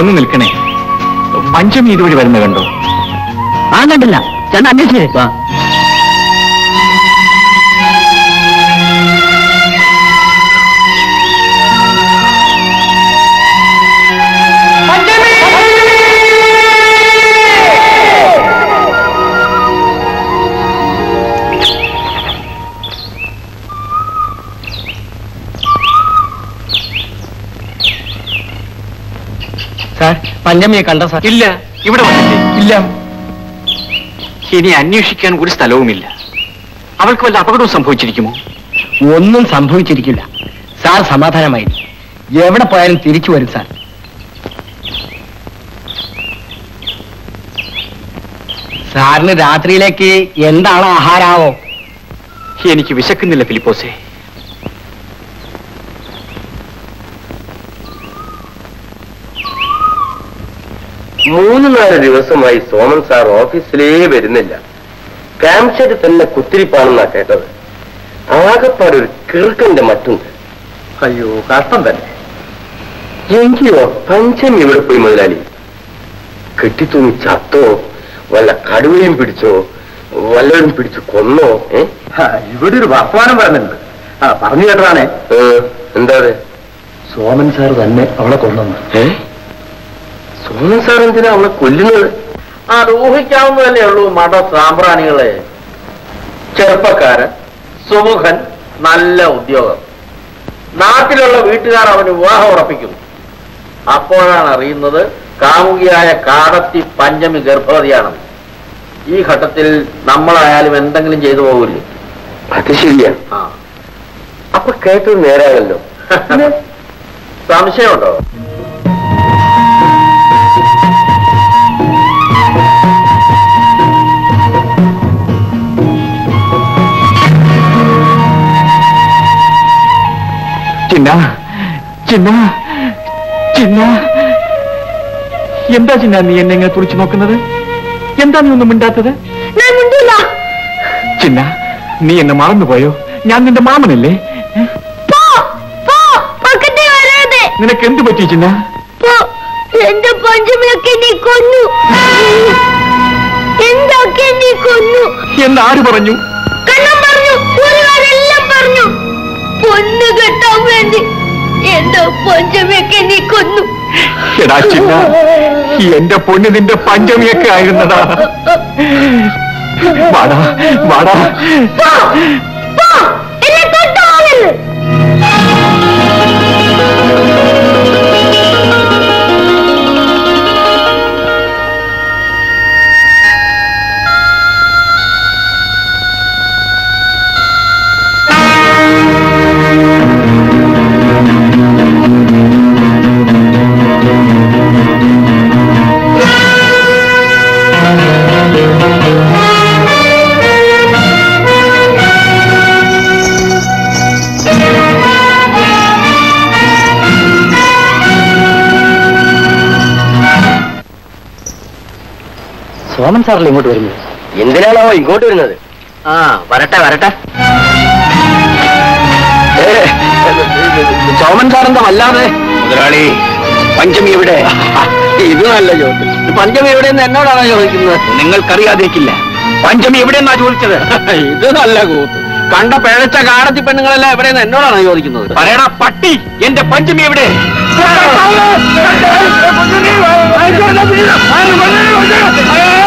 ഒന്ന് നിൽക്കണേ. പഞ്ചമി ഇതുവഴി വരുന്ന കണ്ടോ? ആ കണ്ടില്ല. ചെന്ന് അന്വേഷിച്ചേ. പഞ്ചമിയെ കണ്ട സാർ ഇല്ല ഇവിടെ വന്നില്ലേ ഇല്ല. ഇനി അന്വേഷിക്കാൻ ഒരു സ്ഥലവുമില്ല. അവൾക്ക് വല്ല അപകടവും സംഭവിച്ചിരിക്കുമോ? ഒന്നും സംഭവിച്ചിരിക്കില്ല. സാർ സമാധാനമായി. എവിടെ പോയാലും തിരിച്ചു വരും സാർ. സാറിന് രാത്രിയിലേക്ക് എന്താണ് ആഹാരാവോ എനിക്ക് വിശക്കുന്നില്ല ഫിലിപ്പോസേ. മൂന്ന് നാല് ദിവസമായി സോമൻ സാർ ഓഫീസിലേ വരുന്നില്ല. ക്യാംഷെഡ് തന്നെ കുത്തിരിപ്പാണെന്നാ കേട്ടത്. ആകപ്പാട് ഒരു കിറുക്കന്റെ മറ്റുണ്ട് അയ്യോ കഷ്ടം തന്നെ. എങ്കിലോ പഞ്ചമി ഇവിടെ പോയി മുതലാളി. കെട്ടിത്തൂങ്ങി ചത്തോ വല്ല കടുവയും പിടിച്ചോ വല്ലവരും പിടിച്ചു കൊന്നോ ഏ? ഇവിടെ ഒരു വർത്തമാനം പറഞ്ഞിട്ടുണ്ട് ആ പറഞ്ഞു കേട്ടതാണേ. എന്താ സോമൻ സാർ തന്നെ അവളെ കൊന്നു ഏ? സോമൻ സാർ എന്തിനാ അവളെ കൊല്ലുന്നത്? അത് ഊഹിക്കാവുന്നതല്ലേ ഉള്ളൂ മഠ സാമ്പ്രാണികളെ. ചെറുപ്പക്കാരൻ സുമുഖൻ നല്ല ഉദ്യോഗം. നാട്ടിലുള്ള വീട്ടുകാർ അവന് വിവാഹം ഉറപ്പിക്കുന്നു. അപ്പോഴാണ് അറിയുന്നത് കാമുകിയായ കാടത്തി പഞ്ചമി ഗർഭവതിയാണെന്ന് ഈ ഘട്ടത്തിൽ നമ്മളായാലും എന്തെങ്കിലും ചെയ്തു പോകില്ലേ അത് ശരിയാ. അപ്പൊ കേട്ടത് നേരാകല്ലോ [LAUGHS] സംശയമുണ്ടോ? ചിന്ന ചിന്ന ചിന്ന. എന്താ ചിന്ന നീ എന്നെ ഇങ്ങനെ തുറിച്ചു നോക്കുന്നത്? എന്താ നീ ഒന്നും മിണ്ടാത്തത്? ചിന്ന നീ എന്നെ മറന്നുപോയോ? ഞാൻ നിന്റെ മാമനല്ലേ? നിനക്ക് എന്ത് പറ്റി ചിന്ന? എന്റെ പഞ്ചമിയൊക്കെ നീ കൊന്നു. എന്തൊക്കെ നീ കൊന്നു. എന്നാര് പറഞ്ഞു? കണ്ണം പറഞ്ഞു പറഞ്ഞു. പൊന്നു കെട്ടാൻ വേണ്ടി എന്റെ പഞ്ചമിയൊക്കെ നീ കൊന്നു. എടാ ചിന്ന എന്റെ പൊന്ന് നിന്റെ പഞ്ചമിയൊക്കെ ആയിരുന്നതാ വാടാ വാടാ. എന്നെ തൊട്ടാകരുത് സോമൻ സാറല്ലേ ഇങ്ങോട്ട് വരുന്നത് എന്തിനാണോ ഇങ്ങോട്ട് വരുന്നത് ആ വരട്ടെ വരട്ടെ സോമൻ സാറെന്താ വല്ലാതെ മുതലാളി പഞ്ചമി എവിടെ ഇത് നല്ല ചോദ്യം പഞ്ചമി എവിടെയെന്ന് എന്നോടാണോ ചോദിക്കുന്നത് നിങ്ങൾക്കറിയാതേക്കില്ല പഞ്ചമി എവിടെയെന്നാ ചോദിച്ചത് ഇത് നല്ല കൂത്ത് കണ്ട പിഴച്ച കാടത്തി പെണ്ണുങ്ങളെല്ലാം എവിടെയെന്ന് എന്നോടാണോ ചോദിക്കുന്നത് പറയടാ പട്ടി എന്റെ പഞ്ചമി എവിടെ ഇനിയിപ്പോ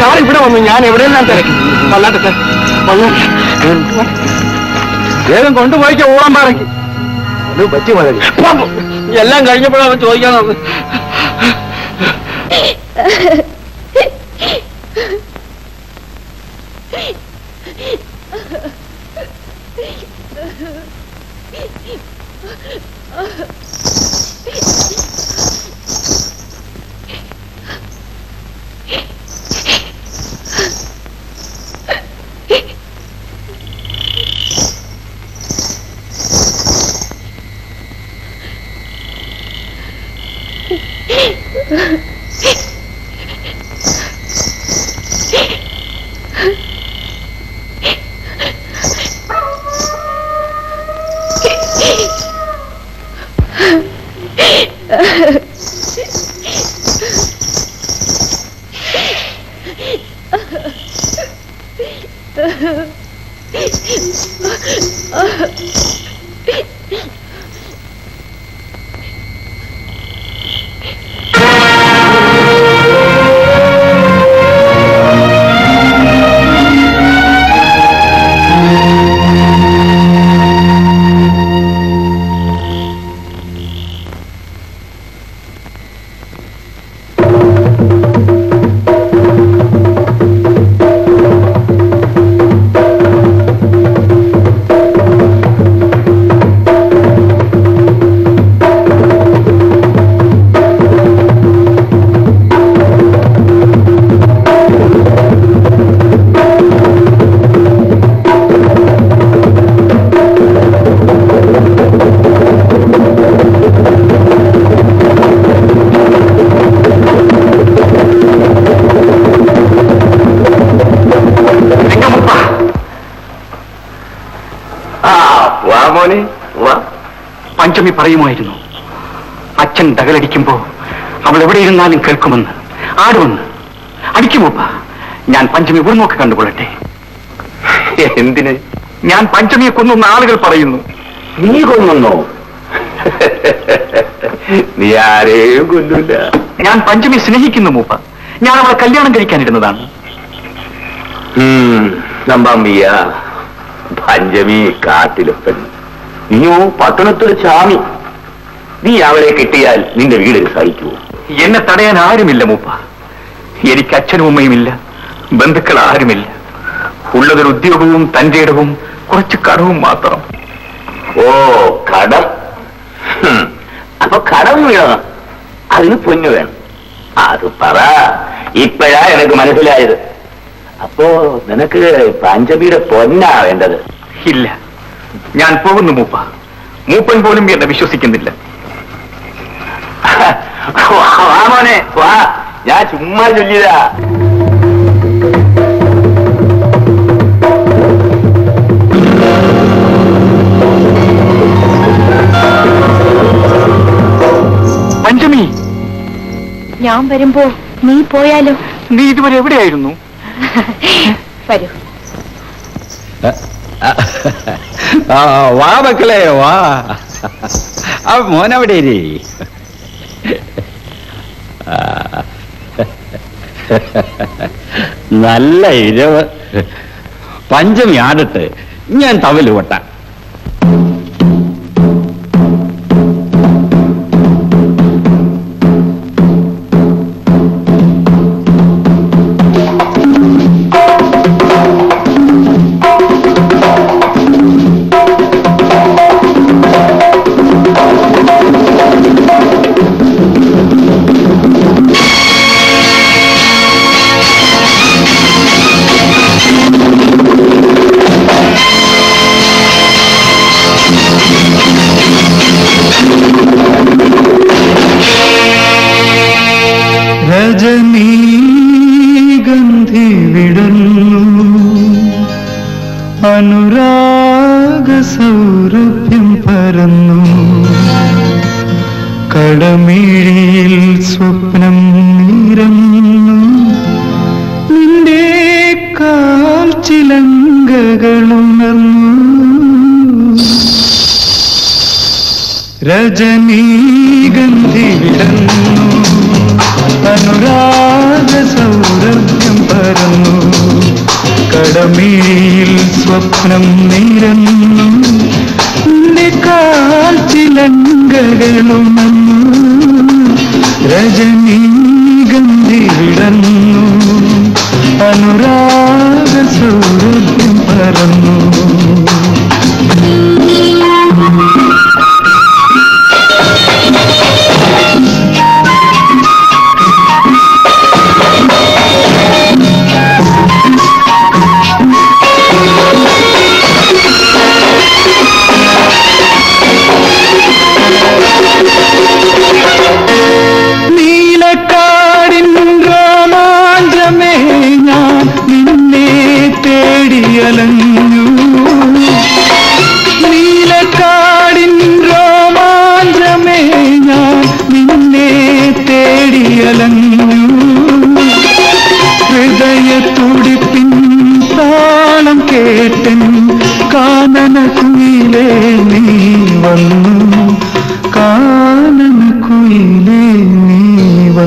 സാർ ഇവിടെ വന്നു ഞാൻ എവിടെയെല്ലാം തിരക്കി? വന്നാട്ടെ സാർ വന്നാട്ടെ വേഗം കൊണ്ടുപോയിക്ക് ഓടാൻ പറയ്ക്ക്. പറ്റി മതി എല്ലാം കഴിഞ്ഞപ്പോഴാണ് ചോദിക്കാൻ പറയുമായിരുന്നു. അച്ഛൻ ഡകലടിക്കുമ്പോ അവൾ എവിടെ ഇരുന്നാലും കേൾക്കുമെന്ന്. ആടുമെന്ന് അടിക്കുമോപ്പ ഞാൻ പഞ്ചമി ഒരു നോക്കി കണ്ടുകൊള്ളട്ടെ. എന്തിന്? ഞാൻ പഞ്ചമിയെ കൊന്നുന്ന ആളുകൾ പറയുന്നു. നീ കൊന്നോ? നീ ആരെയും കൊല്ലൂല ഞാൻ പഞ്ചമി സ്നേഹിക്കുന്നു മൂപ്പ. ഞാൻ അവളെ കല്യാണം കഴിക്കാനിരുന്നതാണ്. നമ്പാമ്പിയ പഞ്ചമി കാട്ടിലപ്പൻ. നീയോ പട്ടണത്തിൽ ചാമി. നീ അവരെ കിട്ടിയാൽ നിന്റെ വീട് സഹിക്കൂ എന്നെ തടയാൻ ആരുമില്ല മൂപ്പ. എനിക്ക് അച്ഛനും അമ്മയുമില്ല ബന്ധുക്കൾ ആരുമില്ല. ഉള്ളതൊരു ഉദ്യോഗവും തന്റെ ഇടവും കുറച്ച് കടവും മാത്രം. ഓ കടം. അപ്പൊ കടം വേണം? അതിന് പൊന്നു വേണം. അത് പറ. ഇപ്പോഴാ എനിക്ക് മനസ്സിലായത്. അപ്പോ നിനക്ക് പഞ്ചമിയുടെ പൊന്നാ വേണ്ടത്? ഇല്ല. ഞാൻ പോകുന്നു മൂപ്പ. മൂപ്പൻ പോലും എന്നെ വിശ്വസിക്കുന്നില്ല വാ മോനെ വാ ഞാൻ ചുമ്മാ ചൊല്ലിയതാ പഞ്ചമി ഞാൻ വരുമ്പോ നീ പോയാലോ? നീ ഇതുവരെ എവിടെയായിരുന്നു? വരൂ. വാ മക്കളെ വാ. മോനവിടെ ഇരി. നല്ല ഇരവ് പഞ്ചമി ആടട്ട് ഞാൻ തവൽ 是你。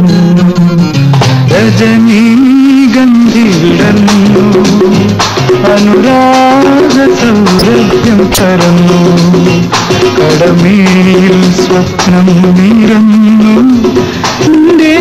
വന്നു രജനീഗന്ധി വിടർന്നു അനുരാഗ സൗരഭ്യം പരന്നു കടമേൽ സ്വപ്നം നിരന്നു നിന്റെ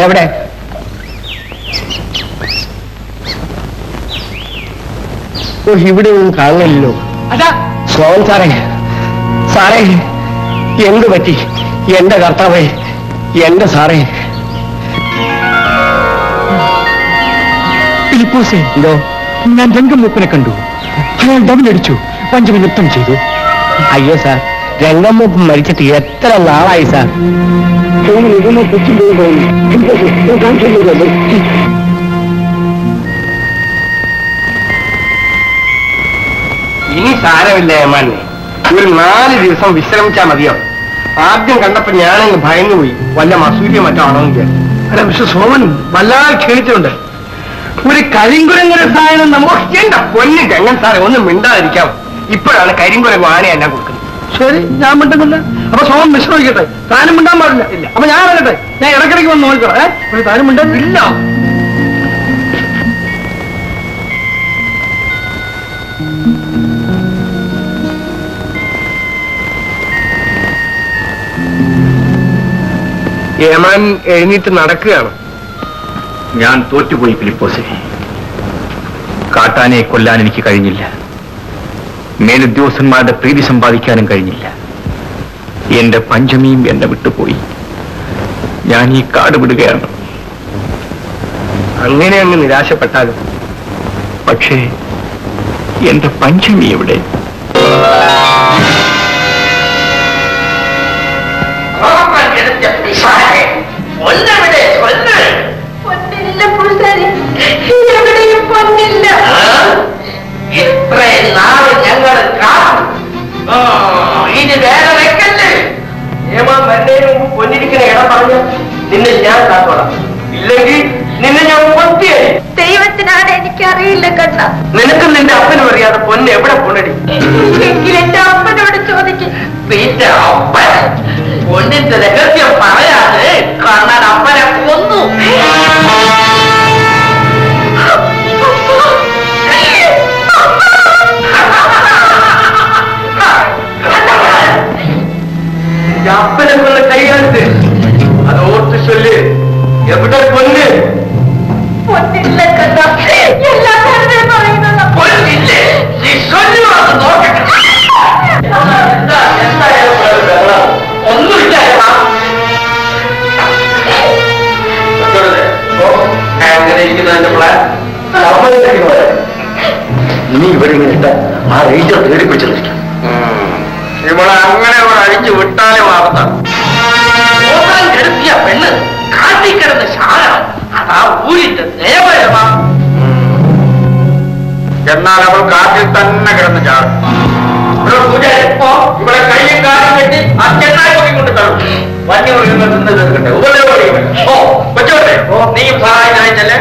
എവിടെ? ഇവിടെ ഒന്നും കാണുന്നില്ലല്ലോ. അതാ. സോമൻ സാറേ സാറേ എന്ത് പറ്റി? എന്റെ കർത്താവേ എന്റെ സാറേ. ഫിലിപ്പോസേ എന്തോ? ഞാൻ രംഗമൂപ്പനെ കണ്ടു. അയാൾ ഡബിളടിച്ചു പഞ്ചമി നൃത്തം ചെയ്തു. അയ്യോ സാർ. രംഗമ്മൂപ്പ് മരിച്ചിട്ട് എത്ര നാളായി സാർ ഇനി സാരമില്ല ഏമാനെ ഒരു നാല് ദിവസം വിശ്രമിച്ചാ മതിയോ? ആദ്യം കണ്ടപ്പോ ഞാനങ്ങ് ഭയന്നുപോയി. വല്ല മസൂര്യ മറ്റോ ആണോ അല്ല പക്ഷെ സോമൻ വല്ലാതെ ക്ഷണിച്ചുണ്ട് ഒരു കരിങ്കുരങ്ങനെ സാധനം നമുക്ക് എന്റെ പൊന്ന് ഗംഗൻ സാറേ ഒന്ന് മിണ്ടാതിരിക്കാം ഇപ്പോഴാണ് കരിങ്കുരങ്ങ് ആന എന്നെ കൊടുക്കുന്നത് ശരി ഞാൻ മിണ്ടുന്നില്ല. അപ്പൊ സോമം വിശ്രമിക്കട്ടെ. താനും മിണ്ടാൻ പാടില്ല. ഇല്ല. അപ്പൊ ഞാൻ വരട്ടെ ഞാൻ ഇടക്കിടയ്ക്ക് വന്ന് നോക്കണം ഏഹ് ഒരു താനും മിണ്ടാൻ ഇല്ല. ഏമാൻ എഴുന്നേറ്റ് നടക്കുകയാണ്. ഞാൻ തോറ്റുപോയി ഫിലിപ്പോസെ. കാട്ടാനെ കൊല്ലാൻ എനിക്ക് കഴിഞ്ഞില്ല. മേലുദ്യോഗസ്ഥന്മാരുടെ പ്രീതി സമ്പാദിക്കാനും കഴിഞ്ഞില്ല. എന്റെ പഞ്ചമിയും എന്നെ വിട്ടുപോയി. ഞാൻ ഈ കാട് വിടുകയാണ്. അങ്ങനെ അങ്ങ് നിരാശപ്പെട്ടാലും പക്ഷേ എന്റെ പഞ്ചമി എവിടെ? ഇനി വേറെ വെക്കല്ലേ? ഏമാ വരുന്നതിന് മുമ്പ് പൊന്നിരിക്കുന്ന ഇടം പറഞ്ഞ നിന്നെ ഞാൻ കാത്തോളാം. ഇല്ലെങ്കിൽ നിന്നെ ഞാൻ പൊത്തിയായി ദൈവത്തിനാണ് എനിക്കറിയില്ല കണ്ണ. നിനക്കും നിന്റെ അപ്പനും അറിയാതെ പൊന്ന് എവിടെ പൊണ്ണടി എങ്കിൽ എന്റെ അപ്പനോട് ചോദിക്കും. പിന്നെ അപ്പൻ? പൊന്നിന്റെ രഹസ്യം പറയാതെ കണ്ണൻ അപ്പനെ കൊന്നു. നിന്റെ கொள்ள കൈകാലത്ത് അത് ഓർത്ത് ചൊല്ല്. എവിടെ പൊന്ന്? പൊന്നില്ല കണ്ണ. എല്ലാ വെറുതെ പറയുന്നത്. പൊന്നില്ലേ? നീ ചൊല്ലുവാന്ന് നോക്കട്ടെ. ഒന്നുമില്ല ഏമാ. വെച്ചോളൂ. ഓ, എങ്ങനെ ഇരിക്കുന്നു എന്റെ പ്ലാൻ ഇനി ഇവിടെ ഇങ്ങനെ ആ റേഞ്ചർ തേടി പിടിച്ചിരിക്കും ഇവിടെ അങ്ങനെ അഴിച്ചു വിട്ടാലും ആപത്താണ് കെടുത്തിയ പെണ്ണ് കാട്ടിക്കിടന്ന ശാലം അതാ ഊരിന്റെ നിയമമാ എന്നാൽ അവൾ കാട്ടിൽ തന്നെ കിടന്ന് ചാടും. ഓ, ഇവിടെ കയ്യും കാലം കെട്ടി ആ പോയി കൊണ്ട് തള്ളും വന്യമൃഗങ്ങൾ നിന്ന് തീർക്കട്ടെ ഉപദ്രവം ഓ വെച്ചോട്ടെ നീയും സഹായിച്ചാൽ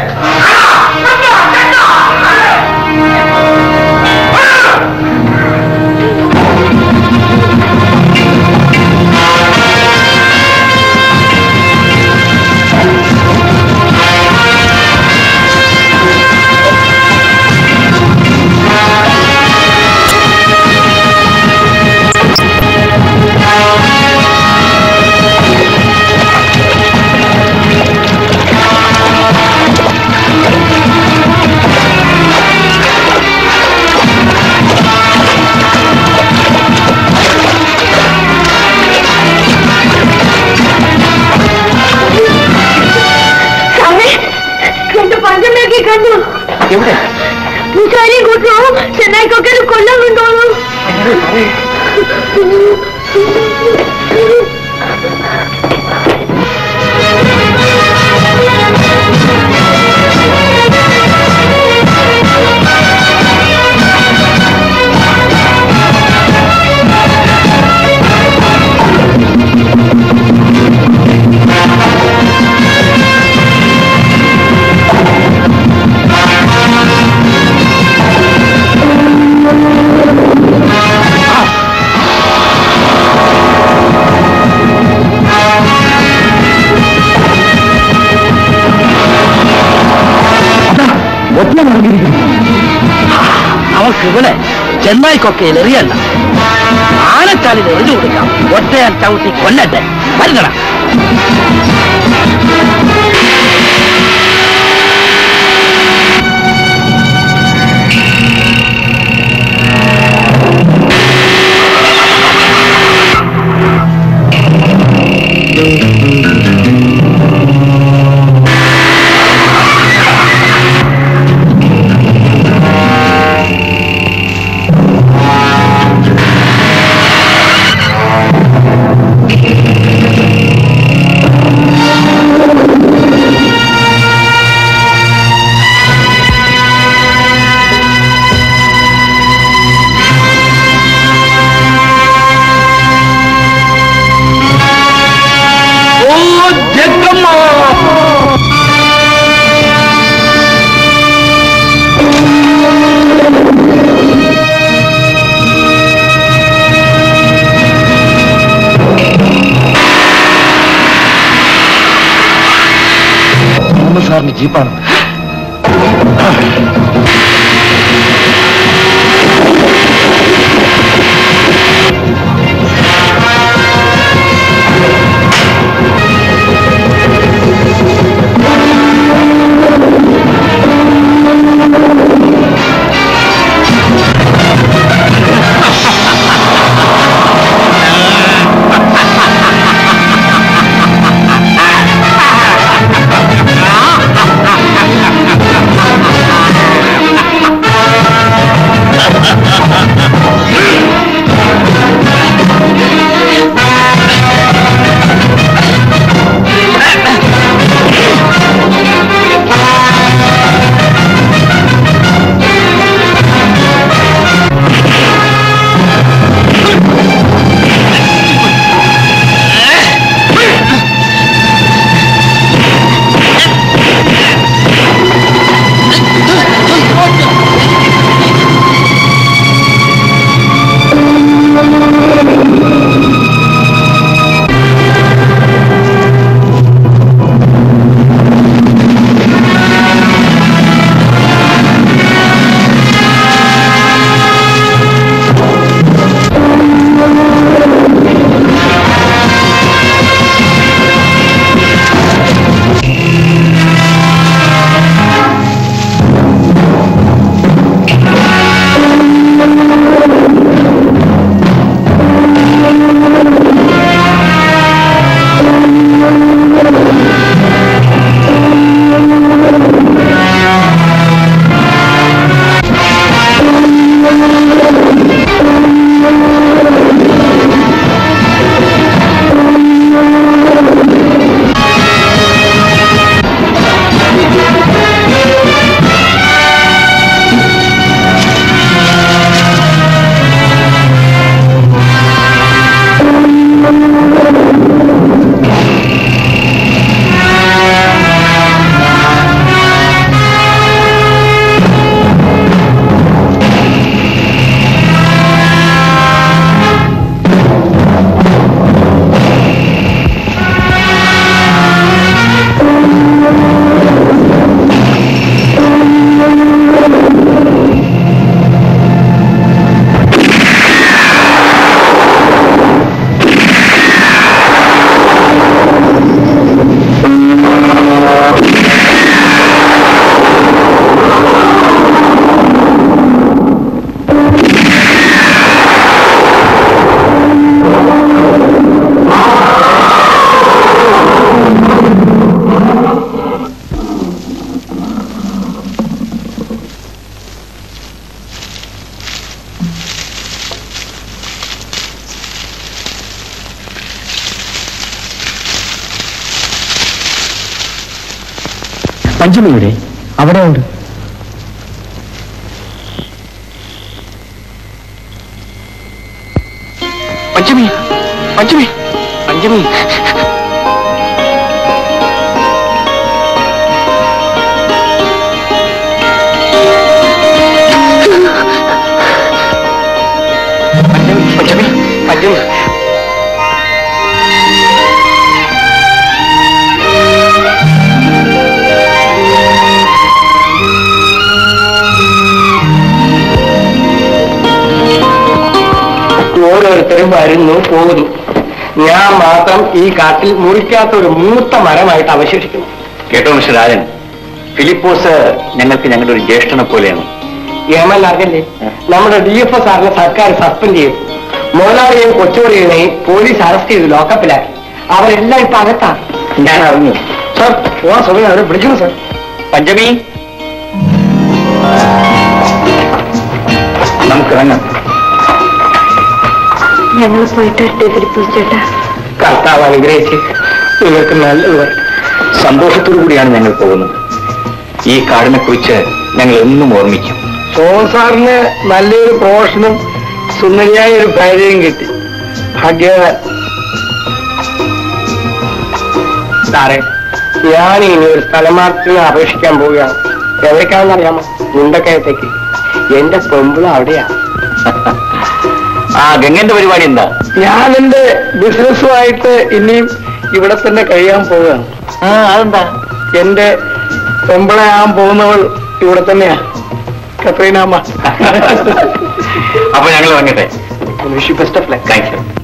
ചെന്നായിക്കൊക്കയിൽ എറിയണ്ട ആനച്ചാലിൽ എറിഞ്ഞു കൊടുക്കാം ഒറ്റയാൻ ചവിട്ടി കൊല്ലട്ടെ വരുന്നട സാറിന് ഫിലിപ്പോസ് ഞങ്ങൾക്ക് ഞങ്ങളുടെ ഒരു ജ്യേഷ്ഠനെ പോലെയാണ്. എം അറിഞ്ഞല്ലേ നമ്മുടെ ഡി എഫ് എസ് ആറിനെ സർക്കാർ സസ്പെൻഡ് ചെയ്തു. മോലാളിയെയും കൊച്ചുകുടിയെയും പോലീസ് അറസ്റ്റ് ചെയ്തു ലോക്കപ്പിലാക്കി. അവരെല്ലാം ഇപ്പൊ അകത്താണ്. ഞാൻ അറിഞ്ഞു. സർ പോവാൻ സമയം അവരെ വിളിക്കണം സർ. പഞ്ചമി? നമുക്ക് ഇറങ്ങാം ഞങ്ങൾ പോയിട്ട് ചേട്ടാ. കർത്താവ് അനുഗ്രഹിച്ച് നിങ്ങൾക്ക് നല്ലത് സന്തോഷത്തോടു കൂടിയാണ് ഞങ്ങൾ പോകുന്നത്. ഈ കാടിനെ കുറിച്ച് ഞങ്ങൾ എന്നും ഓർമ്മിക്കും. സോസാറിന് നല്ലൊരു പ്രൊഫഷനും സുന്ദരിയായ ഒരു ഭാര്യയും കിട്ടി. ഭാഗ്യവാൻ സാറേ ഞാൻ ഇനി ഒരു സ്ഥലമാറ്റത്തിന് അപേക്ഷിക്കാൻ പോവുകയാണ്. എവിടേക്കാണെന്നറിയാമോ? മുണ്ടക്കയത്തേക്ക്. എന്റെ പെമ്പിള അവിടെയാ. ആ ഗംഗന്റെ പരിപാടി എന്താ? ഞാൻ എന്റെ ബിസിനസ്സുമായിട്ട് ഇനിയും ഇവിടെ തന്നെ കഴിയാൻ പോവുകയാണ്. ആ അതെന്താ? എന്റെ പെമ്പിളയാകാൻ പോകുന്നവൾ ഇവിടെ തന്നെയാ. കത്രീനാമ്മ. അപ്പൊ ഞങ്ങൾ ഇറങ്ങട്ടെ. Best of luck thank you